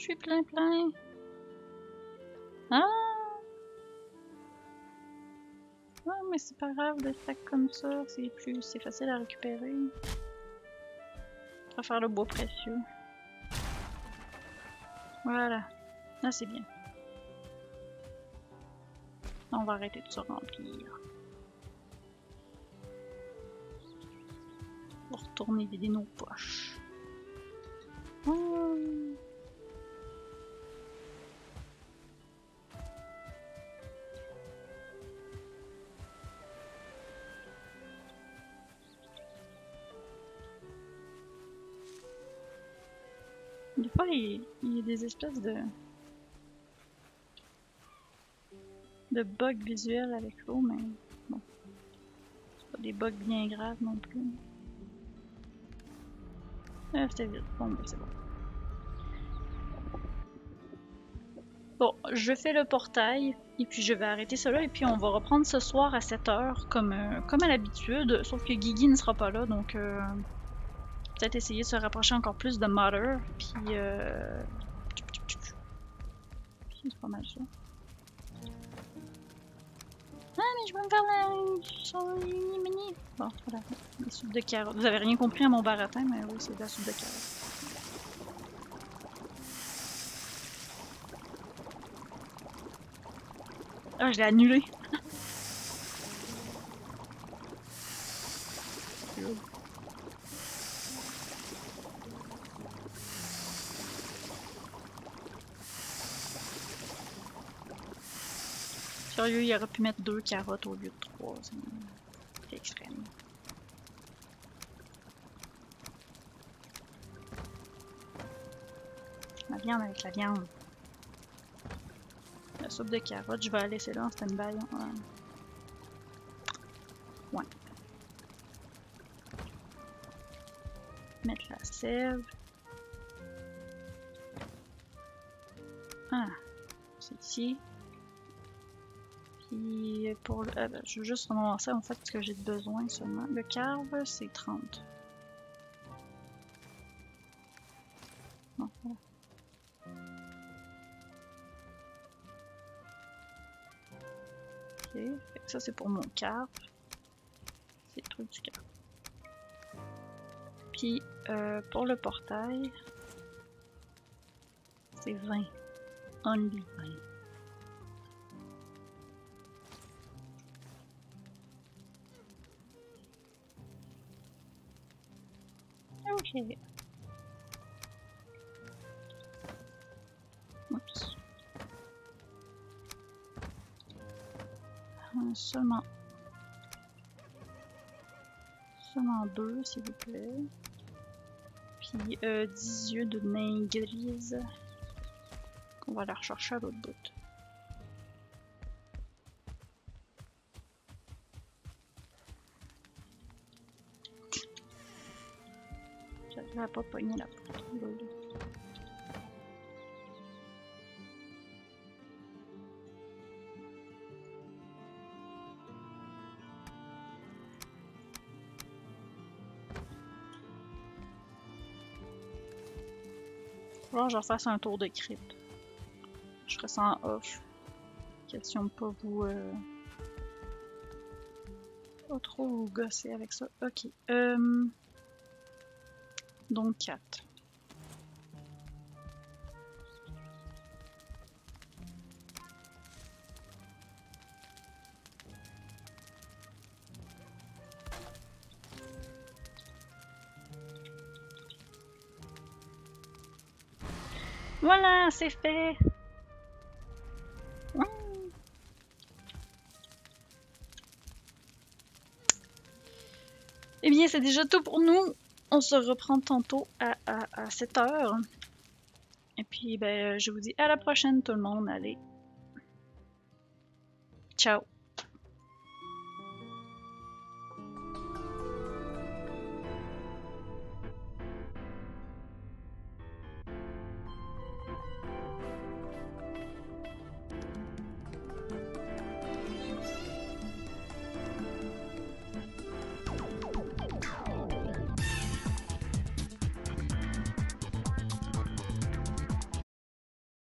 Je suis plein plein. Ah! Ah, mais c'est pas grave, des sacs comme ça, c'est plus, c'est facile à récupérer. On va faire le bois précieux. Voilà. Là, c'est bien. On va arrêter de se remplir. Va retourner vider nos poches. Hum. Il, y a des espèces de. de bugs visuels avec l'eau, mais bon. C'est pas des bugs bien graves non plus. Ah, c'était. Bon, ben c'est bon. Bon, je fais le portail et puis je vais arrêter cela et puis on va reprendre ce soir à 7h comme, euh, comme à l'habitude, sauf que Guigui ne sera pas là donc euh, peut-être essayer de se rapprocher encore plus de Mother puis euh... c'est pas mal ça. Ah mais je veux me faire la... Bon voilà, la soupe de carottes. Vous avez rien compris à mon baratin mais oui c'est de la soupe de carottes. Ah, je l'ai annulé. Il aurait pu mettre deux carottes au lieu de trois. c'est- extrême. La viande avec la viande. La soupe de carottes, je vais la laisser là en stand-by. Ouais. Ouais. Mettre la sève. Ah, c'est ici. Pour le. ah ben, je veux juste renoncer en fait ce que j'ai besoin seulement. Le carve, c'est 30. Bon, voilà. Ok, ça c'est pour mon carve. C'est le truc du carve. Puis euh, pour le portail, c'est 20. Only 20. Euh, Seulement. Seulement deux, s'il vous plaît. Puis euh, 10 yeux de nain grise. On va la rechercher à l'autre bout. À pas je refasse un tour de crypte. Je ferai ça en off. Question de pas vous. Euh... Pas trop vous gosser avec ça. Ok. Euh... Donc 4. Voilà, c'est fait. Eh bien, c'est déjà tout pour nous. On se reprend tantôt à, à, à 7 heures. Et puis, ben, je vous dis à la prochaine, tout le monde. Allez. Ciao.